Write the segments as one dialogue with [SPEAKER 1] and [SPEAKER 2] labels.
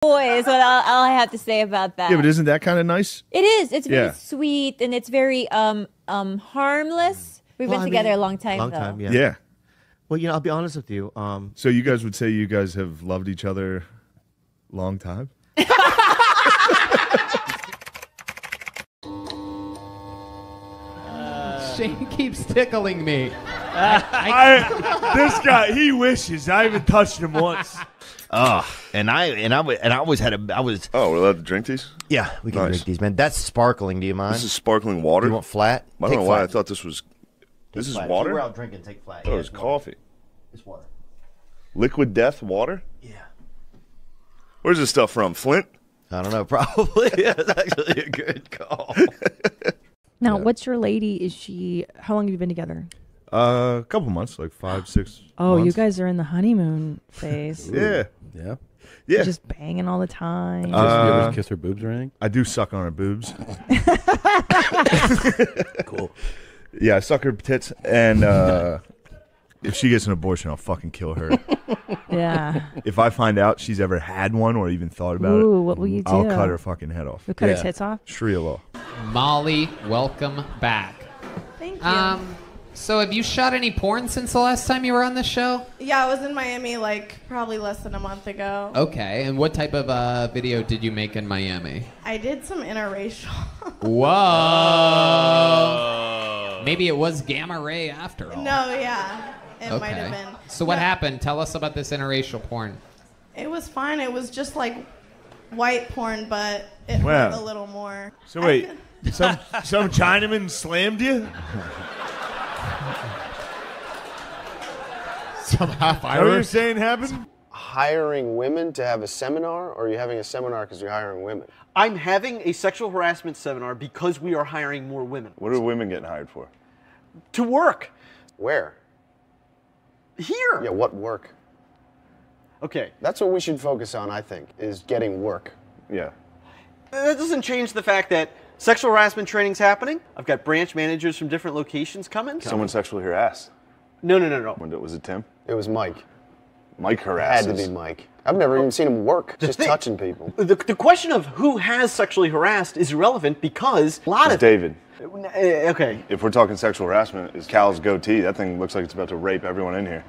[SPEAKER 1] boy is what all, all I have to say about that.
[SPEAKER 2] Yeah, but isn't that kind of nice?
[SPEAKER 1] It is. It's very
[SPEAKER 2] Yeah.
[SPEAKER 1] sweet and it's very um um harmless. We've
[SPEAKER 3] Well,
[SPEAKER 1] been
[SPEAKER 3] I
[SPEAKER 1] together
[SPEAKER 3] mean,
[SPEAKER 1] a long time
[SPEAKER 3] long
[SPEAKER 1] though.
[SPEAKER 3] time, yeah.
[SPEAKER 2] Yeah.
[SPEAKER 3] Well, you know, I'll be honest with you. Um,
[SPEAKER 2] So you guys would say you guys have loved each other long time?
[SPEAKER 4] Shane keeps tickling me.
[SPEAKER 5] I, this guy, he wishes. I haven't touched him once.
[SPEAKER 6] Oh, and I and I and I always had a I was
[SPEAKER 2] Oh, we're allowed to drink these?
[SPEAKER 3] yeah, we can
[SPEAKER 2] Nice.
[SPEAKER 3] drink these, man. That's sparkling. Do you mind?
[SPEAKER 2] This is sparkling water.
[SPEAKER 3] Do you want flat?
[SPEAKER 2] I don't
[SPEAKER 3] Take
[SPEAKER 2] know why I
[SPEAKER 3] flat.
[SPEAKER 2] thought this was. This is
[SPEAKER 3] Flat. If
[SPEAKER 2] water.
[SPEAKER 3] You were out drinking. Take flat.
[SPEAKER 2] Oh,
[SPEAKER 3] Yeah,
[SPEAKER 2] it's
[SPEAKER 3] water.
[SPEAKER 2] coffee.
[SPEAKER 3] It's water.
[SPEAKER 2] Liquid death water.
[SPEAKER 3] Yeah.
[SPEAKER 2] Where's this stuff from? Flint.
[SPEAKER 3] I don't know. Probably. yeah, it's actually a good call.
[SPEAKER 7] Now, what's your lady? Is she? How long have you been together?
[SPEAKER 2] Uh, a couple months, like five, six.
[SPEAKER 7] Oh, you guys are in the honeymoon phase.
[SPEAKER 2] Yeah,
[SPEAKER 8] Yeah.
[SPEAKER 2] yeah.
[SPEAKER 7] Just banging all the time.
[SPEAKER 2] Uh,
[SPEAKER 8] you ever kiss her boobs or anything?
[SPEAKER 2] I do suck on her boobs.
[SPEAKER 8] Cool.
[SPEAKER 2] Yeah, I suck her tits, and uh, if she gets an abortion, I'll fucking kill her.
[SPEAKER 7] yeah.
[SPEAKER 2] if I find out she's ever had one or even thought about
[SPEAKER 7] Ooh,
[SPEAKER 2] it,
[SPEAKER 7] what will you do?
[SPEAKER 2] I'll cut her fucking head off.
[SPEAKER 7] You cut
[SPEAKER 8] Yeah.
[SPEAKER 7] her tits off.
[SPEAKER 2] Sharia law.
[SPEAKER 4] Molly, welcome back.
[SPEAKER 9] Thank you.
[SPEAKER 4] Um, so have you shot any porn since the last time you were on this show?
[SPEAKER 9] yeah, I was in Miami like probably less than a month ago.
[SPEAKER 4] Okay, and what type of uh, video did you make in Miami?
[SPEAKER 9] I did some interracial.
[SPEAKER 4] Whoa! Maybe it was gamma ray after all.
[SPEAKER 9] no, yeah, it might have
[SPEAKER 4] Okay.
[SPEAKER 9] been.
[SPEAKER 4] So what
[SPEAKER 9] No,
[SPEAKER 4] happened? Tell us about this interracial porn.
[SPEAKER 9] It was fine. It was just like white porn, but it
[SPEAKER 5] Wow.
[SPEAKER 9] hurt a little more.
[SPEAKER 5] So wait, some some Chinaman slammed you?
[SPEAKER 4] Some half
[SPEAKER 5] Is that what you're saying happened?
[SPEAKER 10] hiring women to have a seminar, or are you having a seminar because you're hiring women?
[SPEAKER 11] I'm having a sexual harassment seminar because we are hiring more women
[SPEAKER 2] What are women getting hired for?
[SPEAKER 11] to work
[SPEAKER 10] Where?
[SPEAKER 11] here.
[SPEAKER 10] Yeah, what work?
[SPEAKER 11] Okay,
[SPEAKER 10] That's what we should focus on, I think, is getting work.
[SPEAKER 2] Yeah.
[SPEAKER 11] that doesn't change the fact that sexual harassment training's happening. I've got branch managers from different locations coming.
[SPEAKER 2] Someone sexually harassed.
[SPEAKER 11] No, no, no, no.
[SPEAKER 2] When it was it Tim?
[SPEAKER 10] It was Mike.
[SPEAKER 2] Mike
[SPEAKER 10] It had to be Mike. I've never even seen him work, just
[SPEAKER 11] thing-
[SPEAKER 10] touching people.
[SPEAKER 11] The, the question of who has sexually harassed is irrelevant because a lot
[SPEAKER 2] It's
[SPEAKER 11] of
[SPEAKER 2] David.
[SPEAKER 11] Eh, Okay,
[SPEAKER 2] If we're talking sexual harassment, is Cal's goatee? That thing looks like it's about to rape everyone in here.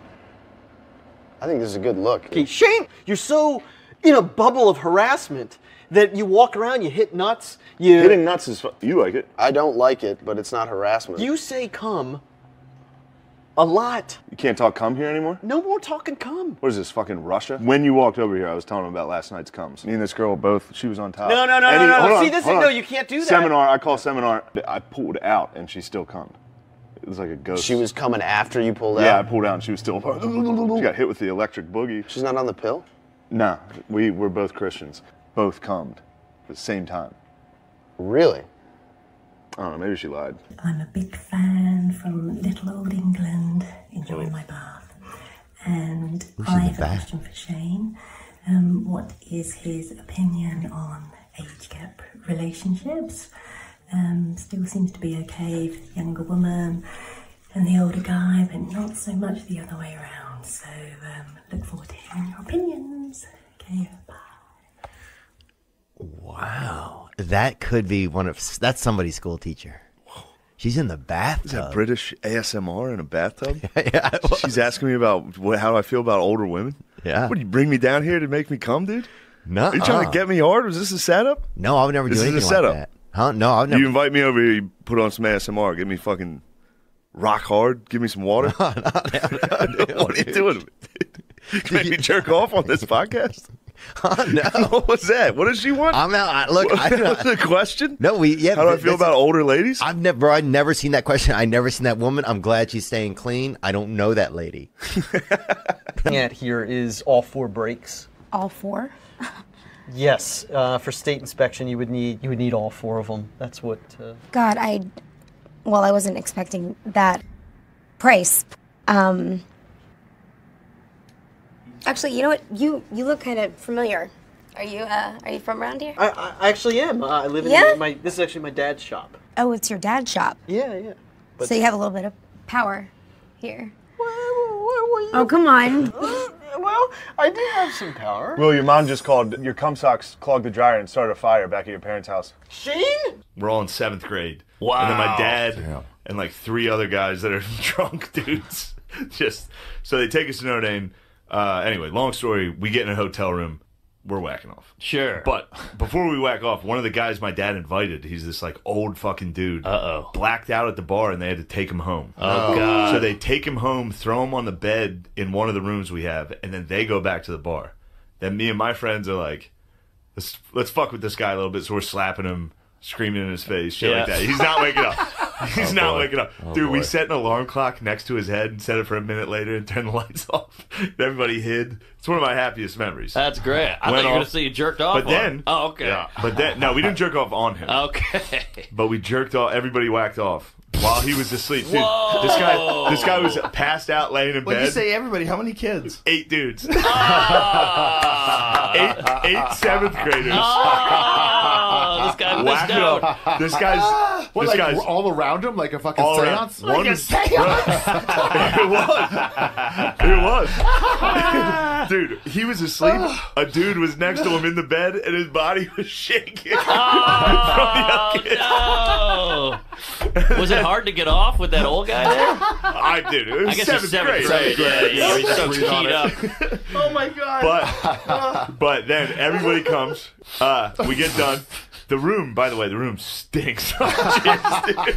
[SPEAKER 10] I think this is a good look.
[SPEAKER 11] okay, Shane, you're so in a bubble of harassment that you walk around, you hit nuts, you
[SPEAKER 2] Hitting nuts is fu- you like it.
[SPEAKER 10] I don't like it, but it's not harassment.
[SPEAKER 11] you say come a lot.
[SPEAKER 2] You can't talk cum here anymore.
[SPEAKER 11] No more talking come.
[SPEAKER 2] What is this fucking Russia? When you walked over here, I was telling him about last night's cums. Me and this girl both. She was on top.
[SPEAKER 11] No, no, no,
[SPEAKER 2] And
[SPEAKER 11] no, no,
[SPEAKER 2] hold
[SPEAKER 11] no.
[SPEAKER 2] on,
[SPEAKER 11] See, this
[SPEAKER 2] hold
[SPEAKER 11] is-
[SPEAKER 2] on.
[SPEAKER 11] no, you can't do that.
[SPEAKER 2] Seminar. I call seminar. I pulled out, and she still cummed. It was like a ghost.
[SPEAKER 10] She was coming after you pulled out?
[SPEAKER 2] Yeah, I pulled out, and she was still. She got hit with the electric boogie.
[SPEAKER 10] She's not on the pill.
[SPEAKER 2] Nah, we we're both Christians. Both cummed at the same time.
[SPEAKER 10] Really?
[SPEAKER 2] I don't know. Maybe she lied.
[SPEAKER 12] I'm a big fan from little old England, enjoying my bath. And
[SPEAKER 3] Who's
[SPEAKER 12] I
[SPEAKER 3] in the
[SPEAKER 12] have a question for Shane. Um, what is his opinion on age gap relationships? Um, still seems to be okay for the younger woman and the older guy, but not so much the other way around. So um, look forward to hearing your opinions. Okay, bye.
[SPEAKER 3] Wow, that could be one of that's somebody's school teacher. She's in the bathtub.
[SPEAKER 2] Is that British ASMR in a bathtub?
[SPEAKER 3] yeah.
[SPEAKER 2] She's asking me about what, how I feel about older women.
[SPEAKER 3] Yeah.
[SPEAKER 2] What do you bring me down here to make me come, dude?
[SPEAKER 3] No,
[SPEAKER 2] Are you trying to get me hard? Was this a setup?
[SPEAKER 3] No, I would never
[SPEAKER 2] This
[SPEAKER 3] do
[SPEAKER 2] is a setup.
[SPEAKER 3] like that. Huh? No, I've never.
[SPEAKER 2] You invite me over here, you put on some ASMR, get me fucking rock hard, give me some water. what are you doing? Make me jerk off on this podcast?
[SPEAKER 3] no.
[SPEAKER 2] What was that? What does she want?
[SPEAKER 3] I'm not. I, look, I,
[SPEAKER 2] that was the question?
[SPEAKER 3] no, we. Yeah.
[SPEAKER 2] How do I feel
[SPEAKER 3] that's-
[SPEAKER 2] about older ladies?
[SPEAKER 3] I've never, bro, I've never seen that question. I never seen that woman. I'm glad she's staying clean. I don't know that lady.
[SPEAKER 11] At here is all four brakes.
[SPEAKER 13] All four?
[SPEAKER 11] Yes, uh, for state inspection, you would need you would need all four of them. That's what. Uh,
[SPEAKER 13] God, I. Well, I wasn't expecting that price. Um. Actually, you know what? You you look kind of familiar. Are you uh are you from around here?
[SPEAKER 11] I, I I actually am. Uh, I live in
[SPEAKER 13] Yeah?
[SPEAKER 11] my. This is actually my dad's shop.
[SPEAKER 13] Oh, it's your dad's shop.
[SPEAKER 11] Yeah, yeah.
[SPEAKER 13] so you have a little bit of power here. Oh, come on.
[SPEAKER 11] well, I do have some power.
[SPEAKER 14] Will, your mom just called. Your cum socks clogged the dryer and started a fire back at your parents' house.
[SPEAKER 11] Shane?
[SPEAKER 2] We're all in seventh grade. Wow. And then my
[SPEAKER 14] Wow.
[SPEAKER 2] dad and like three other guys that are drunk dudes. Just so they take us to Notre Dame. Uh, anyway, long story. We get in a hotel room. We're whacking off.
[SPEAKER 15] Sure.
[SPEAKER 2] But before we whack off, one of the guys my dad invited, he's this like old fucking dude. Uh
[SPEAKER 15] oh.
[SPEAKER 2] Blacked out at the bar and they had to take him home.
[SPEAKER 15] Oh, God.
[SPEAKER 2] So they take him home, throw him on the bed in one of the rooms we have, and then they go back to the bar. Then me and my friends are like, let's let's fuck with this guy a little bit. So we're slapping him, screaming in his face, shit like that. He's not waking up. He's
[SPEAKER 15] Oh,
[SPEAKER 2] not
[SPEAKER 15] boy.
[SPEAKER 2] waking up.
[SPEAKER 15] Oh,
[SPEAKER 2] Dude, we set an alarm clock next to his head and set it for a minute later and turned the lights off. Everybody hid. It's one of my happiest memories.
[SPEAKER 15] That's great. I thought
[SPEAKER 2] Went
[SPEAKER 15] you were gonna
[SPEAKER 2] off-
[SPEAKER 15] say you jerked off
[SPEAKER 2] But
[SPEAKER 15] on
[SPEAKER 2] then.
[SPEAKER 15] Oh, okay.
[SPEAKER 2] Yeah, but then, no, we didn't jerk off on him.
[SPEAKER 15] Okay.
[SPEAKER 2] But we jerked off. Everybody whacked off while he was asleep. Dude,
[SPEAKER 15] Whoa.
[SPEAKER 2] this guy, this guy was passed out, laying in
[SPEAKER 15] What'd
[SPEAKER 2] bed.
[SPEAKER 15] you say,
[SPEAKER 2] everybody? How many kids? Eight dudes. Ah. eight, eight seventh graders.
[SPEAKER 15] Oh, this guy missed out.
[SPEAKER 2] This guy's.
[SPEAKER 16] What,
[SPEAKER 2] this
[SPEAKER 16] like
[SPEAKER 2] guy's
[SPEAKER 16] all around him, like a fucking
[SPEAKER 2] all around.
[SPEAKER 16] seance?
[SPEAKER 2] One was- it was. It was. Dude, he was asleep. A dude was next to him in the bed, and his body was shaking.
[SPEAKER 15] Oh, no. Was it hard to get off with that old guy there?
[SPEAKER 2] I did. It was
[SPEAKER 15] I guess
[SPEAKER 2] seventh,
[SPEAKER 15] it's seventh
[SPEAKER 2] grade.
[SPEAKER 15] grade. Yeah, yeah, he's so keyed up.
[SPEAKER 11] Oh my god.
[SPEAKER 2] But but then everybody comes. Uh, we get done. The room, by the way, the room stinks. jizz, dude.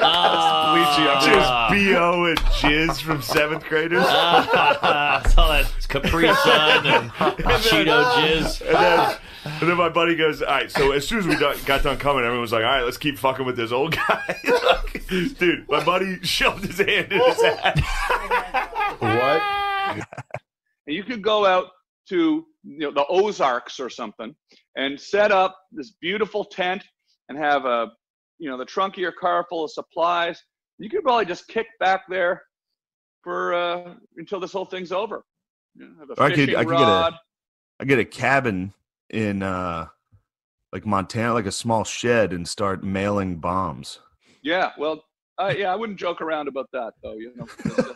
[SPEAKER 15] Ah.
[SPEAKER 2] Just bo and jizz from seventh graders.
[SPEAKER 15] Ah, I saw that Capri Sun and Cheeto jizz.
[SPEAKER 2] And then, and then my buddy goes, "All right." So as soon as we got, got done coming, everyone was like, "All right, let's keep fucking with this old guy." Dude, my buddy shoved his hand in his ass.
[SPEAKER 16] What?
[SPEAKER 9] And you could go out to you know the Ozarks or something and set up this beautiful tent and have a you know the trunk of your car full of supplies. You could probably just kick back there for uh, until this whole thing's over. You know, have a
[SPEAKER 17] Or I could I could
[SPEAKER 9] rod.
[SPEAKER 17] get a I get a cabin in uh like Montana, like a small shed, and start mailing bombs.
[SPEAKER 9] Yeah, well, uh, yeah, I wouldn't joke around about that though. You know,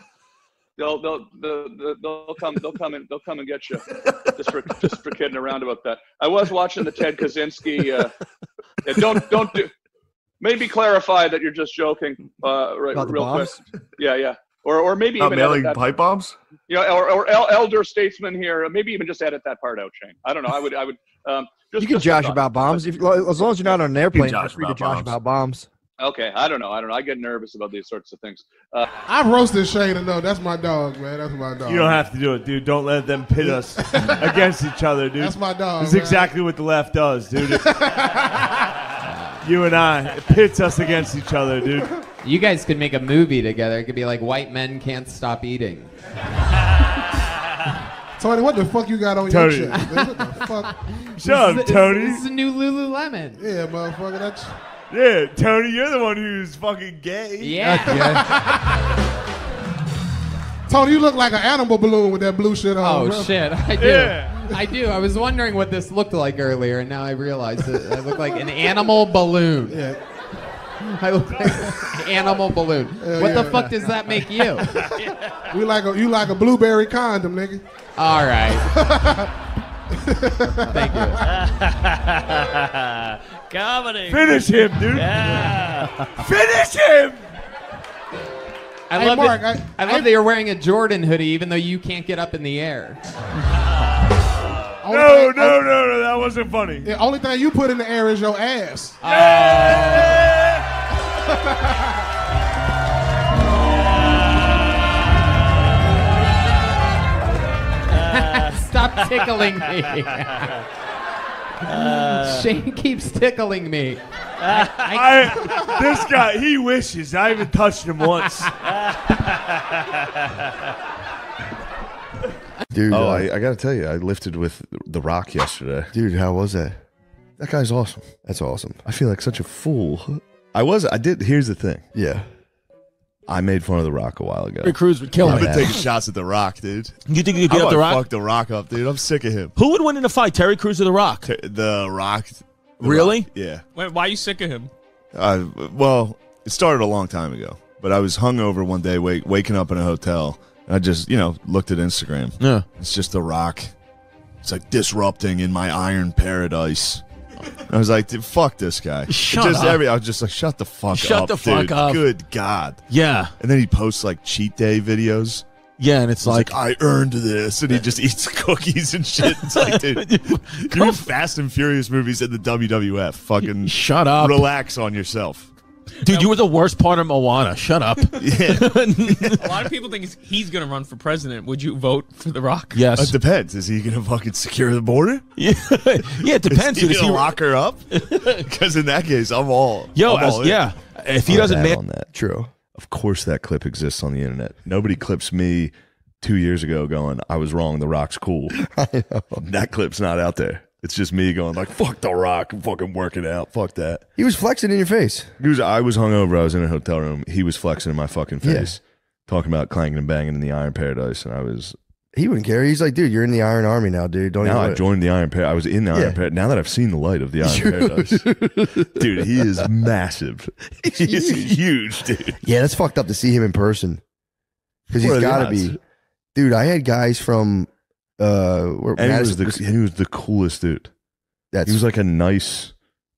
[SPEAKER 9] they'll they'll they'll, they'll, they'll come they'll come and they'll come and get you just for just for kidding around about that. I was watching the Ted Kaczynski. Uh, yeah, don't don't do. Maybe clarify that you're just joking. Uh, right,
[SPEAKER 17] About the
[SPEAKER 9] real
[SPEAKER 17] bombs?
[SPEAKER 9] quick. Yeah, yeah. Or or maybe
[SPEAKER 17] Not
[SPEAKER 9] even
[SPEAKER 17] mailing
[SPEAKER 9] that-
[SPEAKER 17] pipe bombs.
[SPEAKER 9] You know, or, or elder statesman here. Maybe even just edit that part out, Shane. I don't know. I would I would. Um, just,
[SPEAKER 18] You can
[SPEAKER 9] just
[SPEAKER 18] josh about bombs if, as long as you're not on an airplane. You're
[SPEAKER 9] josh
[SPEAKER 18] free to
[SPEAKER 9] about
[SPEAKER 18] josh
[SPEAKER 9] bombs.
[SPEAKER 18] about bombs.
[SPEAKER 9] Okay, I don't know. I don't know. I get nervous about these sorts of things. Uh,
[SPEAKER 19] I've roasted Shane enough. That's my dog, man. That's my dog.
[SPEAKER 5] You don't have to do it, dude. Don't let them pit us against each other, dude.
[SPEAKER 19] That's my dog,
[SPEAKER 5] This is
[SPEAKER 19] man.
[SPEAKER 5] exactly what the left does, dude. you and I it pits us against each other, dude.
[SPEAKER 4] You guys could make a movie together. It could be like White Men Can't Stop Eating.
[SPEAKER 19] Tony, what the fuck you got on
[SPEAKER 5] Tony.
[SPEAKER 19] your chest? man? What the fuck?
[SPEAKER 5] Shut up, Tony.
[SPEAKER 4] This is a new Lululemon.
[SPEAKER 19] Yeah, motherfucker. That's
[SPEAKER 5] Yeah, Tony, you're the one who's fucking gay.
[SPEAKER 4] Yeah.
[SPEAKER 19] Tony. You look like an animal balloon with that blue shit on.
[SPEAKER 4] Oh
[SPEAKER 19] bro.
[SPEAKER 4] shit, I do.
[SPEAKER 19] Yeah.
[SPEAKER 4] I do. I was wondering what this looked like earlier, and now I realize that I look like an animal balloon.
[SPEAKER 19] Yeah.
[SPEAKER 4] I look like an animal balloon.
[SPEAKER 19] Hell
[SPEAKER 4] what the fuck does that make you?
[SPEAKER 19] You like a you like a blueberry condom, nigga.
[SPEAKER 4] All right. Thank you.
[SPEAKER 15] Comedy.
[SPEAKER 5] Finish him, dude.
[SPEAKER 15] Yeah.
[SPEAKER 5] Finish him.
[SPEAKER 4] I
[SPEAKER 19] Hey,
[SPEAKER 4] love
[SPEAKER 19] Mark,
[SPEAKER 4] that,
[SPEAKER 19] I-
[SPEAKER 4] I, love
[SPEAKER 19] I-
[SPEAKER 4] that you're wearing a Jordan hoodie, even though you can't get up in the air.
[SPEAKER 19] Only
[SPEAKER 5] No,
[SPEAKER 19] thing-
[SPEAKER 5] no, no, no. That wasn't funny.
[SPEAKER 19] The only thing you put in the air is your ass.
[SPEAKER 4] Stop tickling me. Shane keeps tickling me.
[SPEAKER 5] I, this guy, he wishes. I haven't touched him once.
[SPEAKER 20] Dude,
[SPEAKER 21] oh,
[SPEAKER 20] uh,
[SPEAKER 21] I, I got to tell you, I lifted with The Rock yesterday.
[SPEAKER 20] dude, how was that?
[SPEAKER 21] That guy's awesome.
[SPEAKER 20] That's awesome.
[SPEAKER 21] I feel like such a fool. I was. I did. Here's the thing.
[SPEAKER 20] Yeah.
[SPEAKER 21] I made fun of The Rock a while ago.
[SPEAKER 18] Terry Crews would kill him.
[SPEAKER 21] I've
[SPEAKER 18] him.
[SPEAKER 21] been taking shots at The Rock, dude.
[SPEAKER 22] You think you could
[SPEAKER 21] How
[SPEAKER 22] get up
[SPEAKER 21] do
[SPEAKER 22] The
[SPEAKER 21] I
[SPEAKER 22] Rock?
[SPEAKER 21] Fuck The Rock up, dude. I'm sick of him.
[SPEAKER 22] Who would win in a fight, Terry Crews or The Rock?
[SPEAKER 21] the Rock. The
[SPEAKER 22] Really?
[SPEAKER 21] Rock, yeah.
[SPEAKER 23] Wait, why are you sick of him?
[SPEAKER 21] Uh, well, it started a long time ago, but I was hungover one day, wake, waking up in a hotel,
[SPEAKER 2] I just, you know, looked at Instagram.
[SPEAKER 22] Yeah.
[SPEAKER 2] It's just The Rock. It's like disrupting in my iron paradise. I was like, dude, fuck this guy.
[SPEAKER 22] Shut
[SPEAKER 2] just
[SPEAKER 22] up.
[SPEAKER 2] Every, I was just like, shut the fuck
[SPEAKER 22] Shut
[SPEAKER 2] up.
[SPEAKER 22] the fuck
[SPEAKER 2] dude.
[SPEAKER 22] up.
[SPEAKER 2] Good God.
[SPEAKER 22] Yeah.
[SPEAKER 2] And then he posts like cheat day videos.
[SPEAKER 22] Yeah, and it's
[SPEAKER 2] He's
[SPEAKER 22] like,
[SPEAKER 2] I earned this, and he just eats cookies and shit. It's like, dude, you're in Fast and Furious movies in the WWF. Fucking
[SPEAKER 22] shut up.
[SPEAKER 2] Relax on yourself.
[SPEAKER 22] Dude, you were the worst part of Moana. Shut up.
[SPEAKER 24] A lot of people think he's- he's going to run for president. Would you vote for The Rock?
[SPEAKER 22] Yes.
[SPEAKER 2] It depends. Is he gonna fucking secure the border?
[SPEAKER 22] Yeah, yeah, it depends.
[SPEAKER 2] Is he gonna lock her up? Because in that case, I'm all.
[SPEAKER 22] Yo,
[SPEAKER 2] I'm
[SPEAKER 22] as-
[SPEAKER 2] all in.
[SPEAKER 22] yeah. If he doesn't
[SPEAKER 2] bad
[SPEAKER 22] man-
[SPEAKER 2] on that, true. Of course, that clip exists on the internet. Nobody clips me two years ago going, "I was wrong. The Rock's cool." That clip's not out there. It's just me going like, "Fuck the Rock. I'm fucking working out. Fuck that."
[SPEAKER 20] He was flexing in your face.
[SPEAKER 2] He was. I was hungover. I was in a hotel room. He was flexing in my fucking face, talking about clanging and banging in the Iron Paradise, and I was.
[SPEAKER 20] He wouldn't care. He's like, dude, you're in the Iron Army now, dude. Don't
[SPEAKER 2] now I joined the Iron Paradise. I was in the Iron. Paradise. Now that I've seen the light of the Iron Paradise, dude, he is massive. He is huge, dude.
[SPEAKER 20] Yeah, that's fucked up to see him in person. Because he's got to be. Dude, I had guys from. Uh where
[SPEAKER 2] And he was, the, he was the coolest dude.
[SPEAKER 20] That's
[SPEAKER 2] he was like a nice,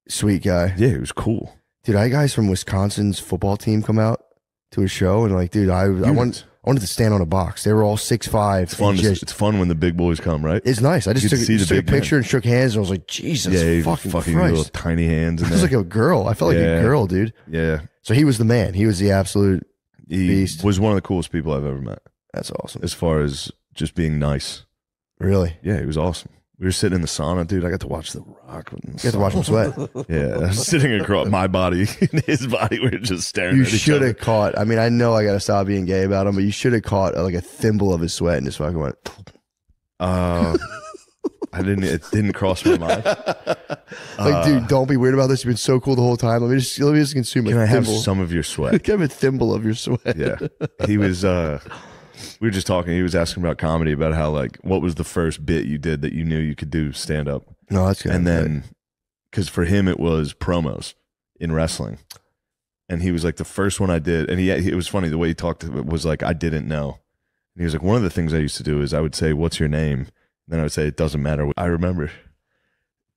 [SPEAKER 20] sweet guy.
[SPEAKER 2] Yeah, he was cool.
[SPEAKER 20] Dude, I had guys from Wisconsin's football team come out to a show, and like, dude, I I wanted I wanted to stand on a box. They were all six five.
[SPEAKER 2] It's fun. to- it's fun when the big boys come, right?
[SPEAKER 20] It's nice. I just took,
[SPEAKER 2] to see
[SPEAKER 20] just
[SPEAKER 2] the
[SPEAKER 20] took a picture and shook hands, and I was like, Jesus,
[SPEAKER 2] yeah,
[SPEAKER 20] fucking,
[SPEAKER 2] fucking
[SPEAKER 20] Christ.
[SPEAKER 2] little tiny hands.
[SPEAKER 20] I
[SPEAKER 2] And
[SPEAKER 20] was like a girl. I felt like a girl, dude.
[SPEAKER 2] Yeah.
[SPEAKER 20] So he was the man. He was the absolute
[SPEAKER 2] he
[SPEAKER 20] beast.
[SPEAKER 2] was one of the coolest people I've ever met.
[SPEAKER 20] That's awesome.
[SPEAKER 2] As far as just being nice.
[SPEAKER 20] Really?
[SPEAKER 2] Yeah, he was awesome. We were sitting in the sauna, dude. I got to watch The Rock. You
[SPEAKER 20] got to watch him sweat.
[SPEAKER 2] yeah, sitting across my body and his body. We were just staring.
[SPEAKER 20] You should have caught. I mean, I know I got to stop being gay about him, but you should have caught uh, like a thimble of his sweat and just fucking went.
[SPEAKER 2] Uh, I didn't. It didn't cross my mind.
[SPEAKER 20] Like,
[SPEAKER 2] Uh,
[SPEAKER 20] dude, don't be weird about this. You've been so cool the whole time. Let me just let me just consume
[SPEAKER 2] Can
[SPEAKER 20] a
[SPEAKER 2] I have some of your sweat?
[SPEAKER 20] Can I have a thimble of your sweat?
[SPEAKER 2] yeah he was uh we were just talking he was asking about comedy about how like what was the first bit you did that you knew you could do stand up
[SPEAKER 20] No, that's good.
[SPEAKER 2] and then because for him it was promos in wrestling and he was like the first one i did and he it was funny the way he talked was like i didn't know and he was like one of the things i used to do is i would say what's your name then i would say it doesn't matter i remember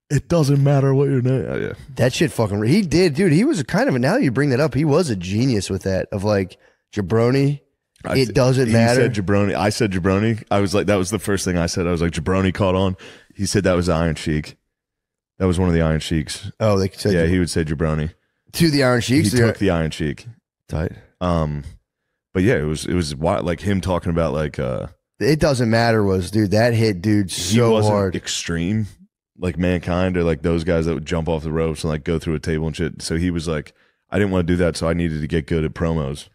[SPEAKER 2] it doesn't matter what your name oh, yeah
[SPEAKER 20] That shit fucking. He did, dude. He was a kind of. a- Now that you bring that up, he was a genius with that. Of like jabroni.
[SPEAKER 2] I-
[SPEAKER 20] it doesn't
[SPEAKER 2] he
[SPEAKER 20] matter.
[SPEAKER 2] said jabroni. I said jabroni. I was like, that was the first thing I said. I was like, jabroni caught on. He said that was the Iron Sheik. That was one of the Iron Sheiks.
[SPEAKER 20] Oh, they said
[SPEAKER 2] yeah. He would say jabroni.
[SPEAKER 20] to the Iron Sheiks.
[SPEAKER 2] He took the Iron Sheik.
[SPEAKER 20] Tight.
[SPEAKER 2] Um, but yeah, it was it was wild, like him talking about like uh
[SPEAKER 20] It doesn't matter. Was dude that hit dude
[SPEAKER 2] he
[SPEAKER 20] so
[SPEAKER 2] wasn't
[SPEAKER 20] hard.
[SPEAKER 2] extreme like mankind or like those guys that would jump off the ropes and like go through a table and shit. So he was like, I didn't want to do that, so I needed to get good at promos.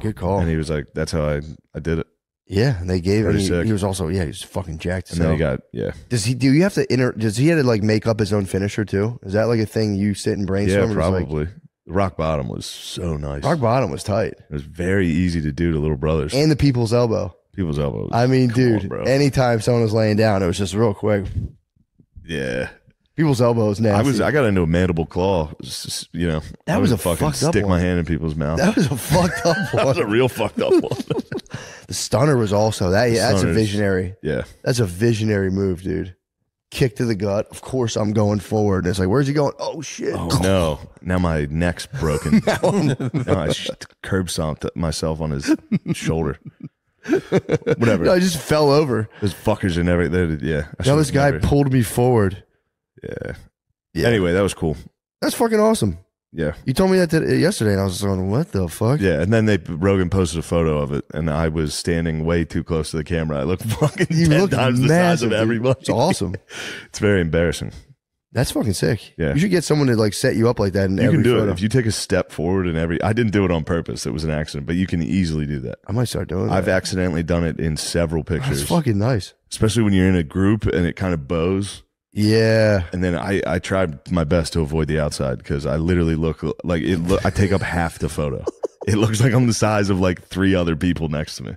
[SPEAKER 20] Good call.
[SPEAKER 2] And he was like, that's how I I did it.
[SPEAKER 20] Yeah, and they gave him. He, he was also yeah, he was fucking jacked.
[SPEAKER 2] And then he got yeah.
[SPEAKER 20] Does he? Do you have to inter? Does he have to like make up his own finisher too? Is that like a thing you sit and brainstorm?
[SPEAKER 2] Yeah,
[SPEAKER 20] like-
[SPEAKER 2] probably. Rock bottom was so nice.
[SPEAKER 20] Rock bottom was tight,
[SPEAKER 2] It was very easy to do to little brothers.
[SPEAKER 20] and the people's elbow.
[SPEAKER 2] People's elbows.
[SPEAKER 20] I mean,
[SPEAKER 2] Come on,
[SPEAKER 20] dude,
[SPEAKER 2] bro.
[SPEAKER 20] anytime someone was laying down, it was just real quick.
[SPEAKER 2] yeah.
[SPEAKER 20] People's elbows nasty.
[SPEAKER 2] I was I got into a mandible claw. Just, you know,
[SPEAKER 20] That
[SPEAKER 2] I
[SPEAKER 20] was a
[SPEAKER 2] fucking
[SPEAKER 20] fucked up
[SPEAKER 2] stick my hand in people's mouth.
[SPEAKER 20] That was a fucked up one.
[SPEAKER 2] that was a real fucked up one.
[SPEAKER 20] the stunner was also that. Yeah, that's a visionary.
[SPEAKER 2] Yeah.
[SPEAKER 20] That's a visionary move, dude. Kick to the gut. Of course, I'm going forward. And it's like, where's he going? Oh shit!
[SPEAKER 2] Oh no! Now my neck's broken.
[SPEAKER 20] Now
[SPEAKER 2] now I sh- curb stomped myself on his shoulder. Whatever.
[SPEAKER 20] No, I just fell over.
[SPEAKER 2] Those fuckers are never. Yeah.
[SPEAKER 20] Now this guy
[SPEAKER 2] never-
[SPEAKER 20] pulled me forward.
[SPEAKER 2] Yeah. Anyway, that was cool.
[SPEAKER 20] That's fucking awesome.
[SPEAKER 2] Yeah.
[SPEAKER 20] You told me that t- yesterday, and I was just going, "What the fuck?"
[SPEAKER 2] Yeah, and then they Rogan posted a photo of it, and I was standing way too close to the camera. I looked fucking
[SPEAKER 20] You
[SPEAKER 2] ten
[SPEAKER 20] look
[SPEAKER 2] times the size
[SPEAKER 20] massive,
[SPEAKER 2] of
[SPEAKER 20] dude.
[SPEAKER 2] everybody.
[SPEAKER 20] It's awesome.
[SPEAKER 2] it's very embarrassing.
[SPEAKER 20] That's fucking sick.
[SPEAKER 2] Yeah.
[SPEAKER 20] You should get someone to like set you up like that in
[SPEAKER 2] You
[SPEAKER 20] every
[SPEAKER 2] can do
[SPEAKER 20] photo.
[SPEAKER 2] it if you take a step forward in every. I didn't do it on purpose; it was an accident. But you can easily do that.
[SPEAKER 20] I might start doing it.
[SPEAKER 2] I've
[SPEAKER 20] that.
[SPEAKER 2] accidentally done it in several pictures.
[SPEAKER 20] That's fucking nice.
[SPEAKER 2] especially when you're in a group and it kind of bows.
[SPEAKER 20] Yeah.
[SPEAKER 2] And then I I tried my best to avoid the outside because I literally look like it. Look, I take up half the photo. It looks like I'm the size of like three other people next to me.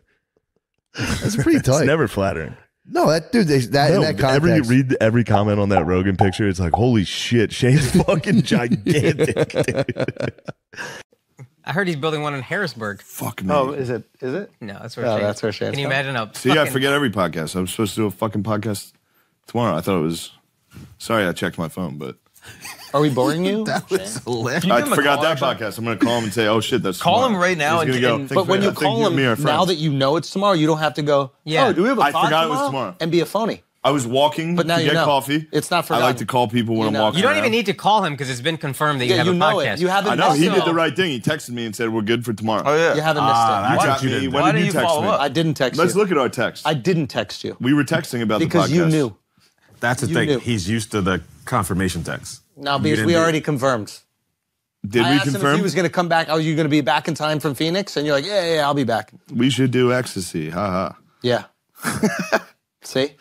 [SPEAKER 20] That's pretty
[SPEAKER 2] It's
[SPEAKER 20] tight.
[SPEAKER 2] never flattering.
[SPEAKER 20] no, that dude, they, that in that context.
[SPEAKER 2] every read every comment on that Rogan picture. It's like, holy shit, Shane's fucking gigantic. dude.
[SPEAKER 25] I heard he's building one in Harrisburg.
[SPEAKER 14] Fuck
[SPEAKER 26] me. Oh, is it? Is it?
[SPEAKER 25] No, that's where.
[SPEAKER 26] Oh,
[SPEAKER 25] Shane-
[SPEAKER 26] that's where Shane's
[SPEAKER 25] Can you
[SPEAKER 26] from.
[SPEAKER 25] imagine a
[SPEAKER 14] See, I
[SPEAKER 25] fucking-
[SPEAKER 14] forget every podcast. I'm supposed to do a fucking podcast tomorrow. I thought it was. Sorry, I checked my phone, but
[SPEAKER 26] Are we boring you?
[SPEAKER 27] That was hilarious.
[SPEAKER 14] I forgot that podcast. I'm going to call him and say, "Oh shit, that's
[SPEAKER 27] Call
[SPEAKER 14] tomorrow."
[SPEAKER 27] him right now
[SPEAKER 14] He's
[SPEAKER 27] and-
[SPEAKER 14] gonna go,
[SPEAKER 27] and-
[SPEAKER 14] "Think
[SPEAKER 26] But when you
[SPEAKER 14] I think
[SPEAKER 26] call him
[SPEAKER 14] me
[SPEAKER 26] now that you know it's tomorrow, you don't have to go.
[SPEAKER 25] Yeah.
[SPEAKER 26] Oh, do we have a
[SPEAKER 14] I
[SPEAKER 26] pod
[SPEAKER 14] forgot it was
[SPEAKER 26] tomorrow?"
[SPEAKER 14] tomorrow.
[SPEAKER 26] And be a phony.
[SPEAKER 14] I was walking
[SPEAKER 26] But now
[SPEAKER 14] to
[SPEAKER 26] you
[SPEAKER 14] get
[SPEAKER 26] know.
[SPEAKER 14] coffee.
[SPEAKER 26] It's not for now.
[SPEAKER 14] I
[SPEAKER 26] forgotten.
[SPEAKER 14] like to call people when
[SPEAKER 26] You
[SPEAKER 14] I'm walking.
[SPEAKER 25] You don't
[SPEAKER 14] around.
[SPEAKER 25] even need to call him because it's been confirmed that
[SPEAKER 26] Yeah,
[SPEAKER 25] you have
[SPEAKER 26] you
[SPEAKER 25] a
[SPEAKER 26] know
[SPEAKER 25] podcast.
[SPEAKER 26] it. You haven't
[SPEAKER 14] I know he
[SPEAKER 26] missed
[SPEAKER 14] did the right thing. He texted me and said, "We're good for tomorrow."
[SPEAKER 27] Oh yeah.
[SPEAKER 26] You haven't missed
[SPEAKER 27] Ah,
[SPEAKER 26] it.
[SPEAKER 27] that's
[SPEAKER 14] You
[SPEAKER 27] what
[SPEAKER 14] got
[SPEAKER 27] you
[SPEAKER 14] me.
[SPEAKER 27] did.
[SPEAKER 14] When
[SPEAKER 27] Why
[SPEAKER 14] did
[SPEAKER 27] do
[SPEAKER 14] you
[SPEAKER 27] you
[SPEAKER 14] text
[SPEAKER 27] follow
[SPEAKER 14] me?
[SPEAKER 27] up?
[SPEAKER 26] I didn't text you.
[SPEAKER 14] Let's
[SPEAKER 26] you.
[SPEAKER 14] look at our text.
[SPEAKER 26] I didn't text you
[SPEAKER 14] we were texting about
[SPEAKER 26] because
[SPEAKER 14] the podcast.
[SPEAKER 26] because you knew.
[SPEAKER 27] That's the
[SPEAKER 26] You
[SPEAKER 27] thing.
[SPEAKER 26] knew.
[SPEAKER 27] He's used to the confirmation text.
[SPEAKER 26] No, because we already confirmed.
[SPEAKER 14] Did
[SPEAKER 26] I
[SPEAKER 14] we
[SPEAKER 26] asked him if he was going to come back. Oh, you going to be back in time from Phoenix? And you're like, yeah, yeah, yeah, I'll be back.
[SPEAKER 14] we should do ecstasy. Ha ha.
[SPEAKER 26] Yeah. See,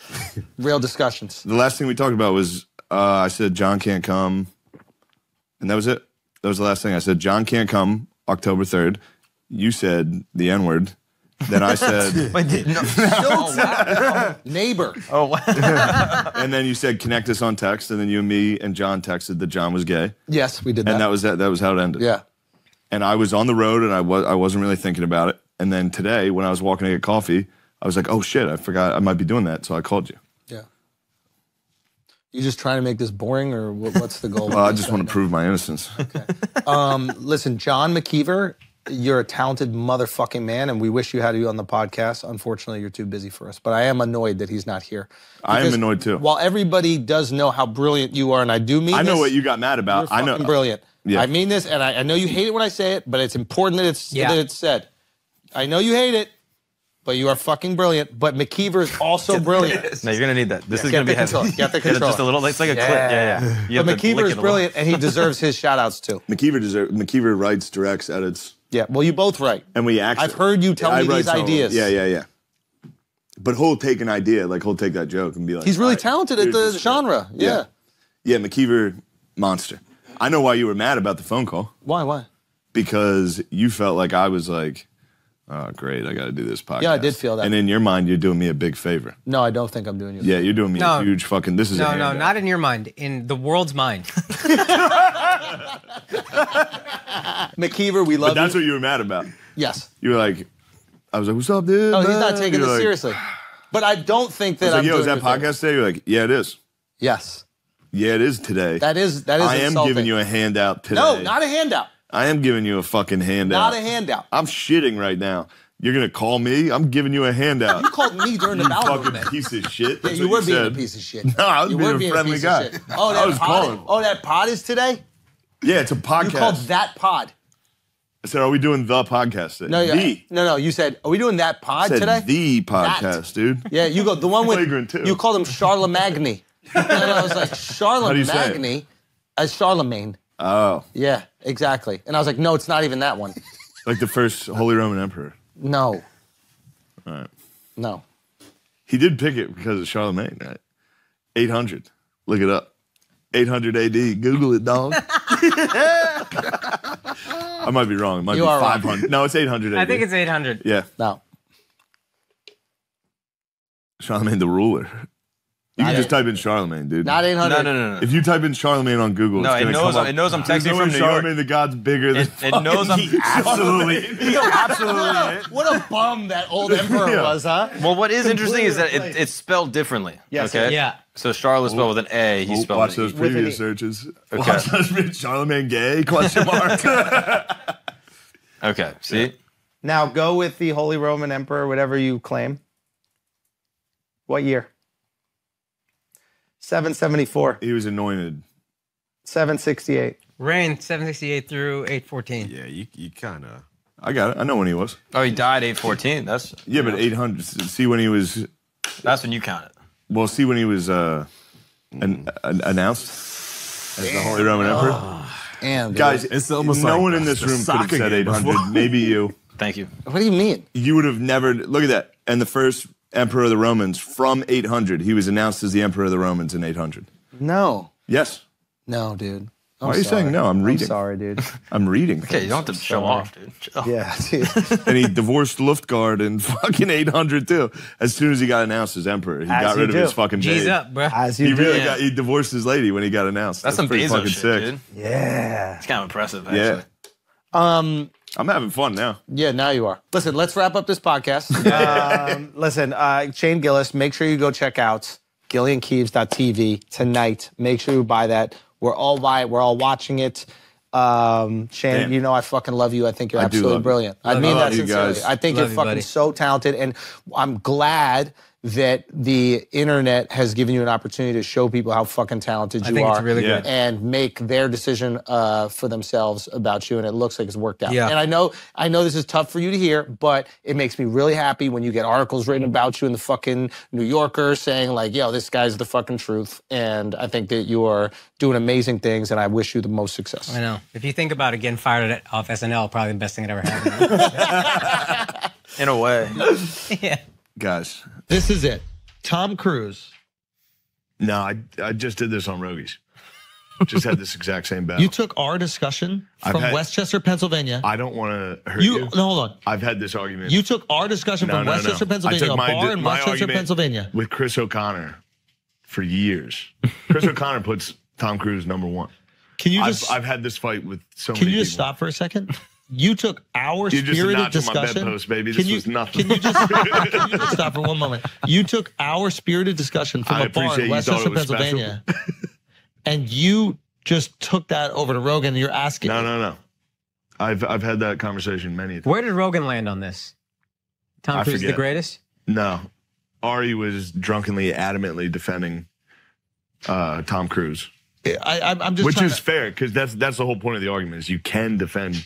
[SPEAKER 26] real discussions.
[SPEAKER 14] The last thing we talked about was uh, I said John can't come, and that was it. That was the last thing I said. John can't come October third. You said the N word. Then I said,
[SPEAKER 27] Wait, no, oh, wow.
[SPEAKER 26] Neighbor.
[SPEAKER 27] oh wow.
[SPEAKER 14] and then you said connect us on text, and then you and me and John texted that John was gay,
[SPEAKER 26] Yes, we did that.
[SPEAKER 14] and that was that. That was how it ended.
[SPEAKER 26] yeah.
[SPEAKER 14] And I was on the road, and I was I wasn't really thinking about it. And then today, when I was walking to get coffee, I was like, oh shit, I forgot I might be doing that, so I called you.
[SPEAKER 26] Yeah. You just trying to make this boring, or what, what's the goal?
[SPEAKER 14] Well, I just want to prove my innocence.
[SPEAKER 26] um, listen, John McKeever, you're a talented motherfucking man, and we wish you had you on the podcast. Unfortunately, you're too busy for us. But I am annoyed that he's not here.
[SPEAKER 14] I am annoyed too.
[SPEAKER 26] While everybody does know how brilliant you are, and I do mean
[SPEAKER 14] I know
[SPEAKER 26] this,
[SPEAKER 14] what you got mad about.
[SPEAKER 26] You're
[SPEAKER 14] I know
[SPEAKER 26] brilliant.
[SPEAKER 14] Yeah.
[SPEAKER 26] I mean this, and I, I know you hate it when I say it, but it's important that it's
[SPEAKER 25] Yeah.
[SPEAKER 26] that it's said. I know you hate it, but you are fucking brilliant. But McKeever is also brilliant.
[SPEAKER 27] No, you're gonna need that. This
[SPEAKER 26] Yeah,
[SPEAKER 27] is gonna be
[SPEAKER 26] the
[SPEAKER 27] heavy.
[SPEAKER 26] control. Get the
[SPEAKER 27] Yeah,
[SPEAKER 26] control.
[SPEAKER 27] Just a little. It's like a clip. Yeah, yeah. You
[SPEAKER 26] But
[SPEAKER 27] have to lick
[SPEAKER 26] McKeever
[SPEAKER 27] it
[SPEAKER 26] is
[SPEAKER 27] a
[SPEAKER 26] brilliant, and he deserves his shout outs too.
[SPEAKER 14] McKeever deserve, McKeever writes, directs, edits,
[SPEAKER 26] Yeah, well, you both write.
[SPEAKER 14] and we actually.
[SPEAKER 26] I've heard you tell
[SPEAKER 14] I
[SPEAKER 26] me these
[SPEAKER 14] some of them.
[SPEAKER 26] ideas.
[SPEAKER 14] Yeah, yeah, yeah. But he'll take an idea, like he'll take that joke and be like,
[SPEAKER 26] He's really
[SPEAKER 14] "All right,
[SPEAKER 26] talented at the
[SPEAKER 14] script."
[SPEAKER 26] genre. Yeah.
[SPEAKER 14] yeah, yeah. McKeever, monster. I know why you were mad about the phone call
[SPEAKER 26] Why? Why?
[SPEAKER 14] because you felt like I was like, oh great, I got to do this podcast.
[SPEAKER 26] Yeah, I did feel that.
[SPEAKER 14] And in your mind, you're doing me a big favor.
[SPEAKER 26] No, I don't think I'm doing you.
[SPEAKER 14] Yeah, you're doing me
[SPEAKER 25] No.
[SPEAKER 14] a huge fucking. This is a
[SPEAKER 25] No, no, not in your mind. In the world's mind.
[SPEAKER 26] McKeever, we love
[SPEAKER 14] But that's
[SPEAKER 26] you.
[SPEAKER 14] what you were mad about.
[SPEAKER 26] Yes.
[SPEAKER 14] You were like, I was like, what's up, dude?
[SPEAKER 26] No, he's not taking
[SPEAKER 14] You're
[SPEAKER 26] this
[SPEAKER 14] like-
[SPEAKER 26] seriously. But I don't think
[SPEAKER 14] I
[SPEAKER 26] that
[SPEAKER 14] was like,
[SPEAKER 26] I'm
[SPEAKER 14] yo, is that
[SPEAKER 26] you a favor.
[SPEAKER 14] podcast today? You're like, yeah, it is.
[SPEAKER 26] Yes.
[SPEAKER 14] Yeah, it is today.
[SPEAKER 26] That is that is
[SPEAKER 14] I am giving you a handout today.
[SPEAKER 26] No, not a handout.
[SPEAKER 14] I am giving you a fucking handout.
[SPEAKER 26] Not a handout.
[SPEAKER 14] I'm shitting right now. You're gonna call me? I'm giving you a handout.
[SPEAKER 26] You called me during the
[SPEAKER 14] you
[SPEAKER 26] bowel
[SPEAKER 14] fucking
[SPEAKER 26] movement.
[SPEAKER 14] piece of shit.
[SPEAKER 26] Yeah, you were being a piece of shit.
[SPEAKER 14] No, I was
[SPEAKER 26] you
[SPEAKER 14] being
[SPEAKER 26] were
[SPEAKER 14] a
[SPEAKER 26] being
[SPEAKER 14] friendly
[SPEAKER 26] piece
[SPEAKER 14] guy.
[SPEAKER 26] Of shit. Oh, that
[SPEAKER 14] I was
[SPEAKER 26] pod.
[SPEAKER 14] calling.
[SPEAKER 26] Oh, that pod is today.
[SPEAKER 14] Yeah, it's a podcast.
[SPEAKER 26] You called that pod.
[SPEAKER 14] I said, are we doing the podcast today?
[SPEAKER 26] No, yeah.
[SPEAKER 14] the.
[SPEAKER 26] no, no. You said, are we doing that pod
[SPEAKER 14] said
[SPEAKER 26] today?
[SPEAKER 14] the podcast, dude.
[SPEAKER 26] Yeah, you go the one with you called him Charlemagne. and I was like
[SPEAKER 14] How do you say it?
[SPEAKER 26] Charlemagne as Charlemagne.
[SPEAKER 14] Oh,
[SPEAKER 26] Yeah, exactly. And I was like, no, it's not even that one.
[SPEAKER 14] like the first Holy Roman Emperor.
[SPEAKER 26] No,
[SPEAKER 14] All right.
[SPEAKER 26] no.
[SPEAKER 14] He did pick it because of Charlemagne, right? 800. Look it up. 800 AD. Google it, dog. I might be wrong. It might
[SPEAKER 25] You
[SPEAKER 14] be
[SPEAKER 25] are wrong.
[SPEAKER 14] 500. No, it's 800 AD.
[SPEAKER 25] I think it's 800.
[SPEAKER 14] Yeah.
[SPEAKER 26] No.
[SPEAKER 14] Charlemagne the ruler. You
[SPEAKER 26] Not
[SPEAKER 14] can just
[SPEAKER 26] eight-
[SPEAKER 14] type in Charlemagne, dude.
[SPEAKER 26] Not 800.
[SPEAKER 27] No, no, no, no.
[SPEAKER 14] If you type in Charlemagne on Google,
[SPEAKER 27] No,
[SPEAKER 14] it's
[SPEAKER 27] it
[SPEAKER 14] gonna
[SPEAKER 27] knows-
[SPEAKER 14] come up.
[SPEAKER 27] it knows I'm texting from New York.
[SPEAKER 14] Charlemagne the God's bigger than
[SPEAKER 27] It, it knows I'm
[SPEAKER 14] fucking
[SPEAKER 27] absolutely.
[SPEAKER 14] Charlemagne.
[SPEAKER 27] Absolutely.
[SPEAKER 26] What a bum that old emperor
[SPEAKER 14] Yeah.
[SPEAKER 26] was, huh?
[SPEAKER 27] Well, what is interesting is that it, it's spelled differently.
[SPEAKER 26] Yes,
[SPEAKER 27] Okay.
[SPEAKER 25] Yeah.
[SPEAKER 27] So Charlotte is spelled with an A. He
[SPEAKER 14] Oh,
[SPEAKER 27] spelled
[SPEAKER 14] watch
[SPEAKER 27] it
[SPEAKER 14] those
[SPEAKER 27] E.
[SPEAKER 26] With an
[SPEAKER 14] previous searches.
[SPEAKER 27] Okay.
[SPEAKER 14] Watch those Charlemagne gay? Question mark.
[SPEAKER 27] Okay. See.
[SPEAKER 26] Now go with the Holy Roman Emperor, whatever you claim. What year? 774,
[SPEAKER 14] he was anointed.
[SPEAKER 26] 768.
[SPEAKER 25] Reign 768 through 814.
[SPEAKER 27] Yeah, you you kind of.
[SPEAKER 14] I got it. I know when he was.
[SPEAKER 27] Oh, he died eight fourteen. That's
[SPEAKER 14] Yeah, but 800. See when he was.
[SPEAKER 27] that's when you count it.
[SPEAKER 14] Well, see when he was uh, an, an- announced as the Holy Roman Emperor.
[SPEAKER 26] And
[SPEAKER 14] Guys,
[SPEAKER 27] It's almost
[SPEAKER 14] no
[SPEAKER 27] like
[SPEAKER 14] one in this room could have said 800.
[SPEAKER 27] before.
[SPEAKER 14] Maybe you.
[SPEAKER 27] Thank you.
[SPEAKER 26] what do you mean?
[SPEAKER 14] You would have never. Look at that. And the first emperor of the Romans from 800. He was announced as the emperor of the Romans in 800.
[SPEAKER 26] No.
[SPEAKER 14] Yes.
[SPEAKER 26] No, dude. I'm
[SPEAKER 14] Why are you
[SPEAKER 26] sorry.
[SPEAKER 14] saying no? I'm reading.
[SPEAKER 26] sorry, dude.
[SPEAKER 14] I'm reading.
[SPEAKER 27] Okay, you don't have to show
[SPEAKER 26] Sorry.
[SPEAKER 27] off, dude. Chill.
[SPEAKER 26] Yeah, dude.
[SPEAKER 14] and he divorced Luitgard in fucking 800 too. As soon as he got announced as emperor, he
[SPEAKER 26] As
[SPEAKER 14] got
[SPEAKER 26] you
[SPEAKER 14] rid of his fucking
[SPEAKER 25] G's
[SPEAKER 14] babe.
[SPEAKER 25] up, bro.
[SPEAKER 26] As
[SPEAKER 14] He
[SPEAKER 26] you do.
[SPEAKER 14] really
[SPEAKER 27] Yeah.
[SPEAKER 14] got. He divorced his lady when he got announced.
[SPEAKER 27] That's, some
[SPEAKER 14] pretty
[SPEAKER 27] Bezos
[SPEAKER 14] fucking
[SPEAKER 27] shit,
[SPEAKER 14] sick.
[SPEAKER 27] dude.
[SPEAKER 26] Yeah.
[SPEAKER 27] It's kind of impressive, actually.
[SPEAKER 14] Yeah.
[SPEAKER 26] Um,
[SPEAKER 28] I'm having fun now.
[SPEAKER 27] Yeah, now you are. Listen, let's wrap up this podcast. um, listen, uh, Shane Gillis, make sure you go check out GillyAndKeeves.tv tonight. Make sure you buy that. We're all by it. We're all watching it. Um, Shane,
[SPEAKER 28] Damn.
[SPEAKER 27] you know I fucking love you. I think you're
[SPEAKER 28] I
[SPEAKER 27] absolutely
[SPEAKER 28] love you.
[SPEAKER 27] brilliant. I mean
[SPEAKER 28] you.
[SPEAKER 27] that
[SPEAKER 28] you
[SPEAKER 27] sincerely.
[SPEAKER 28] guys.
[SPEAKER 27] I think
[SPEAKER 25] Love
[SPEAKER 27] you're fucking
[SPEAKER 25] buddy.
[SPEAKER 27] so talented, and I'm glad that the internet has given you an opportunity to show people how fucking talented
[SPEAKER 25] I
[SPEAKER 27] you
[SPEAKER 25] think
[SPEAKER 27] are
[SPEAKER 25] it's really
[SPEAKER 28] Yeah.
[SPEAKER 25] good.
[SPEAKER 27] and make their decision uh, for themselves about you, and it looks like it's worked out.
[SPEAKER 25] Yeah.
[SPEAKER 27] And I know, I know this is tough for you to hear, but it makes me really happy when you get articles written about you in the fucking New Yorker saying like, "Yo, this guy's the fucking truth." And I think that you are doing amazing things, and I wish you the most success.
[SPEAKER 25] I know. If you think about it, getting fired off SNL, probably the best thing that ever happened.
[SPEAKER 29] In a way.
[SPEAKER 25] yeah.
[SPEAKER 28] Guys,
[SPEAKER 27] This is it. Tom Cruise.
[SPEAKER 14] No, I I just did this on Rogies. Just had this exact same battle.
[SPEAKER 26] You took our discussion
[SPEAKER 14] I've
[SPEAKER 26] from
[SPEAKER 14] had-
[SPEAKER 26] West Chester, Pennsylvania.
[SPEAKER 14] I don't want to hurt
[SPEAKER 26] You,
[SPEAKER 14] you.
[SPEAKER 26] no, hold on.
[SPEAKER 14] I've had this argument.
[SPEAKER 26] You took our discussion
[SPEAKER 14] No,
[SPEAKER 26] from
[SPEAKER 14] no, no.
[SPEAKER 26] West Chester,
[SPEAKER 14] I
[SPEAKER 26] Pennsylvania,
[SPEAKER 14] took
[SPEAKER 26] a
[SPEAKER 14] my-
[SPEAKER 26] bar in
[SPEAKER 14] my
[SPEAKER 26] West Chester,
[SPEAKER 14] argument
[SPEAKER 26] Pennsylvania.
[SPEAKER 14] with Chris O'Connor for years. Chris O'Connor puts Tom Cruise number one.
[SPEAKER 26] Can you
[SPEAKER 14] I've,
[SPEAKER 26] just
[SPEAKER 14] I've had this fight with so
[SPEAKER 26] can
[SPEAKER 14] many
[SPEAKER 26] you just
[SPEAKER 14] people.
[SPEAKER 26] stop for a second? You took our
[SPEAKER 14] You're just a
[SPEAKER 26] spirited
[SPEAKER 14] my
[SPEAKER 26] discussion.
[SPEAKER 14] bedpost, baby.
[SPEAKER 26] Can you,
[SPEAKER 14] was nothing.
[SPEAKER 26] Can you just can you just stop for one moment? You took our spirited discussion from
[SPEAKER 14] I
[SPEAKER 26] a bar in
[SPEAKER 14] West
[SPEAKER 26] Chester,
[SPEAKER 14] it was special.
[SPEAKER 26] Pennsylvania, and you just took that over to Rogan. and You're asking.
[SPEAKER 14] No, no, no. I've I've had that conversation many times.
[SPEAKER 25] Where did Rogan land on this? Tom Cruise is the greatest?
[SPEAKER 14] No, Ari was drunkenly, adamantly defending uh, Tom Cruise,
[SPEAKER 26] I, I'm- I'm just
[SPEAKER 14] which is
[SPEAKER 26] to-
[SPEAKER 14] fair because that's that's the whole point of the argument is you can defend.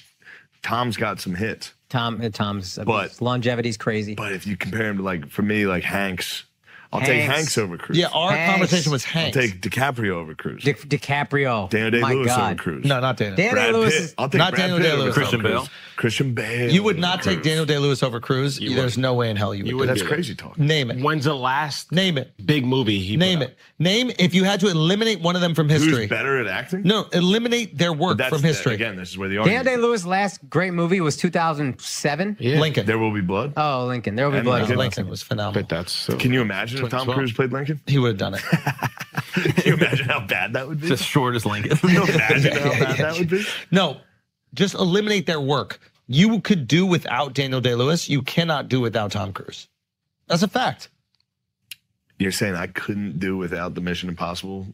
[SPEAKER 14] Tom's got some hits,
[SPEAKER 25] Tom, uh, Tom's
[SPEAKER 14] But-
[SPEAKER 25] longevity's crazy.
[SPEAKER 14] but if you compare him to like for me, like Hanks, I'll take
[SPEAKER 25] Hanks.
[SPEAKER 14] Hanks over Cruise.
[SPEAKER 26] Yeah, our
[SPEAKER 25] Hanks.
[SPEAKER 26] conversation was Hanks.
[SPEAKER 14] I'll take DiCaprio over Cruise.
[SPEAKER 25] Di- DiCaprio.
[SPEAKER 14] Daniel Day
[SPEAKER 25] My
[SPEAKER 14] Lewis over
[SPEAKER 25] God.
[SPEAKER 14] Cruise.
[SPEAKER 26] no, not Daniel.
[SPEAKER 25] Daniel
[SPEAKER 14] Brad
[SPEAKER 25] Day-Lewis
[SPEAKER 14] Pitt.
[SPEAKER 25] is-
[SPEAKER 14] I'll take
[SPEAKER 26] Not
[SPEAKER 14] Brad
[SPEAKER 26] Daniel
[SPEAKER 14] Pitt
[SPEAKER 26] Day-Lewis.
[SPEAKER 29] Christian Bale.
[SPEAKER 14] Christian Bale.
[SPEAKER 26] You would not take Daniel Day Lewis over Cruise.
[SPEAKER 29] You
[SPEAKER 26] There's no way in hell you would.
[SPEAKER 29] You
[SPEAKER 26] do
[SPEAKER 29] would.
[SPEAKER 14] That's
[SPEAKER 29] do it.
[SPEAKER 14] crazy talk.
[SPEAKER 26] Name it.
[SPEAKER 29] When's the last
[SPEAKER 26] Name it.
[SPEAKER 29] big movie he
[SPEAKER 26] Name
[SPEAKER 29] put
[SPEAKER 26] it. Name if you had to eliminate one of them from history.
[SPEAKER 14] Who's better at acting?
[SPEAKER 26] No, eliminate their work from history.
[SPEAKER 14] again, this is where the
[SPEAKER 25] Daniel. Day Lewis' last great movie was 2007.
[SPEAKER 26] Lincoln.
[SPEAKER 14] There will be blood.
[SPEAKER 25] Oh, Lincoln. There will be blood.
[SPEAKER 14] Lincoln.
[SPEAKER 26] Lincoln was phenomenal.
[SPEAKER 29] But that's.
[SPEAKER 14] Can you imagine if Tom
[SPEAKER 29] 2012.
[SPEAKER 14] Cruise played Lincoln?
[SPEAKER 26] He would have done it.
[SPEAKER 14] Can you imagine how bad that would be?
[SPEAKER 29] It's as short as Lincoln.
[SPEAKER 14] Can you imagine how
[SPEAKER 26] Yeah,
[SPEAKER 14] bad
[SPEAKER 26] yeah,
[SPEAKER 14] that would be?
[SPEAKER 26] No, just eliminate their work. You could do without Daniel Day Lewis. You cannot do without Tom Cruise. That's a fact.
[SPEAKER 14] You're saying I couldn't do without the Mission Impossible?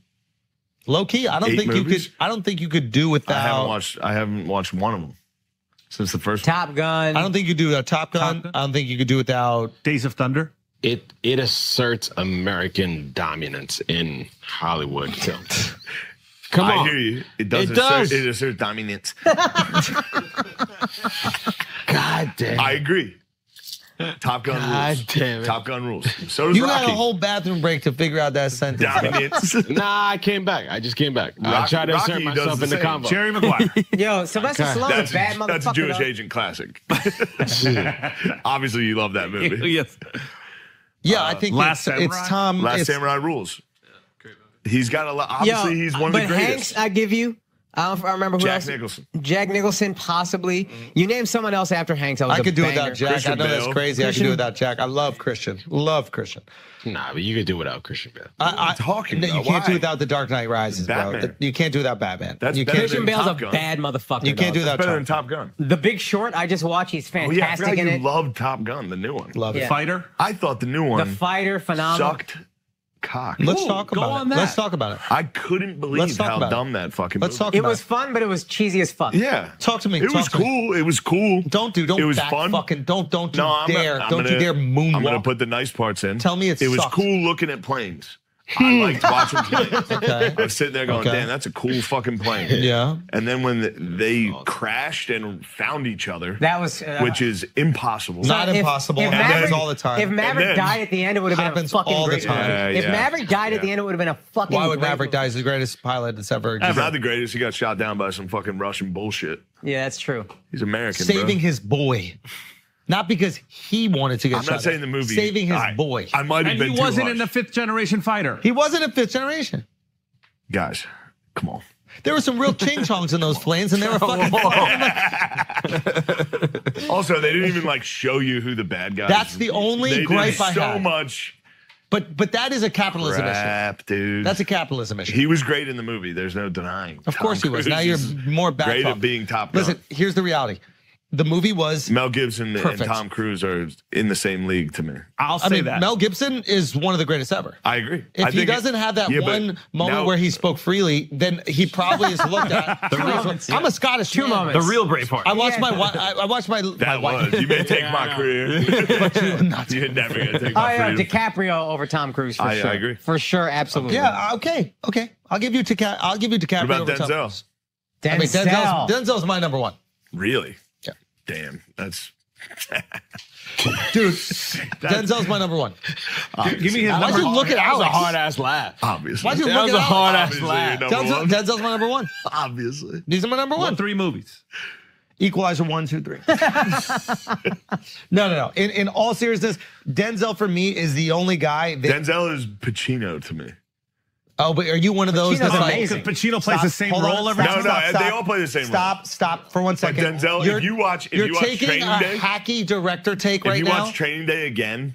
[SPEAKER 26] Low key, I don't
[SPEAKER 14] Eight
[SPEAKER 26] think
[SPEAKER 14] movies?
[SPEAKER 26] you could. I don't think you could do without.
[SPEAKER 14] I
[SPEAKER 26] without.
[SPEAKER 14] haven't watched. I haven't watched one of them since the first.
[SPEAKER 25] Top Gun.
[SPEAKER 26] I don't think you could do without Top Gun. I don't think you could do without
[SPEAKER 5] Days of Thunder.
[SPEAKER 29] It it asserts American dominance in Hollywood. So. Come
[SPEAKER 14] I
[SPEAKER 29] on.
[SPEAKER 14] hear you. It does.
[SPEAKER 29] It
[SPEAKER 14] assert,
[SPEAKER 29] does.
[SPEAKER 14] It asserts dominance.
[SPEAKER 29] God damn.
[SPEAKER 14] I agree. Top Gun rules.
[SPEAKER 29] God
[SPEAKER 14] rules.
[SPEAKER 29] damn it.
[SPEAKER 14] Top Gun rules. So does
[SPEAKER 26] You
[SPEAKER 14] Rocky.
[SPEAKER 26] had a whole bathroom break to figure out that sentence.
[SPEAKER 14] dominance.
[SPEAKER 29] Nah, I came back. I just came back. I tried to insert
[SPEAKER 14] Rocky does
[SPEAKER 29] myself
[SPEAKER 14] the
[SPEAKER 29] in the
[SPEAKER 14] same.
[SPEAKER 29] combo.
[SPEAKER 5] Jerry Maguire.
[SPEAKER 25] Yo, Sylvester
[SPEAKER 29] Okay.
[SPEAKER 25] Stallone's
[SPEAKER 14] That's
[SPEAKER 25] a bad motherfucker.
[SPEAKER 14] that's a Jewish
[SPEAKER 25] though.
[SPEAKER 14] agent classic. Obviously, you love that movie.
[SPEAKER 5] yes.
[SPEAKER 26] Yeah, I uh, think
[SPEAKER 5] Last
[SPEAKER 26] it's, it's Tom.
[SPEAKER 14] Last
[SPEAKER 26] it's,
[SPEAKER 14] Samurai rules. He's got a lot.
[SPEAKER 25] Yo,
[SPEAKER 14] Obviously, he's one of the greatest.
[SPEAKER 25] Hanks, I give you. I don't I remember who
[SPEAKER 14] Jack
[SPEAKER 25] else.
[SPEAKER 14] Nicholson.
[SPEAKER 25] Jack Nicholson, possibly. You name someone else after Hanks. That was
[SPEAKER 26] could do
[SPEAKER 25] banger.
[SPEAKER 26] without Jack.
[SPEAKER 14] Christian
[SPEAKER 26] I know that's
[SPEAKER 14] Bale.
[SPEAKER 26] crazy. I could do without Jack. I love Christian. Love Christian.
[SPEAKER 29] Nah, but you could do without Christian Bale.
[SPEAKER 26] I, I,
[SPEAKER 14] talking
[SPEAKER 26] no, you
[SPEAKER 14] about?
[SPEAKER 26] can't do
[SPEAKER 14] Why?
[SPEAKER 26] without the Dark Knight Rises,
[SPEAKER 14] Batman.
[SPEAKER 26] bro. You can't do without Batman.
[SPEAKER 14] That's
[SPEAKER 26] you
[SPEAKER 14] better
[SPEAKER 26] can't.
[SPEAKER 25] Christian
[SPEAKER 14] than
[SPEAKER 25] Bale's
[SPEAKER 14] Top
[SPEAKER 25] a
[SPEAKER 14] Gun.
[SPEAKER 25] bad motherfucker.
[SPEAKER 26] You can't do
[SPEAKER 25] dog.
[SPEAKER 26] that.
[SPEAKER 14] Better
[SPEAKER 26] Top
[SPEAKER 14] than Top Gun.
[SPEAKER 25] The Big Short, I just watched. He's
[SPEAKER 14] Oh yeah, I
[SPEAKER 25] fantastic
[SPEAKER 14] forgot you
[SPEAKER 25] in it.
[SPEAKER 14] loved Top Gun, the new one.
[SPEAKER 26] Love it.
[SPEAKER 5] Fighter.
[SPEAKER 14] I thought the new one the
[SPEAKER 25] Fighter, phenomenal.
[SPEAKER 14] sucked cock.
[SPEAKER 26] Let's
[SPEAKER 5] Ooh,
[SPEAKER 26] talk
[SPEAKER 5] go
[SPEAKER 26] about
[SPEAKER 5] on
[SPEAKER 26] it.
[SPEAKER 5] that.
[SPEAKER 26] Let's talk about it.
[SPEAKER 14] I couldn't believe
[SPEAKER 26] Let's talk
[SPEAKER 14] how
[SPEAKER 26] about it.
[SPEAKER 14] dumb that fucking.
[SPEAKER 26] Let's
[SPEAKER 14] movie
[SPEAKER 26] talk
[SPEAKER 25] It
[SPEAKER 26] about
[SPEAKER 25] was fun, but it was cheesy as fuck.
[SPEAKER 14] Yeah,
[SPEAKER 26] Talk to me.
[SPEAKER 14] It
[SPEAKER 26] Talk
[SPEAKER 14] was
[SPEAKER 26] to me.
[SPEAKER 14] cool. It was cool.
[SPEAKER 26] Don't do. Don't
[SPEAKER 14] It was fun.
[SPEAKER 26] fucking. Don't. Don't you
[SPEAKER 14] No, I'm not-
[SPEAKER 26] dare.
[SPEAKER 14] I'm
[SPEAKER 26] don't
[SPEAKER 14] gonna-
[SPEAKER 26] you dare moonwalk.
[SPEAKER 14] I'm gonna put the nice parts in.
[SPEAKER 26] Tell me it
[SPEAKER 14] It was cool looking at planes. I liked watching planes.
[SPEAKER 26] Okay.
[SPEAKER 14] I was sitting there going,
[SPEAKER 26] Okay.
[SPEAKER 14] "Damn, that's a cool fucking plane."
[SPEAKER 26] Yeah.
[SPEAKER 14] And then when the, they crashed and found each other,
[SPEAKER 25] That was. Uh,
[SPEAKER 14] which is impossible.
[SPEAKER 26] Not
[SPEAKER 25] if-
[SPEAKER 26] impossible.
[SPEAKER 25] If
[SPEAKER 26] It happens
[SPEAKER 25] Maverick,
[SPEAKER 26] all the time.
[SPEAKER 25] If Maverick
[SPEAKER 14] then-
[SPEAKER 25] died at the end, it would have been a fucking
[SPEAKER 26] all the
[SPEAKER 25] great
[SPEAKER 26] time.
[SPEAKER 25] movie.
[SPEAKER 14] Yeah,
[SPEAKER 25] If
[SPEAKER 14] yeah.
[SPEAKER 25] Maverick died at the end, it would have been a fucking.
[SPEAKER 26] Why would
[SPEAKER 25] great
[SPEAKER 26] Maverick
[SPEAKER 25] movie.
[SPEAKER 26] die? He's the greatest pilot that's ever Existed.
[SPEAKER 14] He's
[SPEAKER 26] existed.
[SPEAKER 14] not the greatest. He got shot down by some fucking Russian bullshit.
[SPEAKER 25] Yeah, that's true.
[SPEAKER 14] He's American.
[SPEAKER 26] Saving
[SPEAKER 14] bro.
[SPEAKER 26] his boy. Not because he wanted to get
[SPEAKER 14] I'm
[SPEAKER 26] shot.
[SPEAKER 14] not saying the movie.
[SPEAKER 26] Saving his
[SPEAKER 14] All right,
[SPEAKER 26] boy.
[SPEAKER 14] I might have
[SPEAKER 5] And
[SPEAKER 14] been
[SPEAKER 5] he
[SPEAKER 14] too
[SPEAKER 5] wasn't
[SPEAKER 14] harsh.
[SPEAKER 5] in the fifth generation fighter.
[SPEAKER 26] He wasn't a fifth generation.
[SPEAKER 14] Guys, come on.
[SPEAKER 26] There were some real ching chongs in those planes, and they were fucking.
[SPEAKER 14] Also, they didn't even like show you who the bad guys.
[SPEAKER 26] That's the only
[SPEAKER 14] they
[SPEAKER 26] gripe
[SPEAKER 14] did
[SPEAKER 26] I
[SPEAKER 14] so
[SPEAKER 26] had.
[SPEAKER 14] much
[SPEAKER 26] But but that is a capitalism issue.
[SPEAKER 14] crap, dude.
[SPEAKER 26] That's a capitalism issue.
[SPEAKER 14] he was great in the movie. There's no denying.
[SPEAKER 26] Of course
[SPEAKER 14] Tom
[SPEAKER 26] he was.
[SPEAKER 14] Cruise
[SPEAKER 26] Now you're more back
[SPEAKER 14] great
[SPEAKER 26] off.
[SPEAKER 14] at being Top Gun.
[SPEAKER 26] Listen, here's the reality. The movie was.
[SPEAKER 14] Mel Gibson and Tom Cruise are in the same league to me.
[SPEAKER 27] I'll
[SPEAKER 26] I mean, Mel Gibson is one of the greatest ever.
[SPEAKER 14] I agree.
[SPEAKER 26] If
[SPEAKER 14] I
[SPEAKER 26] he doesn't have that
[SPEAKER 14] Yeah,
[SPEAKER 26] one moment
[SPEAKER 14] now-
[SPEAKER 26] where he spoke freely, then he probably is looked at.
[SPEAKER 29] The real-
[SPEAKER 26] moments, I'm a Scottish
[SPEAKER 29] Two
[SPEAKER 26] man.
[SPEAKER 29] moments. The real Braveheart.
[SPEAKER 26] I watched
[SPEAKER 29] Yeah.
[SPEAKER 26] my. I, I watched my.
[SPEAKER 14] That
[SPEAKER 26] my
[SPEAKER 14] was. You may take my career. but You're not. you never gonna take
[SPEAKER 25] Oh
[SPEAKER 14] my
[SPEAKER 25] yeah,
[SPEAKER 14] freedom.
[SPEAKER 25] DiCaprio over Tom Cruise for
[SPEAKER 14] I- I
[SPEAKER 25] sure.
[SPEAKER 14] agree.
[SPEAKER 25] For sure, absolutely.
[SPEAKER 26] Yeah. Okay. Okay. I'll give you DiCaprio. I'll give you DiCaprio.
[SPEAKER 14] What about
[SPEAKER 26] over Tom
[SPEAKER 14] Denzel?
[SPEAKER 26] I mean,
[SPEAKER 25] Denzel.
[SPEAKER 26] Denzel's, Denzel's my number one.
[SPEAKER 14] Really?
[SPEAKER 26] Yeah.
[SPEAKER 14] Damn. That's.
[SPEAKER 26] Dude, Denzel's my number one.
[SPEAKER 29] Give me his
[SPEAKER 26] Why'd
[SPEAKER 29] number.
[SPEAKER 26] you look at
[SPEAKER 29] That was a
[SPEAKER 26] Alex?
[SPEAKER 29] hard ass laugh.
[SPEAKER 14] Obviously.
[SPEAKER 26] Why'd you
[SPEAKER 29] That
[SPEAKER 26] look
[SPEAKER 29] was
[SPEAKER 26] at
[SPEAKER 29] a hard
[SPEAKER 26] Alex?
[SPEAKER 29] ass laugh.
[SPEAKER 26] Denzel, Denzel's my number one.
[SPEAKER 14] Obviously.
[SPEAKER 26] These are my number one.
[SPEAKER 29] What three movies?
[SPEAKER 26] Equalizer one, two, three. no, no, no. In, in all seriousness, Denzel for me is the only guy that.
[SPEAKER 14] Denzel is Pacino to me.
[SPEAKER 26] Oh, but are you one of those
[SPEAKER 25] Pacino's
[SPEAKER 26] that's like
[SPEAKER 25] amazing.
[SPEAKER 29] Pacino plays the same
[SPEAKER 26] hold on,
[SPEAKER 29] role every
[SPEAKER 26] stop,
[SPEAKER 14] No, no,
[SPEAKER 26] stop,
[SPEAKER 14] they all play the same role.
[SPEAKER 26] Stop, stop for one
[SPEAKER 14] But
[SPEAKER 26] second.
[SPEAKER 14] Denzel,
[SPEAKER 26] You're-
[SPEAKER 14] if you watch, if
[SPEAKER 26] you're
[SPEAKER 14] you watch
[SPEAKER 26] taking
[SPEAKER 14] Training
[SPEAKER 26] a
[SPEAKER 14] Day,
[SPEAKER 26] hacky director take right now.
[SPEAKER 14] if you watch Training Day again,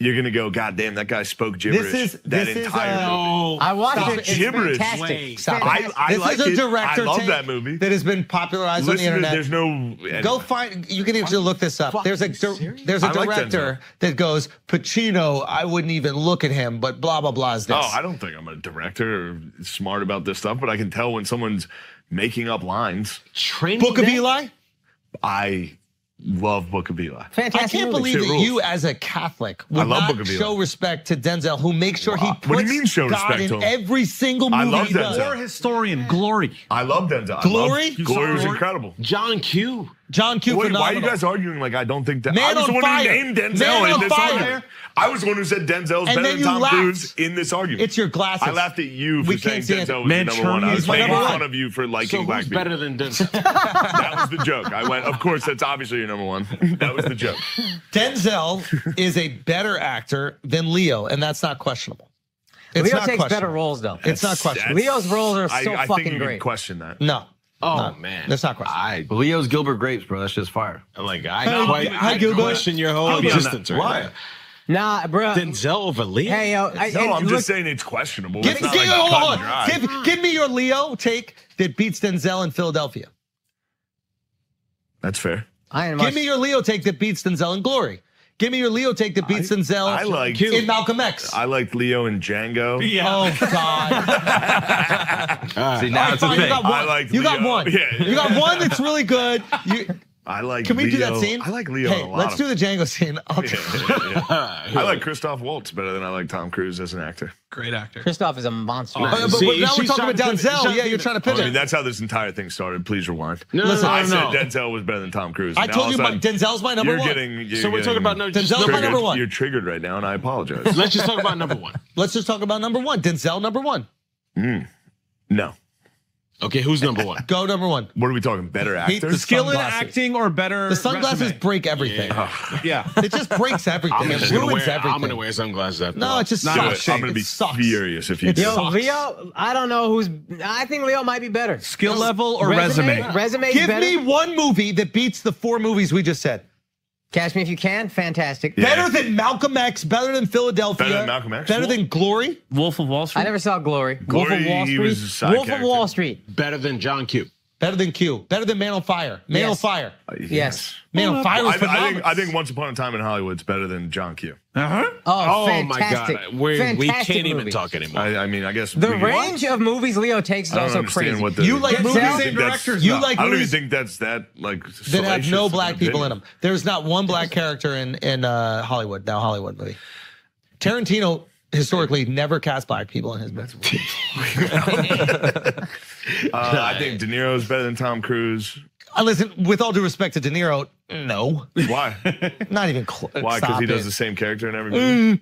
[SPEAKER 14] you're gonna go, God damn, that guy spoke gibberish.
[SPEAKER 26] This is
[SPEAKER 14] that
[SPEAKER 26] this is
[SPEAKER 14] entire
[SPEAKER 26] uh,
[SPEAKER 14] movie.
[SPEAKER 25] I watched
[SPEAKER 26] Stop
[SPEAKER 25] it. It's
[SPEAKER 14] Gibberish.
[SPEAKER 25] fantastic.
[SPEAKER 29] Wait.
[SPEAKER 26] Stop.
[SPEAKER 14] I- I
[SPEAKER 26] this
[SPEAKER 14] like
[SPEAKER 26] is a
[SPEAKER 14] it.
[SPEAKER 26] director
[SPEAKER 14] I love
[SPEAKER 26] take
[SPEAKER 14] that movie.
[SPEAKER 26] that has been popularized on the
[SPEAKER 14] Listen,
[SPEAKER 26] internet.
[SPEAKER 14] there's no.
[SPEAKER 26] Go find. You can actually look this up. There's a dir- there's a
[SPEAKER 14] I like
[SPEAKER 26] director that goes Pacino. I wouldn't even look at him, but blah blah blah is this.
[SPEAKER 14] Oh, I don't think I'm a director or smart about this stuff, but I can tell when someone's making up lines.
[SPEAKER 29] Training
[SPEAKER 26] Book of
[SPEAKER 29] Day?
[SPEAKER 26] Eli.
[SPEAKER 14] I love Book of Eli.
[SPEAKER 25] Fantastic
[SPEAKER 26] I can't
[SPEAKER 25] movie.
[SPEAKER 26] believe
[SPEAKER 14] Shit
[SPEAKER 26] that
[SPEAKER 14] rules.
[SPEAKER 26] you, as a Catholic, would
[SPEAKER 14] I love
[SPEAKER 26] not
[SPEAKER 14] Book of Eli.
[SPEAKER 26] show respect to Denzel, who makes sure he
[SPEAKER 14] Wow.
[SPEAKER 26] puts
[SPEAKER 14] What do you mean show
[SPEAKER 26] God
[SPEAKER 14] respect
[SPEAKER 26] in
[SPEAKER 14] to him?
[SPEAKER 26] every single movie
[SPEAKER 14] I love
[SPEAKER 26] he does.
[SPEAKER 14] Denzel.
[SPEAKER 29] War historian, Glory.
[SPEAKER 14] I love Denzel.
[SPEAKER 26] Glory?
[SPEAKER 14] love- Glory was incredible.
[SPEAKER 29] John Q.
[SPEAKER 26] John Q.
[SPEAKER 14] Wait, why are you guys arguing like I don't think that?
[SPEAKER 26] Man
[SPEAKER 14] I was
[SPEAKER 26] on
[SPEAKER 14] the one
[SPEAKER 26] Fire.
[SPEAKER 14] who named Denzel
[SPEAKER 26] Man
[SPEAKER 14] in
[SPEAKER 26] on
[SPEAKER 14] this
[SPEAKER 26] Fire.
[SPEAKER 14] argument. I was the one who said Denzel's
[SPEAKER 26] And
[SPEAKER 14] better
[SPEAKER 26] then
[SPEAKER 14] than
[SPEAKER 26] you
[SPEAKER 14] Tom
[SPEAKER 26] laughed.
[SPEAKER 14] Cruise in this argument.
[SPEAKER 26] It's your glasses.
[SPEAKER 14] I laughed at you for
[SPEAKER 26] We
[SPEAKER 14] saying
[SPEAKER 26] can't see it.
[SPEAKER 14] Denzel was the number one. I was
[SPEAKER 29] my
[SPEAKER 14] making
[SPEAKER 26] number
[SPEAKER 14] fun of you for liking
[SPEAKER 29] So
[SPEAKER 14] black
[SPEAKER 29] who's
[SPEAKER 14] people.
[SPEAKER 29] better than Denzel?
[SPEAKER 14] that was the joke. I went, of course, that's obviously your number one. That was the joke.
[SPEAKER 26] Denzel is a better actor than Leo, and that's not questionable. It's
[SPEAKER 25] Leo
[SPEAKER 26] not
[SPEAKER 25] takes better
[SPEAKER 26] questionable.
[SPEAKER 25] roles though.
[SPEAKER 26] It's not questionable.
[SPEAKER 25] Leo's roles are
[SPEAKER 14] I,
[SPEAKER 25] so
[SPEAKER 14] I
[SPEAKER 25] fucking
[SPEAKER 14] think you
[SPEAKER 25] great.
[SPEAKER 14] Can question that.
[SPEAKER 26] No.
[SPEAKER 29] Oh
[SPEAKER 26] No,
[SPEAKER 29] man,
[SPEAKER 26] that's not questionable.
[SPEAKER 29] I
[SPEAKER 27] Leo's Gilbert Grapes, bro. That's just fire.
[SPEAKER 29] like I
[SPEAKER 26] Hi,
[SPEAKER 29] quite
[SPEAKER 26] hi,
[SPEAKER 29] I
[SPEAKER 26] Gilbert.
[SPEAKER 29] question your whole
[SPEAKER 14] I'll
[SPEAKER 29] existence. Right
[SPEAKER 14] Why?
[SPEAKER 25] Nah, bro.
[SPEAKER 29] Denzel over Leo.
[SPEAKER 25] Hey, yo, I,
[SPEAKER 14] No, I'm
[SPEAKER 25] look,
[SPEAKER 14] just saying it's questionable.
[SPEAKER 26] Give,
[SPEAKER 14] it's not
[SPEAKER 26] give-
[SPEAKER 14] like
[SPEAKER 26] hold on. Give, give me your Leo take that beats Denzel in Philadelphia.
[SPEAKER 14] That's fair.
[SPEAKER 25] I am
[SPEAKER 26] Give me your Leo take that beats Denzel in Glory. Give me your Leo take that beats Denzel
[SPEAKER 14] I like-
[SPEAKER 26] in Malcolm X.
[SPEAKER 14] I liked Leo and Django.
[SPEAKER 26] Oh God!
[SPEAKER 29] See,
[SPEAKER 27] now
[SPEAKER 26] All
[SPEAKER 27] it's a
[SPEAKER 26] fine, you
[SPEAKER 27] thing.
[SPEAKER 26] got one.
[SPEAKER 14] I like
[SPEAKER 26] you got one.
[SPEAKER 14] Yeah.
[SPEAKER 26] You got one that's really good. You,
[SPEAKER 14] I like.
[SPEAKER 26] can we do that scene?
[SPEAKER 14] I like Leo.
[SPEAKER 26] Hey,
[SPEAKER 14] a lot
[SPEAKER 26] let's do the Django scene. I'll-
[SPEAKER 14] Yeah, yeah, yeah. I like Christoph Waltz better than I like Tom Cruise as an actor.
[SPEAKER 30] Great actor.
[SPEAKER 25] Christoph is a monster.
[SPEAKER 26] Uh, but,
[SPEAKER 29] See,
[SPEAKER 26] but now we're talking about Denzel.
[SPEAKER 29] she's
[SPEAKER 26] Yeah, you're trying to
[SPEAKER 14] I mean, that's how this entire thing started. Please rewind.
[SPEAKER 29] No, no,
[SPEAKER 26] Listen,
[SPEAKER 29] no,
[SPEAKER 14] I
[SPEAKER 29] no,
[SPEAKER 14] said. Denzel was better than Tom Cruise.
[SPEAKER 26] I
[SPEAKER 14] Now
[SPEAKER 26] told you
[SPEAKER 14] of
[SPEAKER 26] my, Denzel's my number
[SPEAKER 14] you're
[SPEAKER 26] one.
[SPEAKER 14] Getting, you're
[SPEAKER 29] So we're talking about no. Just
[SPEAKER 26] Denzel's my number one.
[SPEAKER 14] You're triggered right now, and I apologize.
[SPEAKER 29] Let's just talk about number one.
[SPEAKER 26] Let's just talk about number one. Denzel number one.
[SPEAKER 14] no.
[SPEAKER 29] Okay, who's number one?
[SPEAKER 26] Go number one.
[SPEAKER 14] What are we talking? Better
[SPEAKER 26] He-
[SPEAKER 14] actor?
[SPEAKER 26] the
[SPEAKER 5] Skill in
[SPEAKER 26] Sunglasses.
[SPEAKER 5] acting or better.
[SPEAKER 26] The sunglasses
[SPEAKER 5] resume?
[SPEAKER 26] break everything.
[SPEAKER 5] Yeah.
[SPEAKER 26] It just breaks everything.
[SPEAKER 29] I'm
[SPEAKER 26] It
[SPEAKER 29] just gonna
[SPEAKER 26] ruins
[SPEAKER 29] wear.
[SPEAKER 26] everything.
[SPEAKER 29] I'm gonna wear sunglasses after.
[SPEAKER 26] No,
[SPEAKER 29] all.
[SPEAKER 26] it just
[SPEAKER 5] Not
[SPEAKER 14] Do it.
[SPEAKER 26] sucks.
[SPEAKER 14] I'm going to
[SPEAKER 26] It
[SPEAKER 14] be
[SPEAKER 26] sucks.
[SPEAKER 14] furious if you
[SPEAKER 26] It
[SPEAKER 14] do.
[SPEAKER 25] Yo. Leo, I don't know who's. I think Leo might be better.
[SPEAKER 5] Skill level or resume?
[SPEAKER 25] Resume.
[SPEAKER 26] Give
[SPEAKER 25] better.
[SPEAKER 26] me one movie that beats the four movies we just said.
[SPEAKER 25] Catch me if you can. Fantastic.
[SPEAKER 14] Yeah.
[SPEAKER 26] Better than Malcolm X, better than Philadelphia.
[SPEAKER 14] Better than Malcolm X?
[SPEAKER 26] Better than Glory.
[SPEAKER 5] Wolf of Wall Street.
[SPEAKER 25] I never saw Glory.
[SPEAKER 14] Glory,
[SPEAKER 25] Wolf of Wall
[SPEAKER 14] he
[SPEAKER 25] Street.
[SPEAKER 14] was a side
[SPEAKER 25] Wolf
[SPEAKER 14] character.
[SPEAKER 25] of Wall Street.
[SPEAKER 29] Better than John Q.
[SPEAKER 26] Better than Q. Better than Man on Fire. Man on Fire.
[SPEAKER 25] Yes.
[SPEAKER 26] Man on Fire
[SPEAKER 14] I,
[SPEAKER 26] was
[SPEAKER 14] I
[SPEAKER 26] phenomenal.
[SPEAKER 14] think, I think Once Upon a Time in Hollywood's better than John Q.
[SPEAKER 5] Uh huh.
[SPEAKER 25] Oh,
[SPEAKER 29] Oh my god, We're, we can't even talk anymore.
[SPEAKER 14] I, I mean, I guess
[SPEAKER 25] The
[SPEAKER 14] we-
[SPEAKER 25] range of movies Leo takes is also crazy.
[SPEAKER 14] what the
[SPEAKER 26] You like
[SPEAKER 14] I
[SPEAKER 26] movies-
[SPEAKER 14] even
[SPEAKER 26] Same
[SPEAKER 5] directors,
[SPEAKER 26] You
[SPEAKER 5] though.
[SPEAKER 26] like
[SPEAKER 14] I don't even think that's that like
[SPEAKER 26] that have no black
[SPEAKER 14] of an
[SPEAKER 26] people in them. There's not one black character in in uh, Hollywood now Hollywood movie. Tarantino historically never cast black people in his movies.
[SPEAKER 14] Uh, I think De Niro is better than Tom Cruise.
[SPEAKER 26] Uh, listen, with all due respect to De Niro, no,
[SPEAKER 14] Why?
[SPEAKER 26] not even close.
[SPEAKER 14] Why? Because he does the same character in every movie.
[SPEAKER 26] Mm.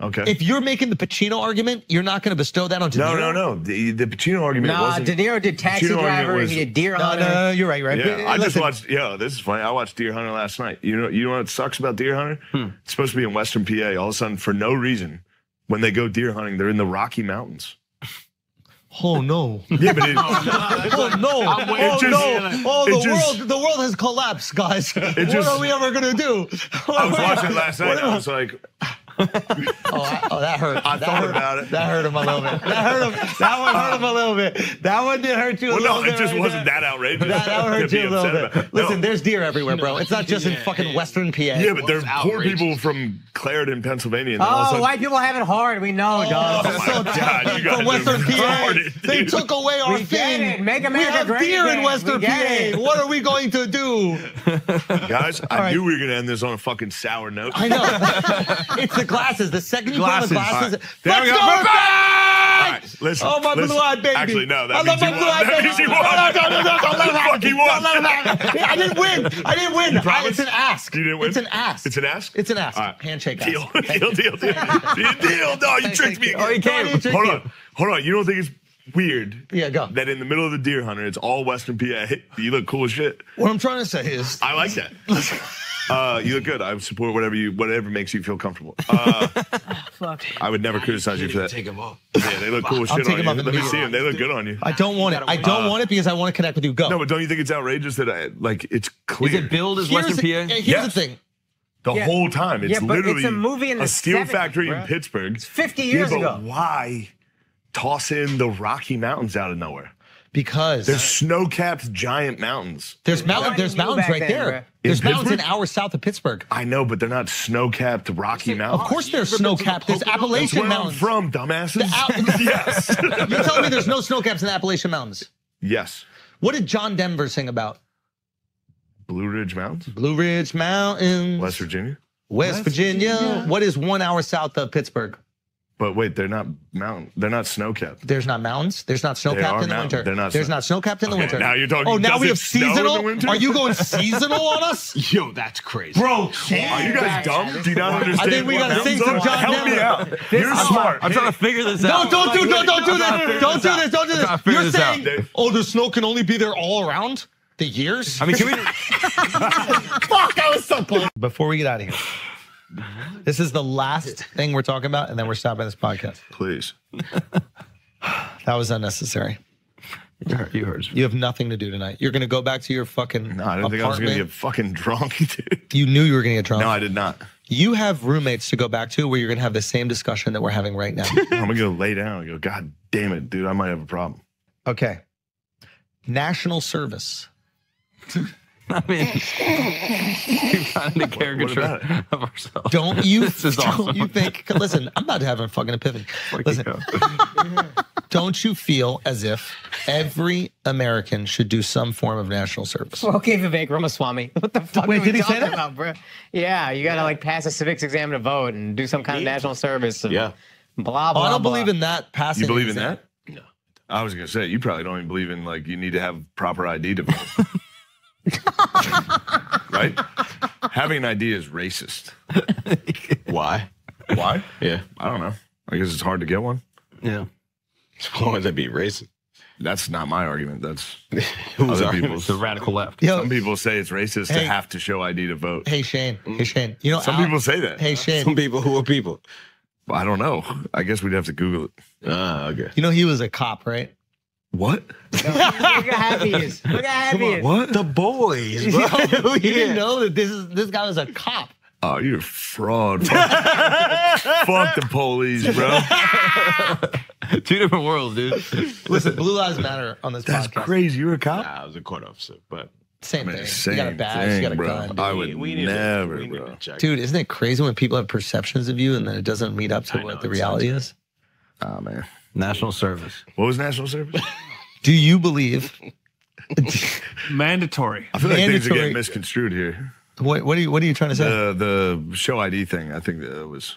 [SPEAKER 14] Okay.
[SPEAKER 26] If you're making the Pacino argument, you're not going to bestow that on De Niro.
[SPEAKER 14] no, no. The, the Pacino argument
[SPEAKER 25] Nah,
[SPEAKER 14] wasn't.
[SPEAKER 25] De Niro did Taxi
[SPEAKER 14] Pacino
[SPEAKER 25] Driver.
[SPEAKER 14] was-
[SPEAKER 25] he did Deer
[SPEAKER 26] No,
[SPEAKER 25] Hunter.
[SPEAKER 26] no, no, you're right, you're right.
[SPEAKER 14] Yeah,
[SPEAKER 26] But,
[SPEAKER 14] I just watched. Yeah, this is funny. I watched Deer Hunter last night. You know, you know what sucks about Deer Hunter?
[SPEAKER 26] Hmm.
[SPEAKER 14] It's supposed to be in Western PA. All of a sudden, for no reason, when they go deer hunting, they're in the Rocky Mountains.
[SPEAKER 26] Oh no!
[SPEAKER 14] Yeah, but it,
[SPEAKER 26] oh no! Oh
[SPEAKER 29] waiting.
[SPEAKER 26] Oh, no! Oh, the
[SPEAKER 14] just-
[SPEAKER 26] world, the world has collapsed, guys. what
[SPEAKER 14] just-
[SPEAKER 26] are we ever gonna do?
[SPEAKER 14] I was watching last night. I was like,
[SPEAKER 26] Oh, Oh, I, oh, that hurt.
[SPEAKER 14] I
[SPEAKER 26] that
[SPEAKER 14] thought
[SPEAKER 26] hurt,
[SPEAKER 14] about it.
[SPEAKER 26] That hurt him a little bit. That hurt him. That one hurt him a little bit. That one did hurt you a
[SPEAKER 14] Well,
[SPEAKER 26] little
[SPEAKER 14] no,
[SPEAKER 26] bit.
[SPEAKER 14] Well, no, it just
[SPEAKER 26] right
[SPEAKER 14] wasn't
[SPEAKER 26] there.
[SPEAKER 14] that outrageous.
[SPEAKER 26] That, that hurt you a little bit.
[SPEAKER 14] about. No.
[SPEAKER 26] Listen, there's deer everywhere, bro. It's not just in fucking Western PA.
[SPEAKER 14] Yeah, but they're poor people from Clairton, Pennsylvania. And all of
[SPEAKER 25] Oh,
[SPEAKER 14] sudden-
[SPEAKER 25] white people have it hard. We know, dog.
[SPEAKER 14] Oh, my God, you
[SPEAKER 26] From Western PA,
[SPEAKER 14] retarded,
[SPEAKER 26] they took away our
[SPEAKER 25] We get
[SPEAKER 26] thing.
[SPEAKER 25] it. Make
[SPEAKER 26] we
[SPEAKER 25] America
[SPEAKER 26] have
[SPEAKER 25] great
[SPEAKER 26] deer in. Western PA. What are we going to do?
[SPEAKER 14] Guys, I knew we were going to end this on a fucking sour note.
[SPEAKER 26] I know. it's the glasses. The second you
[SPEAKER 14] Glasses.
[SPEAKER 26] put on the glasses,
[SPEAKER 14] right. There
[SPEAKER 26] let's
[SPEAKER 14] go.
[SPEAKER 26] go.
[SPEAKER 14] All right, listen.
[SPEAKER 26] Oh, my
[SPEAKER 14] listen.
[SPEAKER 26] blue-eyed baby.
[SPEAKER 14] Actually, no, that
[SPEAKER 26] I love my
[SPEAKER 14] you
[SPEAKER 26] blue-eyed
[SPEAKER 14] That
[SPEAKER 26] baby.
[SPEAKER 14] means you
[SPEAKER 26] No,
[SPEAKER 14] won.
[SPEAKER 26] no, no, no, no, don't let him have
[SPEAKER 14] Fuck,
[SPEAKER 26] it.
[SPEAKER 14] you won.
[SPEAKER 26] Don't let him have it. I didn't win. I didn't win.
[SPEAKER 14] You
[SPEAKER 26] I, it's an ask.
[SPEAKER 14] You didn't win?
[SPEAKER 26] It's an ask.
[SPEAKER 14] It's an ask?
[SPEAKER 26] It's an ask.
[SPEAKER 14] All right.
[SPEAKER 26] Handshake
[SPEAKER 14] Deal,
[SPEAKER 26] ask.
[SPEAKER 14] deal, deal, deal. deal, deal. No, you tricked me.
[SPEAKER 26] Oh. No, he tricked
[SPEAKER 14] Hold
[SPEAKER 26] you.
[SPEAKER 14] on. Hold on. You don't think it's weird
[SPEAKER 26] Yeah, go.
[SPEAKER 14] that in the middle of the deer hunter, it's all Western PA? You look cool as shit.
[SPEAKER 26] What I'm trying to say is,
[SPEAKER 14] I like that. Uh, you look good. I support whatever you, whatever makes you feel comfortable. Uh, I would never criticize you for that.
[SPEAKER 27] Take them off.
[SPEAKER 14] Yeah, they look cool as
[SPEAKER 26] I'll
[SPEAKER 14] shit
[SPEAKER 26] take
[SPEAKER 14] on
[SPEAKER 26] them
[SPEAKER 14] you.
[SPEAKER 26] off
[SPEAKER 14] Let me
[SPEAKER 26] immediately.
[SPEAKER 14] see them. They look good on you.
[SPEAKER 26] I don't want it. I don't want it because I want to connect with you. Go.
[SPEAKER 14] No, but don't you think it's outrageous that I like it's clear?
[SPEAKER 27] Is it billed as Western
[SPEAKER 26] the-
[SPEAKER 27] PA?
[SPEAKER 26] Here's
[SPEAKER 14] Yes.
[SPEAKER 26] the thing.
[SPEAKER 14] the
[SPEAKER 25] Yeah.
[SPEAKER 14] whole time? It's
[SPEAKER 25] Yeah, but it's
[SPEAKER 14] literally
[SPEAKER 25] a movie in the
[SPEAKER 14] steel
[SPEAKER 25] 70s,
[SPEAKER 14] factory in
[SPEAKER 25] bruh.
[SPEAKER 14] Pittsburgh.
[SPEAKER 25] It's 50
[SPEAKER 14] Yeah,
[SPEAKER 25] years
[SPEAKER 14] but
[SPEAKER 25] ago.
[SPEAKER 14] Why toss in the Rocky Mountains out of nowhere?
[SPEAKER 26] Because
[SPEAKER 14] There's snow-capped giant mountains.
[SPEAKER 26] there's mountain, there's mountains right
[SPEAKER 25] then,
[SPEAKER 26] there.
[SPEAKER 25] bruh.
[SPEAKER 26] There's
[SPEAKER 14] In
[SPEAKER 26] mountains in
[SPEAKER 14] Pittsburgh?
[SPEAKER 26] hours south of Pittsburgh.
[SPEAKER 14] I know, but they're not snow-capped Rocky Mountains.
[SPEAKER 26] Of course, there's snow capped. There's
[SPEAKER 14] That's
[SPEAKER 26] Appalachian
[SPEAKER 14] where
[SPEAKER 26] Mountains.
[SPEAKER 14] I'm from, dumbasses.
[SPEAKER 26] Al-
[SPEAKER 14] yes.
[SPEAKER 26] You tell me there's no snow caps in the Appalachian Mountains.
[SPEAKER 14] yes.
[SPEAKER 26] What did John Denver sing about?
[SPEAKER 14] Blue Ridge Mountains,
[SPEAKER 26] Blue Ridge Mountains,
[SPEAKER 14] West Virginia.
[SPEAKER 26] West Virginia. What is one hour south of Pittsburgh?
[SPEAKER 14] But wait, they're not mountain. They're not snow-capped.
[SPEAKER 26] There's not mountains. There's not snow
[SPEAKER 14] They
[SPEAKER 26] capped
[SPEAKER 14] are
[SPEAKER 26] in the
[SPEAKER 14] mountains.
[SPEAKER 26] winter.
[SPEAKER 14] They're not
[SPEAKER 26] There's
[SPEAKER 14] snow-
[SPEAKER 26] not snow capped in the
[SPEAKER 14] Okay,
[SPEAKER 26] winter.
[SPEAKER 14] now you're talking-
[SPEAKER 26] Oh, now
[SPEAKER 14] does
[SPEAKER 26] we
[SPEAKER 14] it
[SPEAKER 26] have
[SPEAKER 14] snow in the
[SPEAKER 26] seasonal.
[SPEAKER 14] winter?
[SPEAKER 26] Are you going seasonal on us,
[SPEAKER 27] Yo, that's crazy.
[SPEAKER 26] bro?
[SPEAKER 14] Are you guys dumb? Do you not understand?
[SPEAKER 26] I think we
[SPEAKER 14] what
[SPEAKER 26] gotta sing some
[SPEAKER 14] are?
[SPEAKER 26] John
[SPEAKER 14] Help me
[SPEAKER 26] Denver.
[SPEAKER 14] out. You're smart.
[SPEAKER 27] I'm trying to figure this
[SPEAKER 26] No,
[SPEAKER 27] out.
[SPEAKER 26] don't do, don't, don't do
[SPEAKER 27] I'm trying to
[SPEAKER 26] this. Don't do this. Don't do
[SPEAKER 27] I'm trying to
[SPEAKER 26] this.
[SPEAKER 27] figure
[SPEAKER 26] You're
[SPEAKER 27] this out.
[SPEAKER 26] saying, oh, the snow can only be there all around the years.
[SPEAKER 27] I mean, can we?
[SPEAKER 26] Fuck, I was so pumped. Before we get out of here, this is the last thing we're talking about, and then we're stopping this podcast.
[SPEAKER 14] Please.
[SPEAKER 26] That was unnecessary.
[SPEAKER 27] You heard. You heard.
[SPEAKER 26] You have nothing to do tonight. You're gonna go back to your fucking
[SPEAKER 14] No, I didn't think I was going to get fucking drunk, dude.
[SPEAKER 26] You knew you were gonna get drunk.
[SPEAKER 14] No, I did not.
[SPEAKER 26] You have roommates to go back to where you're gonna have the same discussion that we're having right now.
[SPEAKER 14] I'm going to go lay down and go, God damn it, dude, I might have a problem.
[SPEAKER 26] okay. National service.
[SPEAKER 27] I mean, we're trying to caricature
[SPEAKER 14] about it?
[SPEAKER 27] of ourselves.
[SPEAKER 26] Don't you?
[SPEAKER 27] This is
[SPEAKER 26] don't
[SPEAKER 27] awesome.
[SPEAKER 26] you think? Listen, I'm about to have a fucking epiphany. Listen, don't you feel as if every American should do some form of national service?
[SPEAKER 25] Okay, Vivek Ramaswamy. What the fuck
[SPEAKER 26] Wait,
[SPEAKER 25] are we
[SPEAKER 26] did he say
[SPEAKER 25] talking
[SPEAKER 26] that?
[SPEAKER 25] about, bro? Yeah, you gotta like pass a civics exam to vote and do some kind of national service. and
[SPEAKER 27] Yeah.
[SPEAKER 25] Blah
[SPEAKER 26] Oh,
[SPEAKER 25] blah.
[SPEAKER 26] I don't
[SPEAKER 25] blah.
[SPEAKER 26] believe in that passing.
[SPEAKER 14] You believe in
[SPEAKER 26] exam.
[SPEAKER 14] that? No. I was going to say, you probably don't even believe in, like, you need to have proper ID to vote. right? Having an idea is racist.
[SPEAKER 27] Why?
[SPEAKER 14] Why?
[SPEAKER 27] Yeah.
[SPEAKER 14] I don't know. I guess it's hard to get one.
[SPEAKER 27] Yeah. As long as they be racist.
[SPEAKER 14] That's not my argument. That's
[SPEAKER 27] Who's
[SPEAKER 14] other
[SPEAKER 27] our
[SPEAKER 14] people's.
[SPEAKER 27] the radical left?
[SPEAKER 26] Yo,
[SPEAKER 14] Some people say it's racist
[SPEAKER 26] Hey.
[SPEAKER 14] to have to show ID to vote.
[SPEAKER 26] hey Shane. Hey Shane. You know
[SPEAKER 14] Some
[SPEAKER 26] Al-
[SPEAKER 14] people say that.
[SPEAKER 26] Hey Shane.
[SPEAKER 27] Some people who are people.
[SPEAKER 14] I don't know. I guess we'd have to Google it.
[SPEAKER 27] Ah, okay.
[SPEAKER 26] You know he was a cop, right?
[SPEAKER 14] What?
[SPEAKER 25] Look how happy he is. Look how happy he is.
[SPEAKER 14] What?
[SPEAKER 27] The boys,
[SPEAKER 26] you
[SPEAKER 27] bro.
[SPEAKER 26] didn't know that this is this guy was a cop.
[SPEAKER 14] Oh, you're a fraud. Fuck, fuck the police, bro.
[SPEAKER 27] Two different worlds, dude.
[SPEAKER 26] Listen, Blue Lives Matter on this
[SPEAKER 14] That's
[SPEAKER 26] podcast.
[SPEAKER 14] crazy. You're a cop?
[SPEAKER 27] Nah, I was a court officer, but
[SPEAKER 26] Same
[SPEAKER 14] I mean,
[SPEAKER 26] thing.
[SPEAKER 14] same
[SPEAKER 26] you got a badge, you got a
[SPEAKER 14] thing,
[SPEAKER 26] gun.
[SPEAKER 14] bro. I would
[SPEAKER 27] we need
[SPEAKER 14] never,
[SPEAKER 27] to,
[SPEAKER 14] bro.
[SPEAKER 26] Dude, isn't it crazy when people have perceptions of you and then it doesn't meet up to
[SPEAKER 27] I
[SPEAKER 26] what
[SPEAKER 27] know,
[SPEAKER 26] the reality is?
[SPEAKER 14] Oh, man.
[SPEAKER 27] National service.
[SPEAKER 14] What was national service?
[SPEAKER 26] Do you believe
[SPEAKER 5] Mandatory.
[SPEAKER 14] I feel like things are
[SPEAKER 26] Mandatory-
[SPEAKER 14] getting misconstrued here.
[SPEAKER 26] what what are you what are you trying to say?
[SPEAKER 14] The the show ID thing, I think that was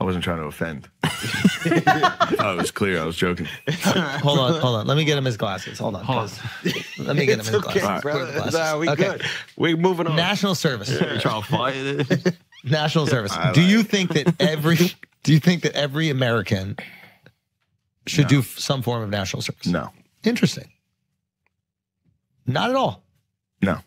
[SPEAKER 14] I wasn't trying to offend. I oh, it was clear. I was joking.
[SPEAKER 26] hold on, hold on. Let me get him his glasses. Hold on. pause. Let me get him
[SPEAKER 27] It's
[SPEAKER 26] his
[SPEAKER 27] okay,
[SPEAKER 26] glasses.
[SPEAKER 27] bro.
[SPEAKER 26] Glasses.
[SPEAKER 27] Nah, we
[SPEAKER 26] Okay.
[SPEAKER 27] good. We moving on.
[SPEAKER 26] National service.
[SPEAKER 27] You trying to fight it?
[SPEAKER 26] National service.
[SPEAKER 14] I
[SPEAKER 26] Do
[SPEAKER 14] like
[SPEAKER 26] you think that every do you think that every American should do some form of national service?
[SPEAKER 14] No.
[SPEAKER 26] Interesting. Not at all.
[SPEAKER 14] No.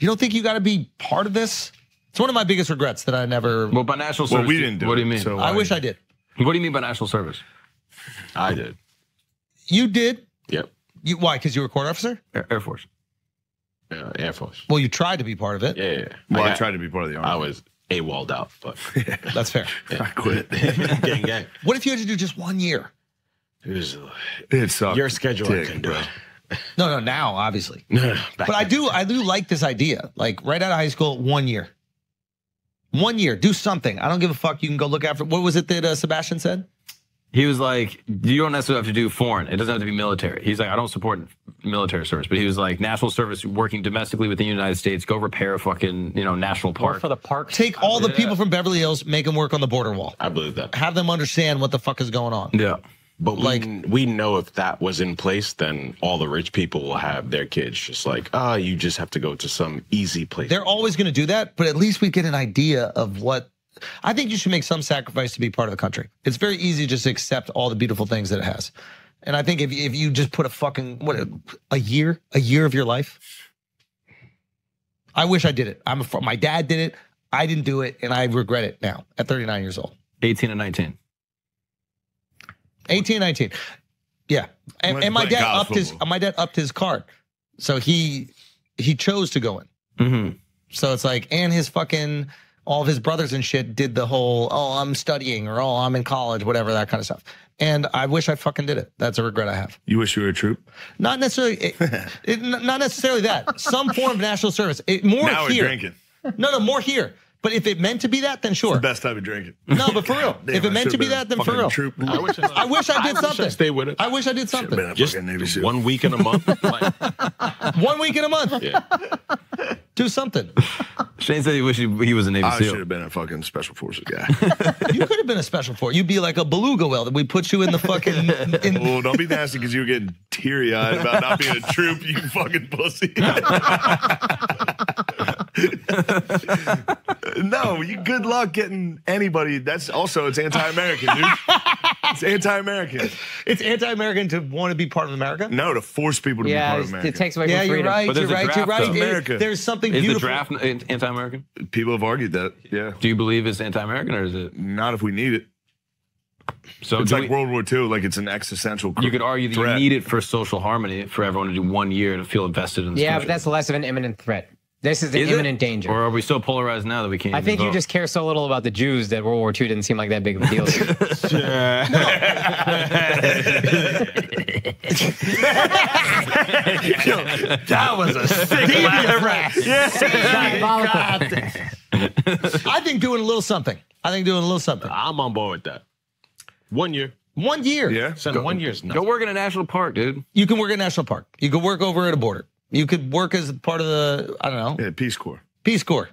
[SPEAKER 26] You don't think you got to be part of this? It's one of my biggest regrets that I never.
[SPEAKER 27] Well, by national
[SPEAKER 14] Well,
[SPEAKER 27] service,
[SPEAKER 14] we didn't do
[SPEAKER 27] What do you mean?
[SPEAKER 14] so
[SPEAKER 26] I wish I did.
[SPEAKER 27] What do you mean by national service? I did.
[SPEAKER 26] You did.
[SPEAKER 27] Yep.
[SPEAKER 26] You why? Because you were a court officer.
[SPEAKER 27] Air, Air Force. Yeah, Air Force.
[SPEAKER 26] Well, you tried to be part of it.
[SPEAKER 27] Yeah, yeah. yeah.
[SPEAKER 14] Well, I,
[SPEAKER 27] got-
[SPEAKER 14] tried to be part of the army.
[SPEAKER 27] I was a walled out, but
[SPEAKER 26] That's fair.
[SPEAKER 27] I quit. gang, gang.
[SPEAKER 26] What if you had to do just one year?
[SPEAKER 27] It was
[SPEAKER 14] it sucked.
[SPEAKER 27] your schedule. I
[SPEAKER 14] Dick,
[SPEAKER 27] couldn't do
[SPEAKER 14] bro.
[SPEAKER 27] it.
[SPEAKER 26] No, no, now obviously.
[SPEAKER 27] No, no,
[SPEAKER 26] But I do, I do like this idea. Like right out of high school, one year, one year, do something. I don't give a fuck. You can go look after. What was it that uh, Sebastian said?
[SPEAKER 27] He was like, you don't necessarily have to do foreign. It doesn't have to be military. He's like, I don't support military service, but he was like, national service working domestically within the United States. Go repair a fucking, you know, national park.
[SPEAKER 25] for the park.
[SPEAKER 26] Take all the
[SPEAKER 27] Yeah.
[SPEAKER 26] people from Beverly Hills, make them work on the border wall.
[SPEAKER 27] I believe that.
[SPEAKER 26] Have them understand what the fuck is going on.
[SPEAKER 27] Yeah.
[SPEAKER 29] But like we know if that was in place, then all the rich people will have their kids just like, ah, you just have to go to some easy place.
[SPEAKER 26] They're always going to do that, but at least we get an idea of what. I think you should make some sacrifice to be part of the country. It's very easy just to just accept all the beautiful things that it has. And I think if if you just put a fucking what a, a year, a year of your life. I wish I did it. I'm a, my dad did it. I didn't do it, and I regret it now at 39 years old.
[SPEAKER 27] 18 and 19.
[SPEAKER 26] 18, 19. Yeah. And, and my dad upped his my dad upped his card. So he he chose to go in.
[SPEAKER 27] Mm-hmm.
[SPEAKER 26] So it's like, and his fucking all of his brothers and shit did the whole, oh, I'm studying or oh, I'm in college, whatever, that kind of stuff. And I wish I fucking did it. That's a regret I have.
[SPEAKER 14] You wish you were a troop?
[SPEAKER 26] Not necessarily, it, it- not necessarily that. Some form of national service. It, more
[SPEAKER 14] Now
[SPEAKER 26] here.
[SPEAKER 14] drinking.
[SPEAKER 26] No, no, more here. But if it meant to be that, then sure.
[SPEAKER 14] The best time to drink it.
[SPEAKER 26] No, but for real.
[SPEAKER 14] Damn,
[SPEAKER 26] if
[SPEAKER 14] I
[SPEAKER 26] it meant to be that, then for real.
[SPEAKER 14] troop.
[SPEAKER 26] I wish I, wish I did something.
[SPEAKER 29] Stay with it.
[SPEAKER 26] I wish I did something.
[SPEAKER 29] Just one week in a month.
[SPEAKER 26] One week in a month. Do something.
[SPEAKER 27] Shane said he wished he, he was a Navy
[SPEAKER 14] I
[SPEAKER 27] SEAL.
[SPEAKER 14] should have been a fucking special forces guy.
[SPEAKER 26] You could have been a special force. You'd be like a beluga whale that we put you in the fucking. In,
[SPEAKER 14] well, oh, don't be nasty because you were getting teary eyed about not being a troop, you fucking pussy. no, you good luck getting anybody. That's also it's anti-American, dude. It's anti-American.
[SPEAKER 26] It's anti-American to want to be part of America.
[SPEAKER 14] No, to force people to be part of America.
[SPEAKER 26] yeah, you're right.
[SPEAKER 27] But there's
[SPEAKER 26] You're right.
[SPEAKER 27] draft,
[SPEAKER 26] You're right.
[SPEAKER 27] though.
[SPEAKER 26] It-
[SPEAKER 14] America.
[SPEAKER 26] There's something
[SPEAKER 27] Is
[SPEAKER 26] beautiful.
[SPEAKER 27] the draft an- anti-American?
[SPEAKER 14] People have argued that. Yeah.
[SPEAKER 27] Do you believe it's anti-American or is it?
[SPEAKER 14] Not if we need it.
[SPEAKER 27] So
[SPEAKER 14] it's like
[SPEAKER 27] we-
[SPEAKER 14] World War II. Like it's an existential.
[SPEAKER 27] You could argue that
[SPEAKER 14] threat.
[SPEAKER 27] you need it for social harmony for everyone to do one year to feel invested in. This
[SPEAKER 25] Yeah, but that's less of an imminent threat. This is an
[SPEAKER 27] Is it?
[SPEAKER 25] imminent danger.
[SPEAKER 27] Or are we so polarized now that we can't?
[SPEAKER 25] I
[SPEAKER 27] even
[SPEAKER 25] think you
[SPEAKER 27] vote?
[SPEAKER 25] just care so little about the Jews that World War II didn't seem like that big of a deal. to you.
[SPEAKER 27] that was a sick laugh.
[SPEAKER 26] I think doing a little something. I think doing a little something.
[SPEAKER 29] I'm on board with that. One year.
[SPEAKER 26] One year.
[SPEAKER 14] Yeah.
[SPEAKER 29] Son, one year's
[SPEAKER 27] Go
[SPEAKER 29] nothing.
[SPEAKER 27] work in a national park, dude.
[SPEAKER 26] You can work in a national park. You could work over at a border. You could work as part of the I don't know
[SPEAKER 14] Yeah, Peace Corps.
[SPEAKER 26] Peace Corps.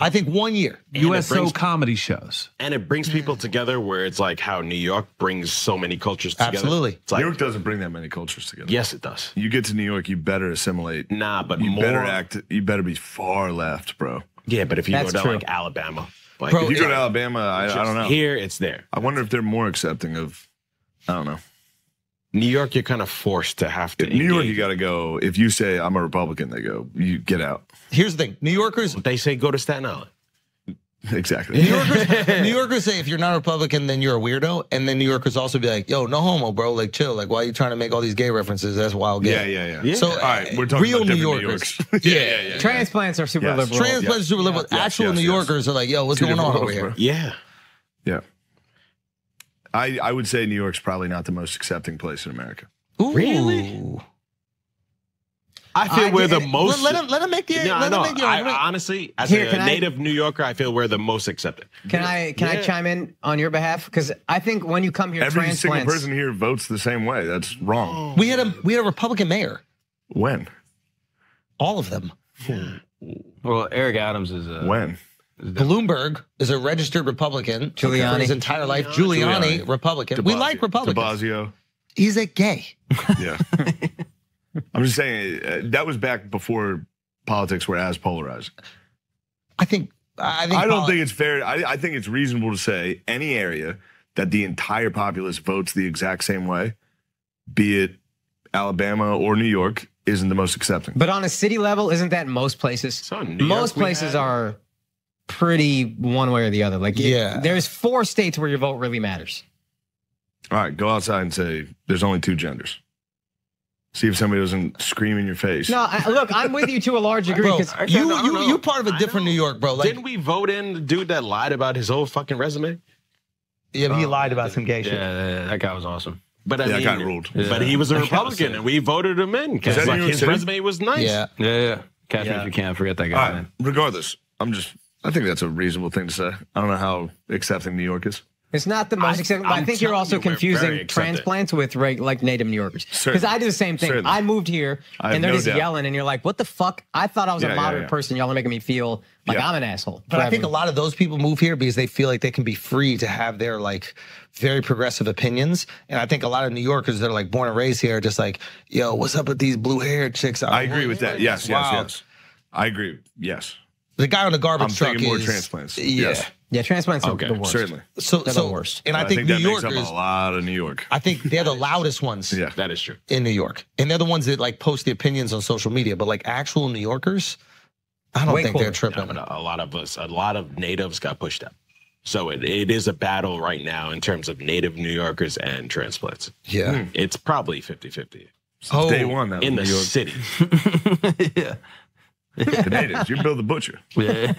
[SPEAKER 26] I think one year.
[SPEAKER 29] And it
[SPEAKER 5] USO
[SPEAKER 29] brings-
[SPEAKER 5] comedy shows.
[SPEAKER 29] And it brings people together where it's like how New York brings so many cultures together.
[SPEAKER 26] Absolutely.
[SPEAKER 29] It's like,
[SPEAKER 14] New York doesn't bring that many cultures together.
[SPEAKER 29] yes, it does.
[SPEAKER 14] You get to New York, you better assimilate.
[SPEAKER 29] Nah, but
[SPEAKER 14] You
[SPEAKER 29] more.
[SPEAKER 14] better act. You better be far left, bro.
[SPEAKER 29] Yeah, but if you
[SPEAKER 25] That's
[SPEAKER 29] go down
[SPEAKER 25] true.
[SPEAKER 29] like Alabama, like
[SPEAKER 26] Bro,
[SPEAKER 14] If you go
[SPEAKER 26] it-
[SPEAKER 14] to Alabama, I,
[SPEAKER 29] it's
[SPEAKER 14] I don't know.
[SPEAKER 29] Here, it's there.
[SPEAKER 14] I wonder if they're more accepting of. I don't know.
[SPEAKER 29] New York, you're kind of forced to have to.
[SPEAKER 14] In New York, you got to go. If you say I'm a Republican, they go, you get out.
[SPEAKER 26] Here's the thing. New Yorkers
[SPEAKER 29] They say go to Staten Island.
[SPEAKER 14] Exactly.
[SPEAKER 26] New Yorkers, New Yorkers say if you're not a Republican, then you're a weirdo. And then New Yorkers also be like, yo, no homo, bro. Like, chill. Like, why are you trying to make all these gay references? That's wild
[SPEAKER 14] Yeah,
[SPEAKER 26] gay.
[SPEAKER 14] yeah, yeah.
[SPEAKER 26] So,
[SPEAKER 14] all right, we're talking
[SPEAKER 26] real
[SPEAKER 14] about
[SPEAKER 26] New Yorkers.
[SPEAKER 14] New Yorks. yeah, yeah, yeah.
[SPEAKER 25] Transplants are super
[SPEAKER 14] Yes.
[SPEAKER 25] liberal.
[SPEAKER 26] Transplants are super liberal.
[SPEAKER 14] Yes,
[SPEAKER 26] Actual
[SPEAKER 14] yes,
[SPEAKER 26] New
[SPEAKER 14] yes.
[SPEAKER 26] Yorkers are like, yo, what's
[SPEAKER 14] Two
[SPEAKER 26] going on
[SPEAKER 14] different
[SPEAKER 26] over here?
[SPEAKER 29] Yeah.
[SPEAKER 14] Yeah. I I would say New York's probably not the most accepting place in America.
[SPEAKER 26] Ooh.
[SPEAKER 29] Really? I feel
[SPEAKER 26] I
[SPEAKER 29] we're
[SPEAKER 26] get
[SPEAKER 29] the most.
[SPEAKER 26] Let, let him, let him make the.
[SPEAKER 29] No,
[SPEAKER 26] let
[SPEAKER 29] no.
[SPEAKER 26] him make the
[SPEAKER 29] I, honestly, as
[SPEAKER 25] Here,
[SPEAKER 29] a
[SPEAKER 25] can I-
[SPEAKER 29] native New Yorker, I feel we're the most accepted.
[SPEAKER 25] Can I can I chime in on your behalf? Because I think when you come here,
[SPEAKER 14] Every single
[SPEAKER 25] transplants.
[SPEAKER 14] person here votes the same way. That's wrong.
[SPEAKER 26] we had a we had a Republican mayor.
[SPEAKER 14] When?
[SPEAKER 26] All of them.
[SPEAKER 27] Well, Eric Adams is a.
[SPEAKER 14] When?
[SPEAKER 26] Bloomberg is a registered Republican. for his entire life. Giuliani,
[SPEAKER 14] Giuliani.
[SPEAKER 26] Republican. We like Republicans.
[SPEAKER 14] De Blasio.
[SPEAKER 26] He's a gay.
[SPEAKER 14] Yeah. I'm just saying uh, that was back before politics were as polarized.
[SPEAKER 26] I think. I think.
[SPEAKER 14] I don't
[SPEAKER 26] poli-
[SPEAKER 14] think it's fair. I, I think it's reasonable to say any area that the entire populace votes the exact same way, be it Alabama or New York, isn't the most accepting.
[SPEAKER 25] But on a city level, isn't that most places?
[SPEAKER 29] Son, New
[SPEAKER 25] most places
[SPEAKER 29] had-
[SPEAKER 25] are pretty one way or the other. Like, it-
[SPEAKER 26] Yeah.
[SPEAKER 25] there's four states where your vote really matters.
[SPEAKER 14] All right, go outside and say there's only two genders. See if somebody doesn't scream in your face.
[SPEAKER 25] No, I, look, I'm with you to a large degree.
[SPEAKER 26] Bro,
[SPEAKER 25] 'cause-
[SPEAKER 26] you
[SPEAKER 29] I
[SPEAKER 26] you
[SPEAKER 29] know.
[SPEAKER 26] you part of a different New York, bro. Like
[SPEAKER 29] Didn't we vote in the dude that lied about his whole fucking resume?
[SPEAKER 10] Yeah, he oh, lied about some gay
[SPEAKER 27] Yeah,
[SPEAKER 10] shit.
[SPEAKER 27] yeah, that guy was awesome.
[SPEAKER 29] But I
[SPEAKER 14] Yeah, that guy ruled.
[SPEAKER 29] But he was a
[SPEAKER 27] That was
[SPEAKER 29] Republican, and we voted him in because like his
[SPEAKER 14] City?
[SPEAKER 29] resume was nice.
[SPEAKER 26] Yeah.
[SPEAKER 27] Yeah, yeah. Catherine
[SPEAKER 10] Yeah.
[SPEAKER 27] Buchanan, forget that guy.
[SPEAKER 14] All right.
[SPEAKER 27] man.
[SPEAKER 14] Regardless, I'm just. I think that's a reasonable thing to say. I don't know how accepting New York is.
[SPEAKER 25] It's not the most
[SPEAKER 29] I-
[SPEAKER 25] acceptable. I
[SPEAKER 29] I'm
[SPEAKER 25] think you're also
[SPEAKER 29] you,
[SPEAKER 25] confusing transplants with reg, like native New Yorkers. Because I do the same thing.
[SPEAKER 14] Certainly.
[SPEAKER 25] I moved here
[SPEAKER 14] I
[SPEAKER 25] and they're
[SPEAKER 14] no
[SPEAKER 25] just
[SPEAKER 14] doubt.
[SPEAKER 25] yelling, and you're like, "What the fuck?" I thought I was
[SPEAKER 14] Yeah,
[SPEAKER 25] a
[SPEAKER 14] yeah,
[SPEAKER 25] moderate
[SPEAKER 14] yeah.
[SPEAKER 25] person. Y'all are making me feel like
[SPEAKER 14] Yeah.
[SPEAKER 25] I'm an asshole.
[SPEAKER 26] But I think a lot of those people move here because they feel like they can be free to have their like very progressive opinions. And I think a lot of New Yorkers that are like born and raised here are just like, yo, what's up with these blue haired chicks?
[SPEAKER 14] I agree with that. Yes, yes,
[SPEAKER 26] Wow.
[SPEAKER 14] yes. I agree. Yes.
[SPEAKER 26] The guy on the garbage
[SPEAKER 14] I'm
[SPEAKER 26] truck
[SPEAKER 14] thinking more
[SPEAKER 26] is
[SPEAKER 14] transplants.
[SPEAKER 26] Yeah.
[SPEAKER 14] Yes.
[SPEAKER 25] yeah, transplants are
[SPEAKER 29] Okay,
[SPEAKER 25] the worst.
[SPEAKER 14] Certainly.
[SPEAKER 26] So
[SPEAKER 25] They're
[SPEAKER 26] so
[SPEAKER 25] the worst.
[SPEAKER 26] and I
[SPEAKER 14] But
[SPEAKER 26] think,
[SPEAKER 14] that
[SPEAKER 26] New
[SPEAKER 14] makes up
[SPEAKER 26] Yorkers
[SPEAKER 14] a lot of New York.
[SPEAKER 26] I think they're the loudest ones
[SPEAKER 14] Yeah.
[SPEAKER 29] That is true.
[SPEAKER 26] in New York. And they're the ones that like post the opinions on social media. But like actual New Yorkers, I don't
[SPEAKER 25] Way
[SPEAKER 26] think
[SPEAKER 25] cooler.
[SPEAKER 26] they're tripping.
[SPEAKER 29] No, but a lot of us, a lot of natives got pushed out. So it, it is a battle right now in terms of native New Yorkers and transplants.
[SPEAKER 26] Yeah. Hmm.
[SPEAKER 29] It's probably 50 50
[SPEAKER 26] Oh,
[SPEAKER 14] Day one, that
[SPEAKER 29] in the
[SPEAKER 14] was New York.
[SPEAKER 29] city.
[SPEAKER 27] yeah.
[SPEAKER 14] The natives. You're Bill the Butcher.
[SPEAKER 27] Yeah.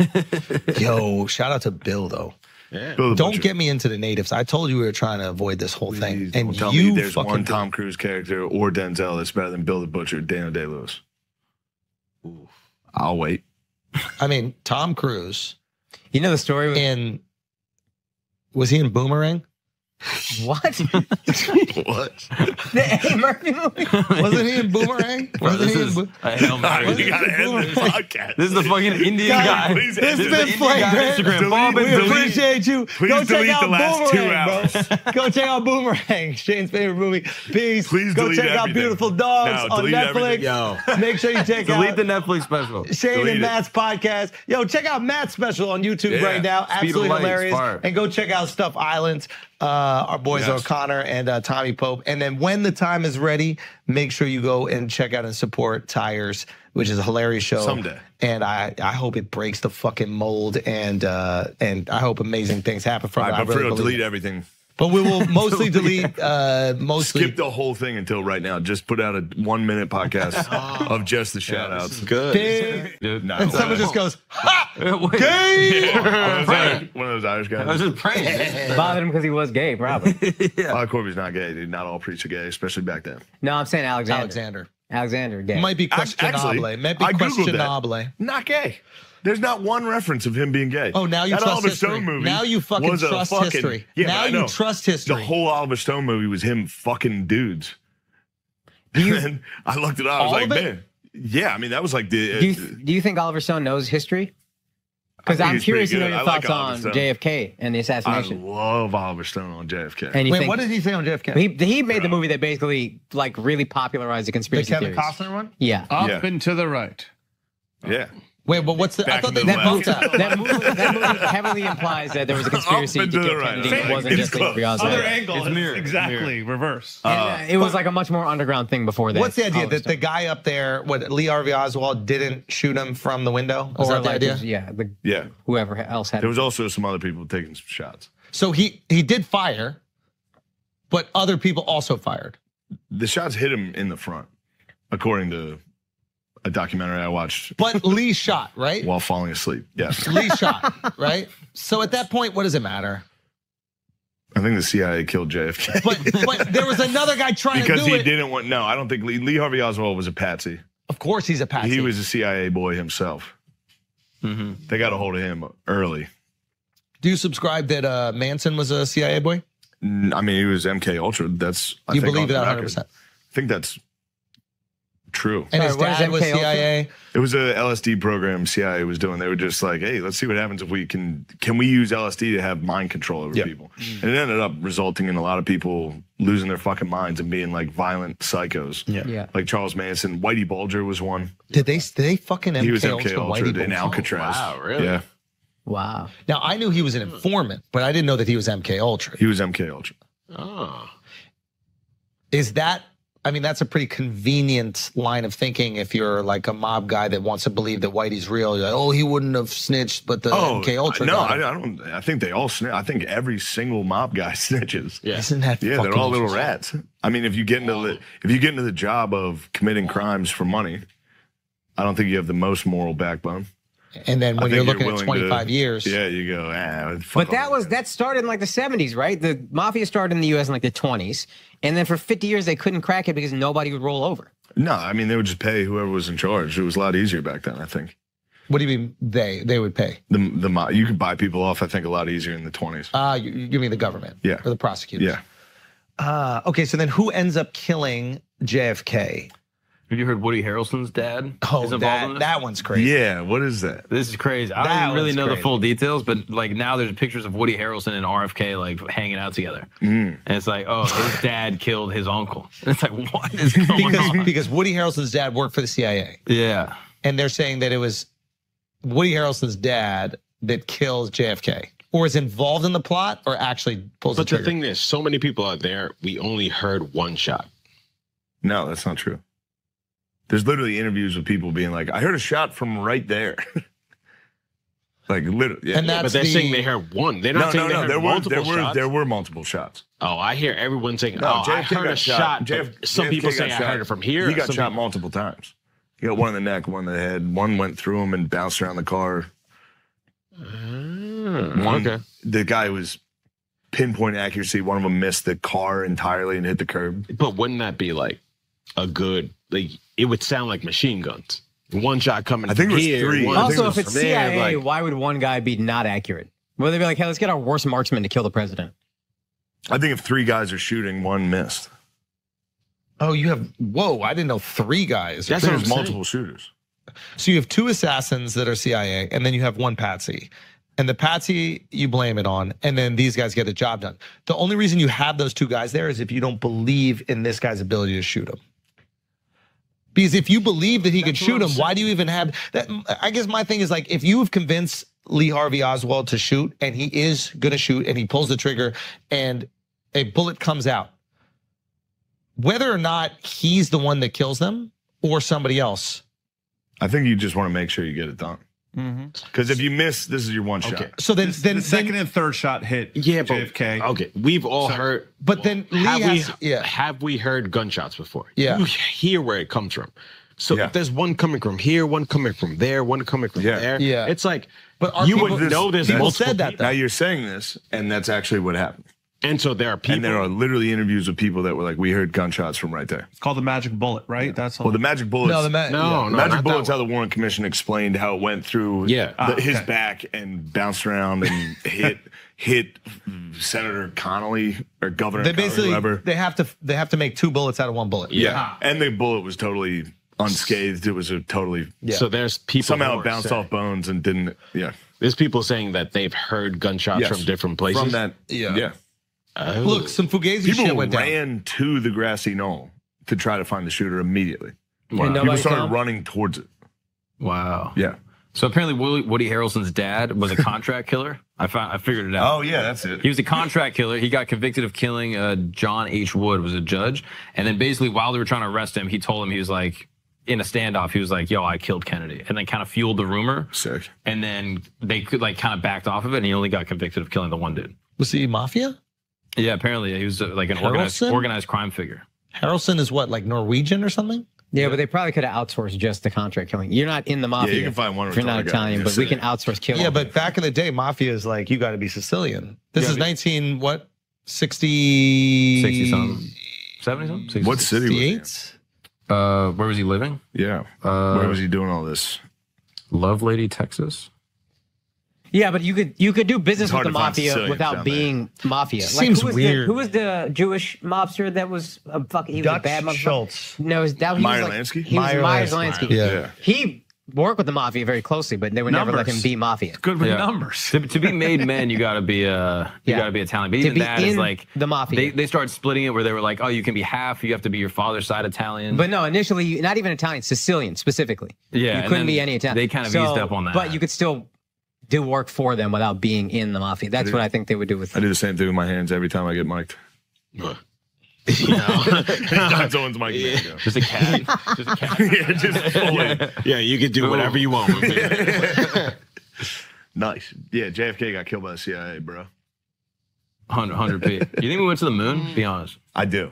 [SPEAKER 26] Yo, shout out to Bill though.
[SPEAKER 29] Yeah.
[SPEAKER 14] Bill the
[SPEAKER 26] Don't
[SPEAKER 14] Butcher.
[SPEAKER 26] get me into the natives. I told you we were trying to avoid this whole thing,
[SPEAKER 14] Please
[SPEAKER 26] and
[SPEAKER 14] don't tell
[SPEAKER 26] you
[SPEAKER 14] me there's
[SPEAKER 26] fucking
[SPEAKER 14] one. Tom Cruise character or Denzel that's better than Bill the Butcher, Daniel Day Lewis. I'll wait.
[SPEAKER 26] I mean, Tom Cruise
[SPEAKER 25] You know the story with
[SPEAKER 26] in was he in Boomerang?
[SPEAKER 25] What?
[SPEAKER 14] What?
[SPEAKER 25] the Eddie Murphy movie?
[SPEAKER 26] Wasn't he in Boomerang?
[SPEAKER 27] Bro,
[SPEAKER 26] Wasn't
[SPEAKER 27] this
[SPEAKER 26] he in
[SPEAKER 27] is,
[SPEAKER 26] Bo-
[SPEAKER 27] I Hail
[SPEAKER 14] you gotta end this podcast.
[SPEAKER 27] This is the fucking Indian
[SPEAKER 26] Guys,
[SPEAKER 27] guy.
[SPEAKER 14] please
[SPEAKER 27] This
[SPEAKER 14] end
[SPEAKER 27] is
[SPEAKER 14] it.
[SPEAKER 27] the Indian guy on
[SPEAKER 26] flagrant.
[SPEAKER 27] Instagram.
[SPEAKER 14] Delete-
[SPEAKER 27] Bob and
[SPEAKER 26] We
[SPEAKER 14] delete-
[SPEAKER 26] appreciate you.
[SPEAKER 14] Please
[SPEAKER 26] Go check out
[SPEAKER 14] the last two
[SPEAKER 26] Boomerang,
[SPEAKER 14] hours.
[SPEAKER 26] bro. Go check out Boomerang, Shane's favorite movie. Peace.
[SPEAKER 14] Please
[SPEAKER 26] Go
[SPEAKER 14] delete
[SPEAKER 26] check out. Beautiful Dogs
[SPEAKER 14] No,
[SPEAKER 26] on Netflix.
[SPEAKER 14] everything.
[SPEAKER 26] Make sure you check
[SPEAKER 27] Delete
[SPEAKER 26] out
[SPEAKER 27] the Netflix special.
[SPEAKER 26] Shane
[SPEAKER 14] Delete
[SPEAKER 26] and
[SPEAKER 14] it.
[SPEAKER 26] Matt's podcast. Yo, check out Matt's special on YouTube
[SPEAKER 14] Yeah.
[SPEAKER 26] right now. Absolutely hilarious. And go check out Stuff Island. Uh, our boys
[SPEAKER 14] Yes.
[SPEAKER 26] O'Connor and uh, Tommy Pope. And then when the time is ready, make sure you go and check out and support Tires, which is a hilarious show.
[SPEAKER 14] Someday.
[SPEAKER 26] And I, I hope it breaks the fucking mold and uh, and I hope amazing things happen from it. I
[SPEAKER 14] but for
[SPEAKER 26] really
[SPEAKER 14] real, delete
[SPEAKER 26] it.
[SPEAKER 14] everything.
[SPEAKER 26] But we will mostly delete uh, mostly
[SPEAKER 14] Skip the whole thing until right now. Just put out a one minute podcast of just the shout outs.
[SPEAKER 29] Good.
[SPEAKER 26] big.
[SPEAKER 27] Dude,
[SPEAKER 14] No,
[SPEAKER 26] And someone just goes, ha!
[SPEAKER 27] Wait.
[SPEAKER 26] Gay!
[SPEAKER 14] one, of those, one of those Irish
[SPEAKER 27] I was just praying.
[SPEAKER 25] Bothered him because he was gay, probably.
[SPEAKER 14] Uh, Corby's not gay, dude. Not all priests are gay, especially back then.
[SPEAKER 25] No, I'm saying Alexander.
[SPEAKER 26] Alexander.
[SPEAKER 25] Alexander, gay.
[SPEAKER 26] Might be
[SPEAKER 14] Ac-
[SPEAKER 26] questionable.
[SPEAKER 14] actually,
[SPEAKER 26] Might be
[SPEAKER 14] I
[SPEAKER 26] questionable.
[SPEAKER 14] Not gay. There's not one reference of him being gay.
[SPEAKER 26] Oh, now you
[SPEAKER 14] that
[SPEAKER 26] trust
[SPEAKER 14] Oliver
[SPEAKER 26] history.
[SPEAKER 14] Stone movie.
[SPEAKER 26] Now you fucking trust
[SPEAKER 14] fucking-
[SPEAKER 26] history.
[SPEAKER 14] Yeah,
[SPEAKER 26] Now you trust history.
[SPEAKER 14] The whole Oliver Stone movie was him fucking dudes.
[SPEAKER 25] you-
[SPEAKER 14] and I looked it up. I was like, man. Yeah, I mean that was like the.
[SPEAKER 25] do, you, uh, do you think Oliver Stone knows history? Because I'm curious to know your
[SPEAKER 14] I
[SPEAKER 25] thoughts
[SPEAKER 14] Oliver
[SPEAKER 25] on
[SPEAKER 14] Stone.
[SPEAKER 25] JFK and the assassination.
[SPEAKER 14] I love Oliver Stone on JFK.
[SPEAKER 25] And
[SPEAKER 26] Wait,
[SPEAKER 25] think,
[SPEAKER 26] what did he say on JFK?
[SPEAKER 25] he, he made the movie that basically like really popularized the
[SPEAKER 26] the
[SPEAKER 25] conspiracy
[SPEAKER 26] Kevin
[SPEAKER 25] theories.
[SPEAKER 26] Costner one?
[SPEAKER 25] Yeah.
[SPEAKER 19] Up
[SPEAKER 14] Yeah.
[SPEAKER 19] and to the right.
[SPEAKER 14] yeah.
[SPEAKER 26] Wait, but what's the? I thought
[SPEAKER 14] the
[SPEAKER 25] That
[SPEAKER 14] left.
[SPEAKER 25] movie, that, movie, that movie heavily implies that there was a conspiracy to
[SPEAKER 14] to
[SPEAKER 25] kill
[SPEAKER 14] the right.
[SPEAKER 25] Kennedy. It wasn't
[SPEAKER 14] you.
[SPEAKER 25] just Lee
[SPEAKER 14] It's
[SPEAKER 25] Harvey
[SPEAKER 19] Other
[SPEAKER 25] Oswald.
[SPEAKER 19] angle.
[SPEAKER 27] It's mirror,
[SPEAKER 19] Exactly. Reverse.
[SPEAKER 25] And, uh, it was like a much more underground thing before that.
[SPEAKER 26] What's the idea that the guy up there, what Lee Harvey Oswald, didn't shoot him from the window? Was
[SPEAKER 25] or
[SPEAKER 26] that the
[SPEAKER 25] like,
[SPEAKER 26] idea?
[SPEAKER 25] yeah, the,
[SPEAKER 14] Yeah.
[SPEAKER 25] whoever else had
[SPEAKER 14] There was also some other people taking some shots.
[SPEAKER 26] So he he did fire, but other people also fired.
[SPEAKER 14] The shots hit him in the front, according to a documentary I watched
[SPEAKER 26] But Lee shot, right?
[SPEAKER 14] while falling asleep. Yes.
[SPEAKER 26] Lee shot, right? So at that point, what does it matter?
[SPEAKER 14] I think the CIA killed JFK.
[SPEAKER 26] But but there was another guy trying
[SPEAKER 14] because
[SPEAKER 26] to do
[SPEAKER 14] he
[SPEAKER 26] it.
[SPEAKER 14] didn't want. No, I don't think Lee, Lee Harvey Oswald was a patsy.
[SPEAKER 26] Of course, he's a patsy.
[SPEAKER 14] He was a CIA boy himself.
[SPEAKER 27] Mm-hmm.
[SPEAKER 14] They got a hold of him early.
[SPEAKER 26] Do you subscribe that uh, Manson was a CIA boy?
[SPEAKER 14] I mean, he was MK Ultra. That's I
[SPEAKER 26] you believe that 100. percent
[SPEAKER 14] I think that's true.
[SPEAKER 26] And his
[SPEAKER 25] Sorry,
[SPEAKER 26] dad was
[SPEAKER 25] MK Ultra?
[SPEAKER 26] CIA.
[SPEAKER 14] It was a LSD program CIA was doing. They were just like, hey, let's see what happens if we can can we use LSD to have mind control over
[SPEAKER 26] Yep.
[SPEAKER 14] people. Mm. And it ended up resulting in a lot of people losing their fucking minds and being like violent psychos.
[SPEAKER 26] Yeah.
[SPEAKER 25] Yeah.
[SPEAKER 14] Like Charles Manson, Whitey Bulger was one.
[SPEAKER 26] Did they? Did they fucking MK
[SPEAKER 14] he was MK
[SPEAKER 26] Ultra
[SPEAKER 14] Ultra
[SPEAKER 26] Whitey
[SPEAKER 14] in
[SPEAKER 26] Bulger?
[SPEAKER 14] Alcatraz.
[SPEAKER 29] wow, really?
[SPEAKER 14] Yeah,
[SPEAKER 25] Wow.
[SPEAKER 26] Now I knew he was an informant, but I didn't know that he was MK Ultra.
[SPEAKER 14] he was MK Ultra.
[SPEAKER 29] Oh.
[SPEAKER 26] Is that I mean, that's a pretty convenient line of thinking if you're like a mob guy that wants to believe that Whitey's real. You're like, oh, he wouldn't have snitched, but the
[SPEAKER 14] Oh
[SPEAKER 26] MK Ultra.
[SPEAKER 14] no, I. I don't. I think they all snitch. I think every single mob guy snitches.
[SPEAKER 26] Yeah. Isn't that
[SPEAKER 14] Yeah, they're all little rats. I mean, if you get into the if you get into the job of committing crimes for money, I don't think you have the most moral backbone.
[SPEAKER 26] And then when you're looking at 25
[SPEAKER 14] to-
[SPEAKER 26] years,
[SPEAKER 14] yeah, you go. Ah, fuck
[SPEAKER 25] But that was that started in like the 70s, right? The mafia started in the U.S. in like the 20s, and then for 50 years they couldn't crack it because nobody would roll over.
[SPEAKER 14] No, I mean they would just pay whoever was in charge. It was a lot easier back then. I think
[SPEAKER 26] what do you mean they they would pay?
[SPEAKER 14] the the you could buy people off. I think a lot easier in the twenties.
[SPEAKER 26] Uh, you, you mean the government?
[SPEAKER 14] Yeah.
[SPEAKER 26] Or the prosecutors?
[SPEAKER 14] Yeah.
[SPEAKER 26] Uh, okay, so then who ends up killing JFK?
[SPEAKER 27] Have you heard Woody Harrelson's dad?
[SPEAKER 26] Oh,
[SPEAKER 27] is involved
[SPEAKER 26] that-
[SPEAKER 27] in this?
[SPEAKER 26] that one's crazy.
[SPEAKER 14] Yeah, what is that?
[SPEAKER 27] This is crazy. I
[SPEAKER 26] That
[SPEAKER 27] don't really
[SPEAKER 26] one's
[SPEAKER 27] know the full details, but like now there's pictures of Woody Harrelson and RFK like hanging out together,
[SPEAKER 14] Mm.
[SPEAKER 27] and it's like, oh, his dad killed his uncle. And it's like, what is going
[SPEAKER 26] because
[SPEAKER 27] on?
[SPEAKER 26] because Woody Harrelson's dad worked for the CIA,
[SPEAKER 27] Yeah.
[SPEAKER 26] and they're saying that it was Woody Harrelson's dad that kills JFK, or is involved in the plot, or actually pulls
[SPEAKER 29] But
[SPEAKER 26] the
[SPEAKER 29] the thing is, so many people out there, we only heard one shot.
[SPEAKER 14] No, that's not true. There's literally interviews with people being like, "I heard a shot from right there." like literally, yeah.
[SPEAKER 26] And that's
[SPEAKER 29] but they're
[SPEAKER 26] the-
[SPEAKER 29] saying they heard one. They're not
[SPEAKER 14] no,
[SPEAKER 29] saying
[SPEAKER 14] no,
[SPEAKER 29] they
[SPEAKER 14] no.
[SPEAKER 29] heard
[SPEAKER 14] There were
[SPEAKER 29] multiple
[SPEAKER 14] there were
[SPEAKER 29] shots.
[SPEAKER 14] there were multiple shots.
[SPEAKER 29] Oh, I hear everyone saying,
[SPEAKER 14] No,
[SPEAKER 29] "Oh, I
[SPEAKER 14] JFK
[SPEAKER 29] heard a shot."
[SPEAKER 14] JF
[SPEAKER 29] some
[SPEAKER 14] JFK
[SPEAKER 29] people
[SPEAKER 14] got
[SPEAKER 29] say I
[SPEAKER 14] shot.
[SPEAKER 29] heard it from here.
[SPEAKER 14] He got shot
[SPEAKER 29] people-
[SPEAKER 14] multiple times. He got one in the neck, one in the head. One went through him and bounced around the car.
[SPEAKER 29] Mm,
[SPEAKER 14] One,
[SPEAKER 29] okay.
[SPEAKER 14] the guy was pinpoint accuracy. One of them missed the car entirely and hit the curb.
[SPEAKER 29] But wouldn't that be like a good? Like it would sound like machine guns. One shot coming.
[SPEAKER 14] I think it
[SPEAKER 29] from
[SPEAKER 14] was
[SPEAKER 29] here,
[SPEAKER 14] three.
[SPEAKER 29] one
[SPEAKER 14] I think
[SPEAKER 25] Also, if it's
[SPEAKER 29] from there,
[SPEAKER 25] CIA,
[SPEAKER 29] like-
[SPEAKER 25] why would one guy be not accurate? Well, they'd be like, hey, let's get our worst marksman to kill the president.
[SPEAKER 14] I think if three guys are shooting, one missed.
[SPEAKER 26] oh, you have whoa! I didn't know three guys.
[SPEAKER 14] That's
[SPEAKER 26] There's
[SPEAKER 14] there's multiple shooters.
[SPEAKER 26] So you have two assassins that are CIA, and then you have one patsy. And the patsy you blame it on, and then these guys get the job done. The only reason you have those two guys there is if you don't believe in this guy's ability to shoot him. Because if you believe that he could shoot him, why do you even have that? I guess my thing is like if you have convinced Lee Harvey Oswald to shoot, and he is going to shoot, and he pulls the trigger, and a bullet comes out, whether or not he's the one that kills them or somebody else,
[SPEAKER 14] I think you just want to make sure you get it done. Mm-hmm. Because if you miss, this is your one
[SPEAKER 29] Okay.
[SPEAKER 14] shot.
[SPEAKER 26] so then
[SPEAKER 18] This-
[SPEAKER 26] then
[SPEAKER 18] the second
[SPEAKER 26] then,
[SPEAKER 18] and third shot hit
[SPEAKER 29] Yeah, but
[SPEAKER 18] JFK.
[SPEAKER 29] okay, we've all
[SPEAKER 18] So-
[SPEAKER 29] heard.
[SPEAKER 26] but then Lee
[SPEAKER 29] have
[SPEAKER 26] has
[SPEAKER 29] we
[SPEAKER 26] yeah.
[SPEAKER 29] have we heard gunshots before?
[SPEAKER 26] Yeah.
[SPEAKER 29] you hear where it comes from. So
[SPEAKER 14] Yeah.
[SPEAKER 29] if there's one coming from here, one coming from there, one coming from
[SPEAKER 14] Yeah.
[SPEAKER 29] there.
[SPEAKER 26] Yeah.
[SPEAKER 29] it's like
[SPEAKER 26] But
[SPEAKER 29] you
[SPEAKER 26] people-
[SPEAKER 29] would know there's
[SPEAKER 26] people
[SPEAKER 29] multiple
[SPEAKER 26] said that,
[SPEAKER 29] people.
[SPEAKER 14] Now you're saying this, and that's actually what happened.
[SPEAKER 29] And so there are people.
[SPEAKER 14] And there are literally interviews with people that were like, "We heard gunshots from right there."
[SPEAKER 18] It's called the magic bullet, right? That's all.
[SPEAKER 14] Well, the magic bullet.
[SPEAKER 26] No, the ma-
[SPEAKER 29] No,
[SPEAKER 14] yeah,
[SPEAKER 29] no,
[SPEAKER 14] magic
[SPEAKER 29] not
[SPEAKER 14] bullets. How the Warren Commission explained how it went through.
[SPEAKER 29] Yeah.
[SPEAKER 14] the-
[SPEAKER 18] Ah,
[SPEAKER 14] his
[SPEAKER 18] okay.
[SPEAKER 14] back and bounced around and hit hit Senator Connolly or Governor
[SPEAKER 26] They
[SPEAKER 14] Connolly,
[SPEAKER 26] basically
[SPEAKER 14] whoever.
[SPEAKER 26] they have to they have to make two bullets out of one bullet.
[SPEAKER 14] Yeah, and the bullet was totally unscathed. It was a totally
[SPEAKER 26] Yeah.
[SPEAKER 29] So there's people
[SPEAKER 14] somehow it bounced
[SPEAKER 29] saying-
[SPEAKER 14] off bones and didn't. Yeah,
[SPEAKER 29] There's people saying that they've heard gunshots
[SPEAKER 14] Yes.
[SPEAKER 29] from different places.
[SPEAKER 14] from that.
[SPEAKER 26] Yeah.
[SPEAKER 14] yeah.
[SPEAKER 29] Oh.
[SPEAKER 26] Look, some Fugazi
[SPEAKER 14] People
[SPEAKER 26] shit went down.
[SPEAKER 14] ran to the grassy knoll to try to find the shooter immediately.
[SPEAKER 27] Wow.
[SPEAKER 25] And
[SPEAKER 14] People started
[SPEAKER 25] found-
[SPEAKER 14] running towards it.
[SPEAKER 27] Wow.
[SPEAKER 14] Yeah.
[SPEAKER 27] So apparently, Woody, Woody Harrelson's dad was a contract killer. I found, I figured it out.
[SPEAKER 14] Oh yeah, that's it.
[SPEAKER 27] He was a contract killer. He got convicted of killing uh, John H. Wood, was a judge. And then basically, while they were trying to arrest him, he told him he was like, in a standoff, he was like, "Yo, I killed Kennedy," and then kind of fueled the rumor.
[SPEAKER 14] Sick.
[SPEAKER 27] And then they could like kind of backed off of it, and he only got convicted of killing the one dude.
[SPEAKER 26] Was he mafia?
[SPEAKER 27] Yeah, apparently he was uh, like an organized
[SPEAKER 26] Harrelson?
[SPEAKER 27] organized crime figure.
[SPEAKER 26] Harrelson is what, like Norwegian or something?
[SPEAKER 25] Yeah, but they probably could have outsourced just the contract killing. You're not in the mafia.
[SPEAKER 14] you can find one
[SPEAKER 25] if you're not
[SPEAKER 14] retarded guy.
[SPEAKER 25] Italian, but
[SPEAKER 14] Just
[SPEAKER 25] we can
[SPEAKER 14] it.
[SPEAKER 25] outsource killing.
[SPEAKER 26] Yeah, but back in the day, mafia is like you got to be Sicilian. This
[SPEAKER 27] Yeah,
[SPEAKER 26] is
[SPEAKER 27] but-
[SPEAKER 26] 19 what? 60
[SPEAKER 27] 60 something. 70 something?
[SPEAKER 14] What city was he in?
[SPEAKER 26] 68?
[SPEAKER 27] Uh, where was he living?
[SPEAKER 14] Yeah.
[SPEAKER 27] Uh,
[SPEAKER 14] Where was he doing all this?
[SPEAKER 27] Lovelady, Texas.
[SPEAKER 25] Yeah, but you could you could do business with the mafia without
[SPEAKER 14] down there.
[SPEAKER 25] being mafia.
[SPEAKER 26] Seems
[SPEAKER 25] who was
[SPEAKER 26] weird.
[SPEAKER 25] The, who was the Jewish mobster that was a fucking he was a bad motherfucker?
[SPEAKER 26] Schultz.
[SPEAKER 25] No, it was that he
[SPEAKER 14] Meyer
[SPEAKER 25] was like,
[SPEAKER 14] Lansky?
[SPEAKER 25] He was
[SPEAKER 26] Meyer
[SPEAKER 25] Meyer
[SPEAKER 26] Lansky.
[SPEAKER 25] Lansky.
[SPEAKER 26] Yeah.
[SPEAKER 25] He worked with the mafia very closely, but they would never let him be mafia.
[SPEAKER 18] Good with
[SPEAKER 27] Yeah.
[SPEAKER 18] numbers.
[SPEAKER 27] To, to be made men, you gotta be uh, you
[SPEAKER 25] Yeah.
[SPEAKER 27] gotta be Italian. But
[SPEAKER 25] To
[SPEAKER 27] even
[SPEAKER 25] be
[SPEAKER 27] that is
[SPEAKER 25] in
[SPEAKER 27] like
[SPEAKER 25] the mafia.
[SPEAKER 27] They they started splitting it where they were like, oh, you can be half. You have to be your father's side Italian.
[SPEAKER 25] But no, initially, not even Italian, Sicilian specifically.
[SPEAKER 27] Yeah,
[SPEAKER 25] you couldn't be any Italian.
[SPEAKER 27] they kind of
[SPEAKER 25] So-
[SPEAKER 27] eased up on that.
[SPEAKER 25] But you could still do work for them without being in the mafia. That's
[SPEAKER 14] did-
[SPEAKER 25] what I think they would do with.
[SPEAKER 14] I do the same thing with my hands every time I get mic'd.
[SPEAKER 29] You know,
[SPEAKER 14] Don Zone's Mike Mango.
[SPEAKER 27] Just a cat. Just a cat.
[SPEAKER 14] yeah, just fully.
[SPEAKER 29] yeah, you could do whatever you want. With me.
[SPEAKER 14] Nice. Yeah, JFK got killed by the CIA, bro.
[SPEAKER 27] 100, 100 p. You think we went to the moon? Be honest.
[SPEAKER 14] I do.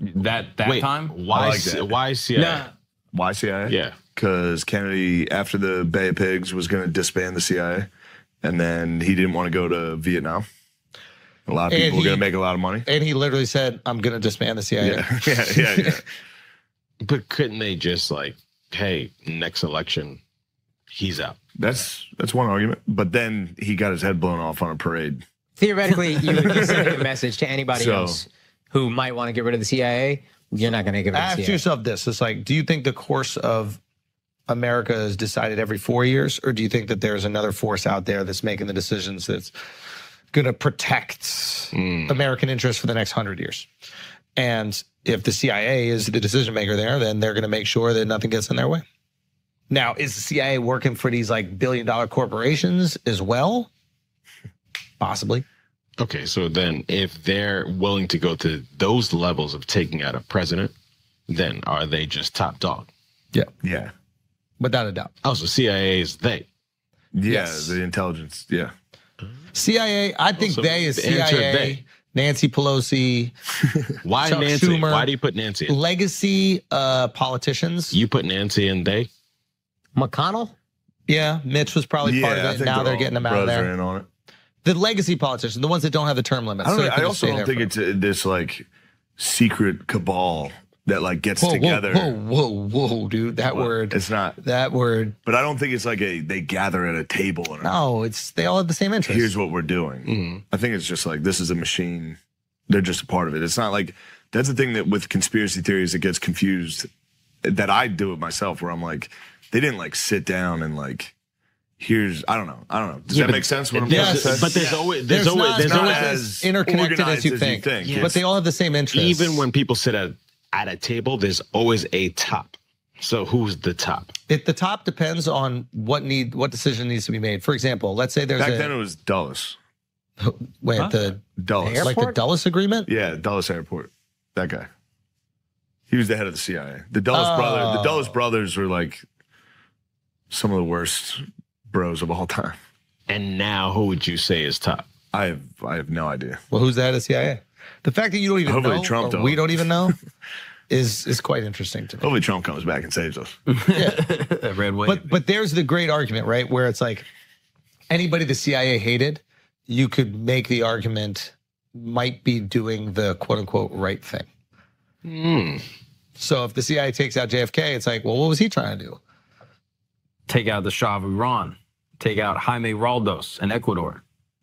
[SPEAKER 27] That that
[SPEAKER 29] Wait,
[SPEAKER 27] time?
[SPEAKER 29] Why?
[SPEAKER 14] Like that.
[SPEAKER 29] Why CIA?
[SPEAKER 27] Nah.
[SPEAKER 14] Why CIA?
[SPEAKER 29] Yeah.
[SPEAKER 14] Because Kennedy, after the Bay of Pigs, was going to disband the CIA, and then he didn't want to go to Vietnam. A lot of
[SPEAKER 26] And
[SPEAKER 14] people were going to make a lot of money.
[SPEAKER 26] And he literally said, "I'm going to disband the CIA."
[SPEAKER 14] Yeah, yeah, yeah. yeah.
[SPEAKER 29] But couldn't they just like, hey, next election, he's out?
[SPEAKER 14] That's that's one argument. But then he got his head blown off on a parade.
[SPEAKER 25] Theoretically, you would be sending a message to anybody
[SPEAKER 14] So-
[SPEAKER 25] else who might want to get rid of the CIA. You're not going to give it to
[SPEAKER 26] Ask
[SPEAKER 25] CIA.
[SPEAKER 26] yourself this: It's like, do you think the course of America is decided every four years, or do you think that there's another force out there that's making the decisions that's going to protect hmm. American interests for the next hundred years? And if the CIA is the decision maker there, then they're going to make sure that nothing gets in their way. Now, is the CIA working for these like billion dollar corporations as well? Possibly.
[SPEAKER 29] Okay, so then if they're willing to go to those levels of taking out a president, then are they just top dog?
[SPEAKER 26] Yeah.
[SPEAKER 14] Yeah.
[SPEAKER 26] Without a doubt.
[SPEAKER 29] Oh, so CIA is they.
[SPEAKER 14] Yeah,
[SPEAKER 26] Yes.
[SPEAKER 14] the intelligence. Yeah.
[SPEAKER 26] CIA, I think
[SPEAKER 29] Also,
[SPEAKER 26] they is
[SPEAKER 29] the answer
[SPEAKER 26] CIA,
[SPEAKER 29] they.
[SPEAKER 26] Nancy Pelosi,
[SPEAKER 29] Why
[SPEAKER 26] Chuck
[SPEAKER 29] Nancy?
[SPEAKER 26] Schumer.
[SPEAKER 29] Why do you put Nancy in?
[SPEAKER 26] legacy uh, politicians.
[SPEAKER 29] You put Nancy in they?
[SPEAKER 25] McConnell?
[SPEAKER 26] Yeah, Mitch was probably part
[SPEAKER 14] Yeah, I
[SPEAKER 26] of it. Now they're
[SPEAKER 14] all
[SPEAKER 26] getting them out of there.
[SPEAKER 14] in on it.
[SPEAKER 26] The legacy politicians, the ones that don't have the term limits.
[SPEAKER 14] I, don't
[SPEAKER 26] so
[SPEAKER 14] know,
[SPEAKER 26] they can
[SPEAKER 14] I also don't think it's uh this like secret cabal that like gets
[SPEAKER 26] whoa, whoa,
[SPEAKER 14] together.
[SPEAKER 26] Whoa, whoa, whoa, dude! That
[SPEAKER 14] Well,
[SPEAKER 26] word.
[SPEAKER 14] It's not.
[SPEAKER 26] That word.
[SPEAKER 14] But I don't think it's like a they gather at a table and
[SPEAKER 26] No, it's they all have the same interest.
[SPEAKER 14] here's what we're doing.
[SPEAKER 26] Mm-hmm.
[SPEAKER 14] I think it's just like this is a machine. They're just a part of it. It's not like that's the thing that with conspiracy theories it gets confused. That I do it myself, where I'm like, they didn't like sit down and like, here's I don't know, I don't know. Does
[SPEAKER 29] Yeah,
[SPEAKER 14] that make sense? What I'm
[SPEAKER 26] Yes,
[SPEAKER 14] trying
[SPEAKER 29] but there's always there's,
[SPEAKER 26] There's
[SPEAKER 29] always
[SPEAKER 26] not,
[SPEAKER 29] there's
[SPEAKER 26] not
[SPEAKER 29] always
[SPEAKER 26] as interconnected as you
[SPEAKER 14] organized
[SPEAKER 26] think,
[SPEAKER 14] as
[SPEAKER 26] but they all have the same interest.
[SPEAKER 29] even when people sit at at a table, there's always a top. So who's the top?
[SPEAKER 26] At the top depends on what need what decision needs to be made. For example, let's say there's
[SPEAKER 14] Back
[SPEAKER 26] a
[SPEAKER 14] then it was Dulles.
[SPEAKER 26] wait
[SPEAKER 14] Huh?
[SPEAKER 26] the
[SPEAKER 14] Dulles.
[SPEAKER 26] like the Dulles agreement.
[SPEAKER 14] Yeah, Dulles Airport. That guy. He was the head of the CIA. The Dulles oh. brothers. The
[SPEAKER 26] Oh.
[SPEAKER 14] Dulles brothers were like some of the worst bros of all time.
[SPEAKER 29] And now, who would you say is top?
[SPEAKER 14] I have I have no idea.
[SPEAKER 26] Well, who's the head of CIA? The fact that you don't even
[SPEAKER 14] Hopefully
[SPEAKER 26] know,
[SPEAKER 14] Trump
[SPEAKER 26] or
[SPEAKER 14] don't.
[SPEAKER 26] we don't even know, is is quite interesting to me.
[SPEAKER 14] Hopefully Trump comes back and saves us.
[SPEAKER 27] Red wave.
[SPEAKER 26] But but there's the great argument, right? Where it's like anybody the CIA hated, you could make the argument might be doing the quote unquote right thing.
[SPEAKER 29] Hmm.
[SPEAKER 26] So if the CIA takes out JFK, it's like, well, what was he trying to do?
[SPEAKER 27] Take out the Shah of Iran. Take out Jaime Roldós in Ecuador.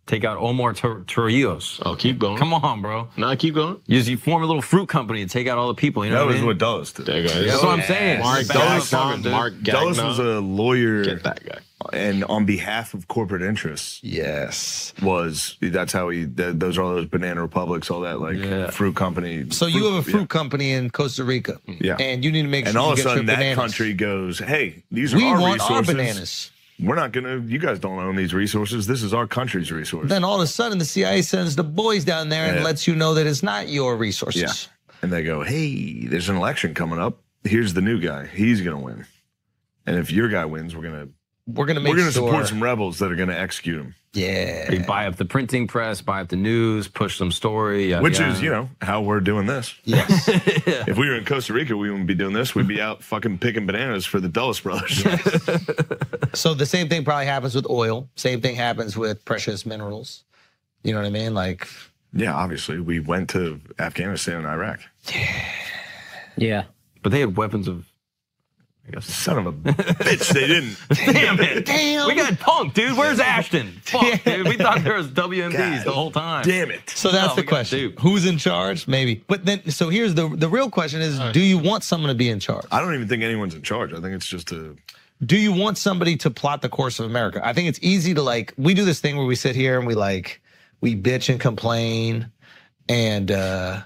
[SPEAKER 27] Take out Omar Tor- Torrijos.
[SPEAKER 29] Oh, keep going.
[SPEAKER 27] Come on, bro.
[SPEAKER 29] No, keep going.
[SPEAKER 27] You, you form a little fruit company and take out all the people. You know
[SPEAKER 14] that
[SPEAKER 27] what
[SPEAKER 14] was
[SPEAKER 27] I mean?
[SPEAKER 14] what Dulles did.
[SPEAKER 29] There you go.
[SPEAKER 27] That's what I'm saying.
[SPEAKER 29] Mark
[SPEAKER 27] It's bad
[SPEAKER 29] Dulles. Mark
[SPEAKER 14] Dulles was a lawyer
[SPEAKER 29] Get that guy.
[SPEAKER 14] and on behalf of corporate interests
[SPEAKER 26] Yes.
[SPEAKER 14] was that's how he that, those are all those banana republics, all that like
[SPEAKER 27] Yeah.
[SPEAKER 14] fruit company.
[SPEAKER 26] So you have a fruit
[SPEAKER 14] yeah.
[SPEAKER 26] company in Costa Rica,
[SPEAKER 14] Yeah.
[SPEAKER 26] and you need to make
[SPEAKER 14] and
[SPEAKER 26] sure
[SPEAKER 14] all
[SPEAKER 26] you
[SPEAKER 14] of a sudden that
[SPEAKER 26] bananas.
[SPEAKER 14] country goes, "Hey, these are
[SPEAKER 26] we
[SPEAKER 14] our
[SPEAKER 26] want
[SPEAKER 14] resources.
[SPEAKER 26] our bananas.
[SPEAKER 14] We're not gonna. You guys don't own these resources. This is our country's resource."
[SPEAKER 26] Then all of a sudden, the CIA sends the boys down there and
[SPEAKER 14] Yeah.
[SPEAKER 26] lets you know that it's not your resources.
[SPEAKER 14] Yeah. And they go, "Hey, there's an election coming up. Here's the new guy. He's gonna win. And if your guy wins, we're gonna
[SPEAKER 26] We're gonna make
[SPEAKER 14] we're gonna
[SPEAKER 26] sure.
[SPEAKER 14] support some rebels that are gonna execute him."
[SPEAKER 26] Yeah.
[SPEAKER 27] They buy up the printing press, buy up the news, push some story. yada,
[SPEAKER 14] Which
[SPEAKER 27] yada.
[SPEAKER 14] is, you know, how we're doing this.
[SPEAKER 26] Yes.
[SPEAKER 14] If we were in Costa Rica, we wouldn't be doing this. We'd be out fucking picking bananas for the Dulles brothers.
[SPEAKER 26] So the same thing probably happens with oil. Same thing happens with precious minerals. You know what I mean? Like,
[SPEAKER 14] yeah, obviously, we went to Afghanistan and Iraq.
[SPEAKER 25] Yeah, yeah.
[SPEAKER 27] But they had weapons of. I guess.
[SPEAKER 14] Son of a bitch, they didn't.
[SPEAKER 27] Damn it!
[SPEAKER 26] Damn.
[SPEAKER 27] We got punked, dude. Where's Ashton? Fuck, dude. We thought there was WMDs the whole time.
[SPEAKER 14] Damn it.
[SPEAKER 26] so that's
[SPEAKER 27] No,
[SPEAKER 26] the question.
[SPEAKER 27] duped.
[SPEAKER 26] Who's in charge? Maybe. But then, so here's the the real question: Is do you want someone to be in charge?
[SPEAKER 14] I don't even think anyone's in charge. I think it's just a.
[SPEAKER 26] do you want somebody to plot the course of America? I think it's easy to like we do this thing where we sit here and we like we bitch and complain and uh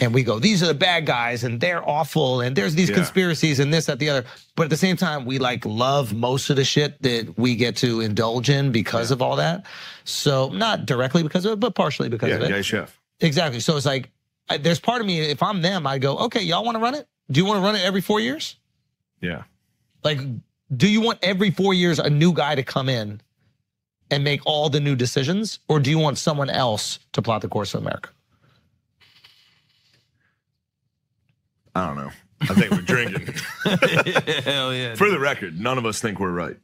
[SPEAKER 26] and we go, these are the bad guys and they're awful and there's these
[SPEAKER 14] Yeah.
[SPEAKER 26] conspiracies and this, that, the other. But at the same time, we like love most of the shit that we get to indulge in because of all that. So not directly because of it, but partially because
[SPEAKER 14] Yeah,
[SPEAKER 26] of it.
[SPEAKER 14] gay chef.
[SPEAKER 26] Exactly. So it's like I, there's part of me, if I'm them, I go, okay, y'all want to run it? Do you want to run it every four years?
[SPEAKER 14] Yeah.
[SPEAKER 26] Like, do you want every four years a new guy to come in and make all the new decisions, or do you want someone else to plot the course of America?
[SPEAKER 14] I don't know. I think we're drinking.
[SPEAKER 27] Hell yeah.
[SPEAKER 14] For the record, none of us think we're right.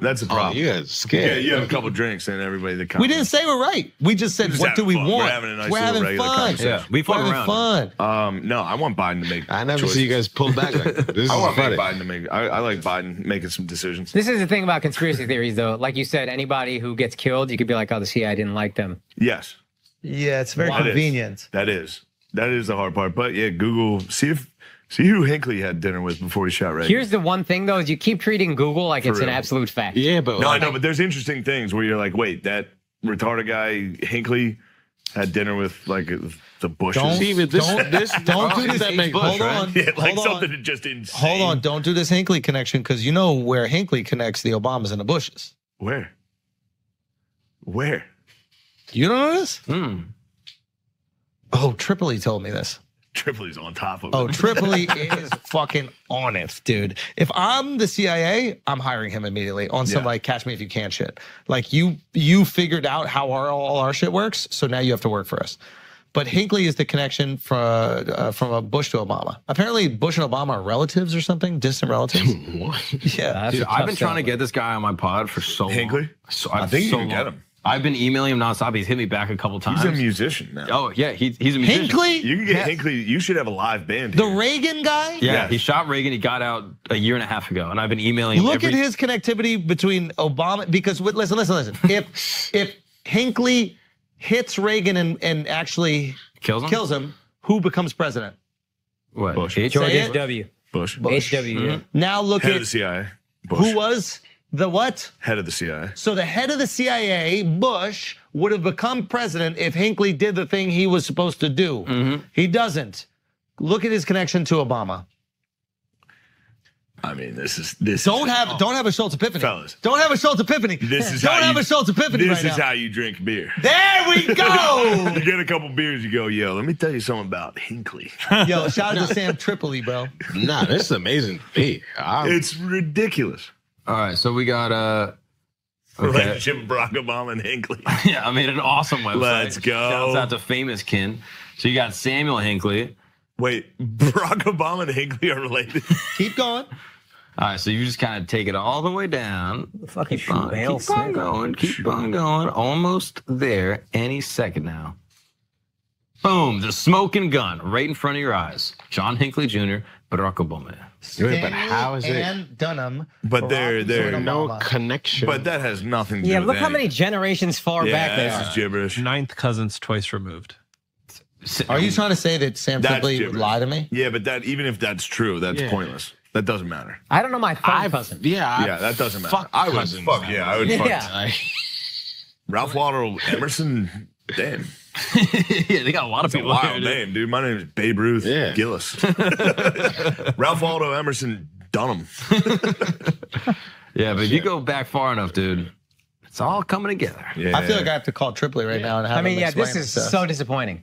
[SPEAKER 14] That's a problem.
[SPEAKER 29] you guys scared.
[SPEAKER 14] Yeah, you have a couple drinks and everybody that comes.
[SPEAKER 26] We didn't say we're right. We just said,
[SPEAKER 14] Just
[SPEAKER 26] what do we
[SPEAKER 14] fun.
[SPEAKER 26] want?
[SPEAKER 14] We're having a nice
[SPEAKER 26] We're
[SPEAKER 14] little
[SPEAKER 26] having
[SPEAKER 14] regular
[SPEAKER 26] fun.
[SPEAKER 14] conversation.
[SPEAKER 27] we
[SPEAKER 26] We're having fun.
[SPEAKER 14] Um, no, I want Biden to make.
[SPEAKER 29] I never
[SPEAKER 14] choices.
[SPEAKER 29] see you guys pull back like. This
[SPEAKER 14] I
[SPEAKER 29] is
[SPEAKER 14] want
[SPEAKER 29] funny.
[SPEAKER 14] Biden to make. I, I like Biden making some decisions.
[SPEAKER 25] This is the thing about conspiracy theories, though. Like you said, anybody who gets killed, you could be like, "Oh, the CIA didn't like them."
[SPEAKER 14] Yes,
[SPEAKER 26] Yeah, it's very
[SPEAKER 14] That is.
[SPEAKER 26] convenient.
[SPEAKER 14] that is that is the hard part. But yeah, Google see if see who Hinckley had dinner with before he shot Reagan.
[SPEAKER 25] Here's the one thing, though: is you keep treating Google like
[SPEAKER 14] For
[SPEAKER 25] it's an absolute fact.
[SPEAKER 29] Yeah, but
[SPEAKER 14] no, I know, but there's interesting things where you're like, wait, that retarded guy Hinckley had dinner with like the Bushes.
[SPEAKER 26] Don't,
[SPEAKER 29] See, but this-
[SPEAKER 26] don't,
[SPEAKER 29] this-
[SPEAKER 26] don't do
[SPEAKER 29] that
[SPEAKER 26] this.
[SPEAKER 29] makes
[SPEAKER 26] hold
[SPEAKER 29] right?
[SPEAKER 26] on.
[SPEAKER 14] Yeah, like
[SPEAKER 26] hold
[SPEAKER 14] something
[SPEAKER 26] on.
[SPEAKER 14] just insane.
[SPEAKER 26] Hold on. Don't do this Hinckley connection because you know where Hinckley connects the Obamas and the Bushes.
[SPEAKER 14] Where? Where?
[SPEAKER 26] You don't know this?
[SPEAKER 27] Hmm.
[SPEAKER 26] Oh, Tripoli told me this.
[SPEAKER 14] Tripoli's on top of it.
[SPEAKER 26] Oh,
[SPEAKER 14] it.
[SPEAKER 26] Tripoli is fucking on it, dude. If I'm the CIA, I'm hiring him immediately on some
[SPEAKER 14] Yeah.
[SPEAKER 26] like catch me if you can shit. Like you you figured out how our, all our shit works, so now you have to work for us. But Hinckley is the connection from uh, from a Bush to Obama. Apparently, Bush and Obama are relatives or something, distant relatives. yeah,
[SPEAKER 27] Dude, I've been trying to get this guy on my pod for so long.
[SPEAKER 14] Hinckley?
[SPEAKER 27] So,
[SPEAKER 14] I
[SPEAKER 27] I've
[SPEAKER 14] think you
[SPEAKER 27] so
[SPEAKER 14] can get him.
[SPEAKER 27] I've been emailing him nonstop. He's hit me back a couple times.
[SPEAKER 14] He's a musician now.
[SPEAKER 27] Oh yeah, he, he's a musician.
[SPEAKER 26] Hinckley.
[SPEAKER 14] You can get
[SPEAKER 27] Yeah.
[SPEAKER 14] Hinckley. You should have a live band.
[SPEAKER 26] the
[SPEAKER 14] here.
[SPEAKER 26] Reagan guy.
[SPEAKER 27] Yeah,
[SPEAKER 14] Yes.
[SPEAKER 27] he shot Reagan. He got out a year and a half ago, and I've been emailing him.
[SPEAKER 26] Look
[SPEAKER 27] every,
[SPEAKER 26] at his connectivity between Obama because listen, listen, listen. If if Hinckley hits Reagan and, and actually
[SPEAKER 27] kills him.
[SPEAKER 26] kills him, who becomes president?
[SPEAKER 27] What?
[SPEAKER 14] Bush.
[SPEAKER 27] H-
[SPEAKER 25] George H.W.
[SPEAKER 14] Bush.
[SPEAKER 25] H.W. yeah. Hmm.
[SPEAKER 26] Now look
[SPEAKER 14] Head
[SPEAKER 26] at
[SPEAKER 14] of the CIA. Bush.
[SPEAKER 26] who was the what?
[SPEAKER 14] Head of the CIA.
[SPEAKER 26] So the head of the CIA, Bush, would have become president if Hinckley did the thing he was supposed to do.
[SPEAKER 14] Mm-hmm.
[SPEAKER 26] He doesn't. Look at his connection to Obama.
[SPEAKER 14] I mean, this is this.
[SPEAKER 26] Don't
[SPEAKER 14] is,
[SPEAKER 26] have don't have a Schultz epiphany.
[SPEAKER 14] Fellas.
[SPEAKER 26] Don't have a Schultz epiphany.
[SPEAKER 14] This is
[SPEAKER 26] don't
[SPEAKER 14] how
[SPEAKER 26] have
[SPEAKER 14] you,
[SPEAKER 26] a Schultz epiphany
[SPEAKER 14] This
[SPEAKER 26] right
[SPEAKER 14] is
[SPEAKER 26] now.
[SPEAKER 14] how you drink beer.
[SPEAKER 26] there we go.
[SPEAKER 14] You get a couple beers, you go, yo. Let me tell you something about Hinckley.
[SPEAKER 26] Yo, shout out to Sam Tripoli, bro.
[SPEAKER 29] Nah, this is amazing. Hey, I,
[SPEAKER 14] it's ridiculous.
[SPEAKER 27] All right, so we got uh. Okay.
[SPEAKER 14] Relationship with Barack Obama and Hinckley.
[SPEAKER 27] yeah, I made an awesome website.
[SPEAKER 14] Let's go.
[SPEAKER 27] Shouts out to famous kin. So you got Samuel Hinckley.
[SPEAKER 14] Wait, Barack Obama and Hinckley are related.
[SPEAKER 26] Keep going.
[SPEAKER 27] All right, so you just kind of take it all the way down.
[SPEAKER 25] The Fucking
[SPEAKER 27] Keep on,
[SPEAKER 25] Bale
[SPEAKER 27] keep on going, keep on going. Almost there any second now. Boom, the smoking gun right in front of your eyes. John Hinckley Jr., Barack Obama.
[SPEAKER 29] Wait, but how is it?
[SPEAKER 26] And Dunham.
[SPEAKER 14] But they're
[SPEAKER 26] Barack
[SPEAKER 14] they're
[SPEAKER 26] Hussein
[SPEAKER 29] No connection.
[SPEAKER 14] But that has nothing to
[SPEAKER 25] Yeah,
[SPEAKER 14] do
[SPEAKER 25] look
[SPEAKER 14] with
[SPEAKER 25] how many generations far
[SPEAKER 14] Yeah,
[SPEAKER 25] back they
[SPEAKER 14] this
[SPEAKER 25] are.
[SPEAKER 14] is gibberish.
[SPEAKER 22] Ninth cousins twice removed.
[SPEAKER 26] Are you trying to say that Sam
[SPEAKER 14] That's
[SPEAKER 26] Tripoli would lie to me?
[SPEAKER 14] Yeah, but that even if that's true, that's
[SPEAKER 29] Yeah.
[SPEAKER 14] pointless. That doesn't matter.
[SPEAKER 25] I don't know my third
[SPEAKER 29] I've,
[SPEAKER 25] cousin.
[SPEAKER 29] yeah, I
[SPEAKER 14] yeah, that doesn't matter.
[SPEAKER 29] fuck
[SPEAKER 14] I would fuck yeah, I would fuck
[SPEAKER 25] Yeah.
[SPEAKER 29] Like,
[SPEAKER 14] Ralph Waldo Emerson. Damn,
[SPEAKER 27] yeah, they got a lot of
[SPEAKER 14] it's a
[SPEAKER 27] people. here,
[SPEAKER 14] wild
[SPEAKER 27] dude.
[SPEAKER 14] name, dude. My name is Babe Ruth
[SPEAKER 29] Yeah.
[SPEAKER 14] Gillis. Ralph Waldo Emerson Dunham.
[SPEAKER 27] Yeah, but if you go back far enough, dude, it's all coming together.
[SPEAKER 14] Yeah,
[SPEAKER 26] I feel like I have to call Tripoli right now and have
[SPEAKER 25] I mean, yeah, this is
[SPEAKER 26] stuff.
[SPEAKER 25] so disappointing.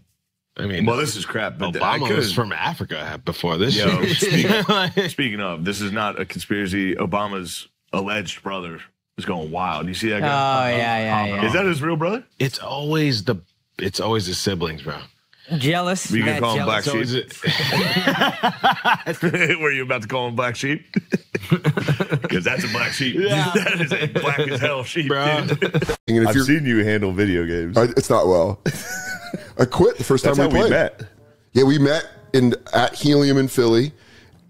[SPEAKER 29] I mean,
[SPEAKER 14] well, this is crap. But I
[SPEAKER 29] Obama
[SPEAKER 14] could
[SPEAKER 29] was from Africa before this.
[SPEAKER 14] Yo, speaking, speaking of, this is not a conspiracy. Obama's alleged brother is going wild. You see that
[SPEAKER 25] Oh
[SPEAKER 14] guy?
[SPEAKER 25] yeah, yeah, yeah.
[SPEAKER 14] Is that his real brother?
[SPEAKER 29] it's always the it's always the siblings, bro.
[SPEAKER 25] Jealous.
[SPEAKER 14] Were you gonna
[SPEAKER 25] mad
[SPEAKER 14] call him Black
[SPEAKER 25] jealous.
[SPEAKER 14] Sheep? Were you about to call him Black Sheep? Because that's a black sheep. Yeah. that is a black as hell sheep,
[SPEAKER 29] Bro.
[SPEAKER 14] dude.
[SPEAKER 31] And if
[SPEAKER 2] I've
[SPEAKER 31] you're,
[SPEAKER 2] seen you handle video games.
[SPEAKER 31] I, it's not well. I quit the first
[SPEAKER 2] That's
[SPEAKER 31] time
[SPEAKER 2] how
[SPEAKER 31] we
[SPEAKER 2] we
[SPEAKER 31] played.
[SPEAKER 2] met.
[SPEAKER 31] Yeah, we met in at Helium in Philly.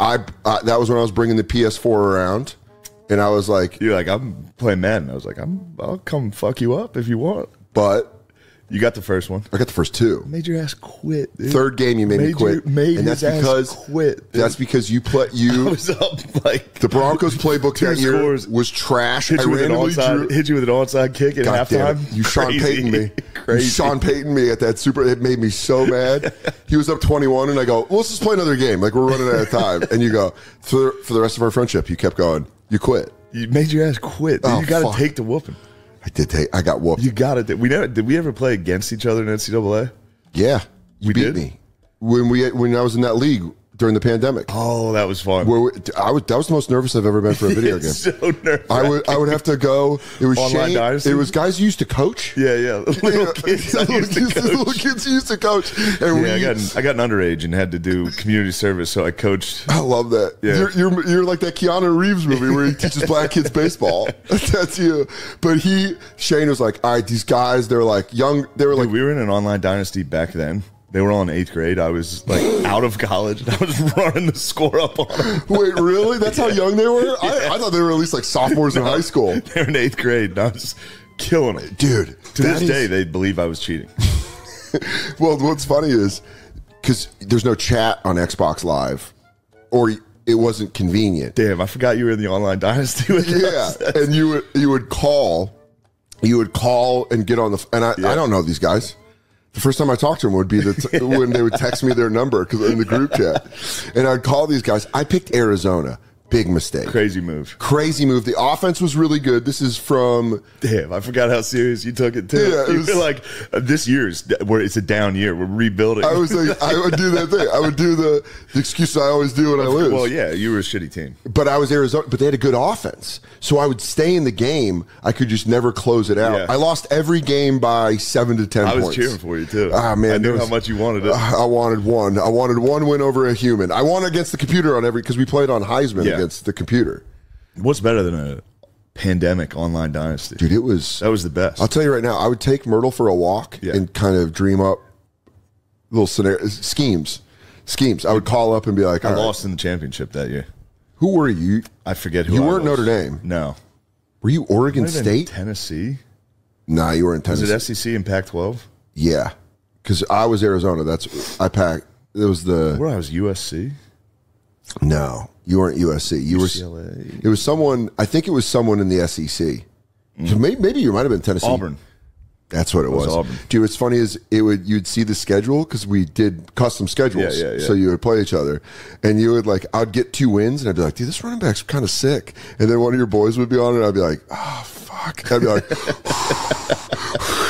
[SPEAKER 31] I uh, that was when I was bringing the PS4 around, and I was like,
[SPEAKER 2] You're like, I'm playing Madden. I was like, I'm. I'll come fuck you up if you want.
[SPEAKER 31] but
[SPEAKER 2] You got the first one.
[SPEAKER 31] I got the first two.
[SPEAKER 2] Made your ass quit. Dude.
[SPEAKER 31] Third game, you made, me quit,
[SPEAKER 2] you- made
[SPEAKER 31] and that's
[SPEAKER 2] his ass
[SPEAKER 31] because
[SPEAKER 2] quit, dude.
[SPEAKER 31] That's because you play
[SPEAKER 2] I
[SPEAKER 31] you.
[SPEAKER 2] was up like
[SPEAKER 31] The Broncos playbook
[SPEAKER 2] Two
[SPEAKER 31] that year
[SPEAKER 2] scores.
[SPEAKER 31] was trash.
[SPEAKER 2] hit
[SPEAKER 31] I
[SPEAKER 2] you with an
[SPEAKER 31] randomly
[SPEAKER 2] onside,
[SPEAKER 31] drew.
[SPEAKER 2] hit you with an onside kick at
[SPEAKER 31] God
[SPEAKER 2] halftime.
[SPEAKER 31] it. You Sean
[SPEAKER 2] Crazy.
[SPEAKER 31] Payton me. You
[SPEAKER 2] Crazy.
[SPEAKER 31] Sean Payton me at that super. It made me so mad. he was up 21, and I go, well, let's just play another game. Like, we're running out of time. And you go, for, for the rest of our friendship, you kept going. You quit.
[SPEAKER 2] You made your ass quit. Dude.
[SPEAKER 31] Oh,
[SPEAKER 2] you got to take the whooping.
[SPEAKER 31] I did take, I got whooped.
[SPEAKER 2] You got it. We never. Did we ever play against each other in NCAA?
[SPEAKER 31] yeah. You beat me when we when I was in that league during the pandemic.
[SPEAKER 2] Oh, that was fun.
[SPEAKER 31] Where we, I was that was the most nervous I've ever been for a video game.
[SPEAKER 2] so nervous.
[SPEAKER 31] I would I would have to go. It was
[SPEAKER 2] Online
[SPEAKER 31] Shane,
[SPEAKER 2] Dynasty?
[SPEAKER 31] It was guys who used to coach.
[SPEAKER 2] Yeah, yeah. Little kids. I
[SPEAKER 31] little,
[SPEAKER 2] used to
[SPEAKER 31] kids
[SPEAKER 2] coach.
[SPEAKER 31] little kids used to coach. And
[SPEAKER 2] yeah, I got an, I got an underage and had to do community service, so I coached.
[SPEAKER 31] I love that.
[SPEAKER 2] Yeah.
[SPEAKER 31] You're, you're you're like that Keanu Reeves movie where he teaches black kids baseball. That's you. But he Shane was like, all right, these guys, they're like young. They were like,
[SPEAKER 2] we were in an online dynasty back then. They were all in eighth grade. I was like out of college. and I was running the score up on them.
[SPEAKER 31] wait, really? That's how young they were? I, I thought they were at least like sophomores in high school.
[SPEAKER 2] They're in eighth grade, and I was killing them.
[SPEAKER 31] Dude,
[SPEAKER 2] to this
[SPEAKER 31] is-
[SPEAKER 2] day, they believe I was cheating.
[SPEAKER 31] Well, what's funny is because there's no chat on Xbox Live, or it wasn't convenient.
[SPEAKER 2] Damn, I forgot you were in the online dynasty with
[SPEAKER 31] yeah,
[SPEAKER 2] us.
[SPEAKER 31] and you would you would call, you would call and get on the. And I, I don't know these guys. The first time I talked to them would be the t- when they would text me their number because in the group chat, and I'd call these guys. I picked Arizona. Big mistake.
[SPEAKER 2] Crazy move.
[SPEAKER 31] Crazy move. The offense was really good. This is from.
[SPEAKER 2] Damn, I forgot how serious you took it too.
[SPEAKER 31] Yeah, it
[SPEAKER 2] you
[SPEAKER 31] was-
[SPEAKER 2] like uh, this year's where it's a down year. We're rebuilding.
[SPEAKER 31] I was like, I would do that thing. I would do the, the excuse I always do when I lose.
[SPEAKER 2] well, yeah, you were a shitty team.
[SPEAKER 31] but I was Arizona, but they had a good offense. So I would stay in the game. I could just never close it out.
[SPEAKER 2] Yeah.
[SPEAKER 31] I lost every game by seven to ten
[SPEAKER 2] I was
[SPEAKER 31] points.
[SPEAKER 2] cheering for you too.
[SPEAKER 31] Ah man,
[SPEAKER 2] I knew
[SPEAKER 31] was-
[SPEAKER 2] how much you wanted it.
[SPEAKER 31] I wanted one. I wanted one win over a human. I won against the computer on every because we played on Heisman
[SPEAKER 2] Yeah.
[SPEAKER 31] Against the computer.
[SPEAKER 2] What's better than a pandemic online dynasty?
[SPEAKER 31] Dude, it was
[SPEAKER 2] that was the best.
[SPEAKER 31] I'll tell you right now. I would take Myrtle for a walk
[SPEAKER 2] Yeah.
[SPEAKER 31] and kind of dream up little scenarios, schemes, schemes. I would call up and be like,
[SPEAKER 2] I
[SPEAKER 31] "All right,
[SPEAKER 2] lost in the championship that year.
[SPEAKER 31] Who were you?
[SPEAKER 2] I forget who
[SPEAKER 31] You
[SPEAKER 2] I
[SPEAKER 31] weren't
[SPEAKER 2] was.
[SPEAKER 31] Notre Dame.
[SPEAKER 2] No.
[SPEAKER 31] Were you Oregon
[SPEAKER 2] Might have been
[SPEAKER 31] State?
[SPEAKER 2] Tennessee.
[SPEAKER 31] Nah, you were in Tennessee.
[SPEAKER 2] Was it SEC and Pac-12?
[SPEAKER 31] Yeah, because I was Arizona. That's I packed. It was the
[SPEAKER 2] Where I was USC.
[SPEAKER 31] no. You weren't USC. You
[SPEAKER 2] UCLA.
[SPEAKER 31] were. It was someone. I think it was someone in the SEC. So maybe, maybe you might have been Tennessee.
[SPEAKER 2] Mm. Auburn.
[SPEAKER 31] That's what it,
[SPEAKER 2] It was
[SPEAKER 31] was.
[SPEAKER 2] Auburn.
[SPEAKER 31] Dude, what's funny is it would you'd see the schedule because we did custom schedules.
[SPEAKER 2] Yeah, yeah, yeah.
[SPEAKER 31] So you would play each other, and you would like I'd get two wins, and I'd be like, dude, this running back's kind of sick. And then one of your boys would be on it, and I'd be like, oh fuck. I'd be like.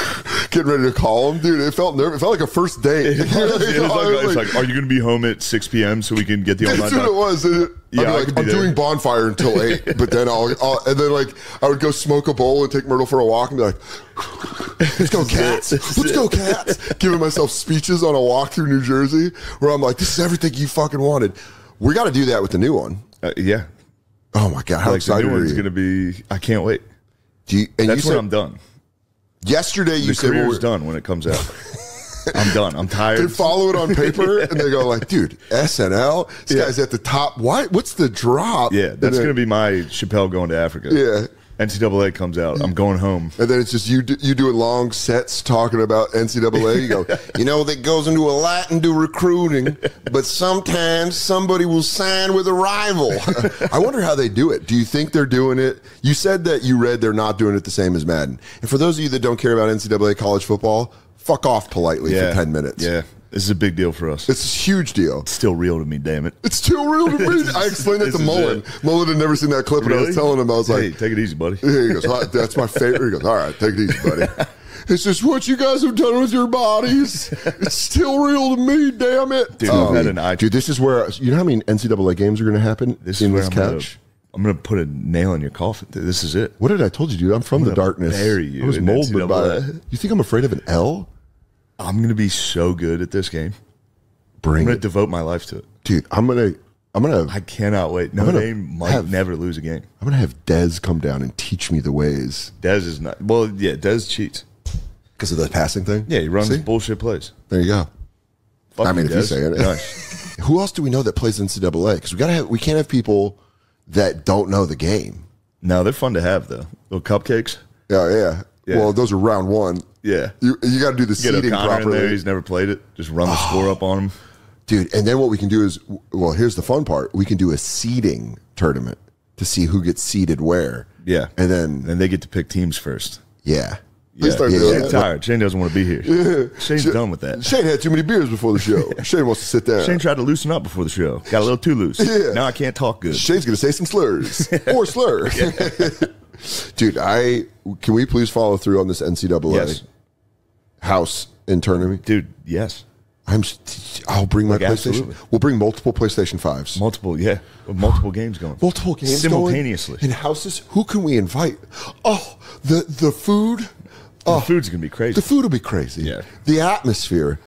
[SPEAKER 31] Getting ready to call him, dude. It felt nervous. It felt like a first date.
[SPEAKER 2] It was, it like, it's
[SPEAKER 31] like-
[SPEAKER 2] like, are you going to be home at 6 p.m. so we can get the online?
[SPEAKER 31] That's what it was. It-
[SPEAKER 2] Yeah,
[SPEAKER 31] I'd be
[SPEAKER 2] I
[SPEAKER 31] like, I'm
[SPEAKER 2] there.
[SPEAKER 31] doing bonfire until eight, but then I'll, I'll, and then like I would go smoke a bowl and take Myrtle for a walk and be like, let's go cats, let's go cats. Giving myself speeches on a walk through New Jersey where I'm like, this is everything you fucking wanted. We got to do that with the new one.
[SPEAKER 2] Uh, yeah.
[SPEAKER 31] Oh my god, how
[SPEAKER 2] like
[SPEAKER 31] excited
[SPEAKER 2] the new one's going to be. I can't wait.
[SPEAKER 31] Do you and
[SPEAKER 2] That's
[SPEAKER 31] you
[SPEAKER 2] when I'm done.
[SPEAKER 31] Yesterday you
[SPEAKER 2] the
[SPEAKER 31] said well, we're-
[SPEAKER 2] done when it comes out. I'm done. I'm tired.
[SPEAKER 31] they follow it on paper and they go like, dude, SNL, this
[SPEAKER 2] Yeah.
[SPEAKER 31] guy's at the top. Why? What's the drop?
[SPEAKER 2] Yeah, that's going to be my Chappelle going to Africa.
[SPEAKER 31] Yeah.
[SPEAKER 2] NCAA comes out. I'm going home.
[SPEAKER 31] And then it's just you do, you doing long sets talking about NCAA. You go, you know, that goes into a lot into recruiting, but sometimes somebody will sign with a rival. I wonder how they do it. Do you think they're doing it? You said that you read they're not doing it the same as Madden. And for those of you that don't care about NCAA college football, fuck off politely
[SPEAKER 2] Yeah.
[SPEAKER 31] for 10 minutes.
[SPEAKER 2] Yeah. This is a big deal for us.
[SPEAKER 31] It's a huge deal.
[SPEAKER 2] It's still real to me, damn it.
[SPEAKER 31] It's too real to me. I explained it
[SPEAKER 2] This
[SPEAKER 31] to Mullen.
[SPEAKER 2] it.
[SPEAKER 31] Mullen had never seen that clip, and I was telling him, I was like,
[SPEAKER 2] Hey, take it easy, buddy.
[SPEAKER 31] He goes, "All right, that's my favorite. He goes, all right, take it easy, buddy. It's just what you guys have done with your bodies. It's still real to me, damn it.
[SPEAKER 2] Dude, had oh. an eye-
[SPEAKER 31] dude, this is where, you know how many NCAA games are going to happen
[SPEAKER 2] This
[SPEAKER 31] in
[SPEAKER 2] is where
[SPEAKER 31] this
[SPEAKER 2] I'm gonna,
[SPEAKER 31] couch?
[SPEAKER 2] I'm gonna put a nail in your coffin. This is it.
[SPEAKER 31] What did I told you, dude? I'm from
[SPEAKER 2] I'm
[SPEAKER 31] the darkness.
[SPEAKER 2] bury you
[SPEAKER 31] I was molded by
[SPEAKER 2] NCAA.
[SPEAKER 31] it. You think I'm afraid of an L?
[SPEAKER 2] I'm gonna be so good at this game. I'm gonna
[SPEAKER 31] it.
[SPEAKER 2] devote my life to it.
[SPEAKER 31] Dude, I'm going to, I'm going to,
[SPEAKER 2] I cannot wait. Notre Dame might
[SPEAKER 31] have-
[SPEAKER 2] never lose a game.
[SPEAKER 31] I'm going to have Dez come down and teach me the ways.
[SPEAKER 2] Dez is not. Well, yeah, Dez cheats.
[SPEAKER 31] Because of the passing thing?
[SPEAKER 2] Yeah, he runs
[SPEAKER 31] See?
[SPEAKER 2] bullshit plays.
[SPEAKER 31] There you go.
[SPEAKER 2] Fuck
[SPEAKER 31] I mean, if you say it.
[SPEAKER 2] Nice.
[SPEAKER 31] Who else do we know that plays NCAA? Because we gotta have, we can't have people that don't know the game.
[SPEAKER 2] No, they're fun to have though. Little cupcakes.
[SPEAKER 31] Oh, yeah, yeah.
[SPEAKER 2] Yeah.
[SPEAKER 31] Well, those are round one.
[SPEAKER 2] Yeah.
[SPEAKER 31] You you got to do the
[SPEAKER 2] Get
[SPEAKER 31] seating
[SPEAKER 2] O'Connor in there.
[SPEAKER 31] properly,
[SPEAKER 2] He's never played it. Just run the oh. score up on him.
[SPEAKER 31] dude. And then what we can do is, well, here's the fun part: we can do a seeding tournament to see who gets seeded where.
[SPEAKER 2] Yeah.
[SPEAKER 31] And then,
[SPEAKER 2] Then they get to pick teams first.
[SPEAKER 31] yeah,
[SPEAKER 2] Yeah.
[SPEAKER 31] start
[SPEAKER 2] yeah.
[SPEAKER 31] doing
[SPEAKER 2] Shane's tired. Shane doesn't want to be here.
[SPEAKER 31] Yeah.
[SPEAKER 2] Shane's
[SPEAKER 31] Shane-
[SPEAKER 2] done with that.
[SPEAKER 31] Shane had too many beers before the show. Shane wants to sit down.
[SPEAKER 2] Shane tried to loosen up before the show. Got a little too loose.
[SPEAKER 31] Yeah.
[SPEAKER 2] Now I can't talk good.
[SPEAKER 31] Shane's gonna say some slurs or slur. Dude, I can we please follow through on this NCAA
[SPEAKER 2] Yes.
[SPEAKER 31] house in tournament?
[SPEAKER 2] Dude, yes.
[SPEAKER 31] I'm. I'll bring my
[SPEAKER 2] Like,
[SPEAKER 31] PlayStation.
[SPEAKER 2] absolutely.
[SPEAKER 31] We'll bring multiple PlayStation fives.
[SPEAKER 2] Multiple, yeah, multiple games going.
[SPEAKER 31] Multiple games
[SPEAKER 2] simultaneously.
[SPEAKER 31] in houses. Who can we invite? Oh, the the food.
[SPEAKER 2] the oh. food's gonna be crazy.
[SPEAKER 31] The food will be crazy.
[SPEAKER 2] Yeah.
[SPEAKER 31] The atmosphere.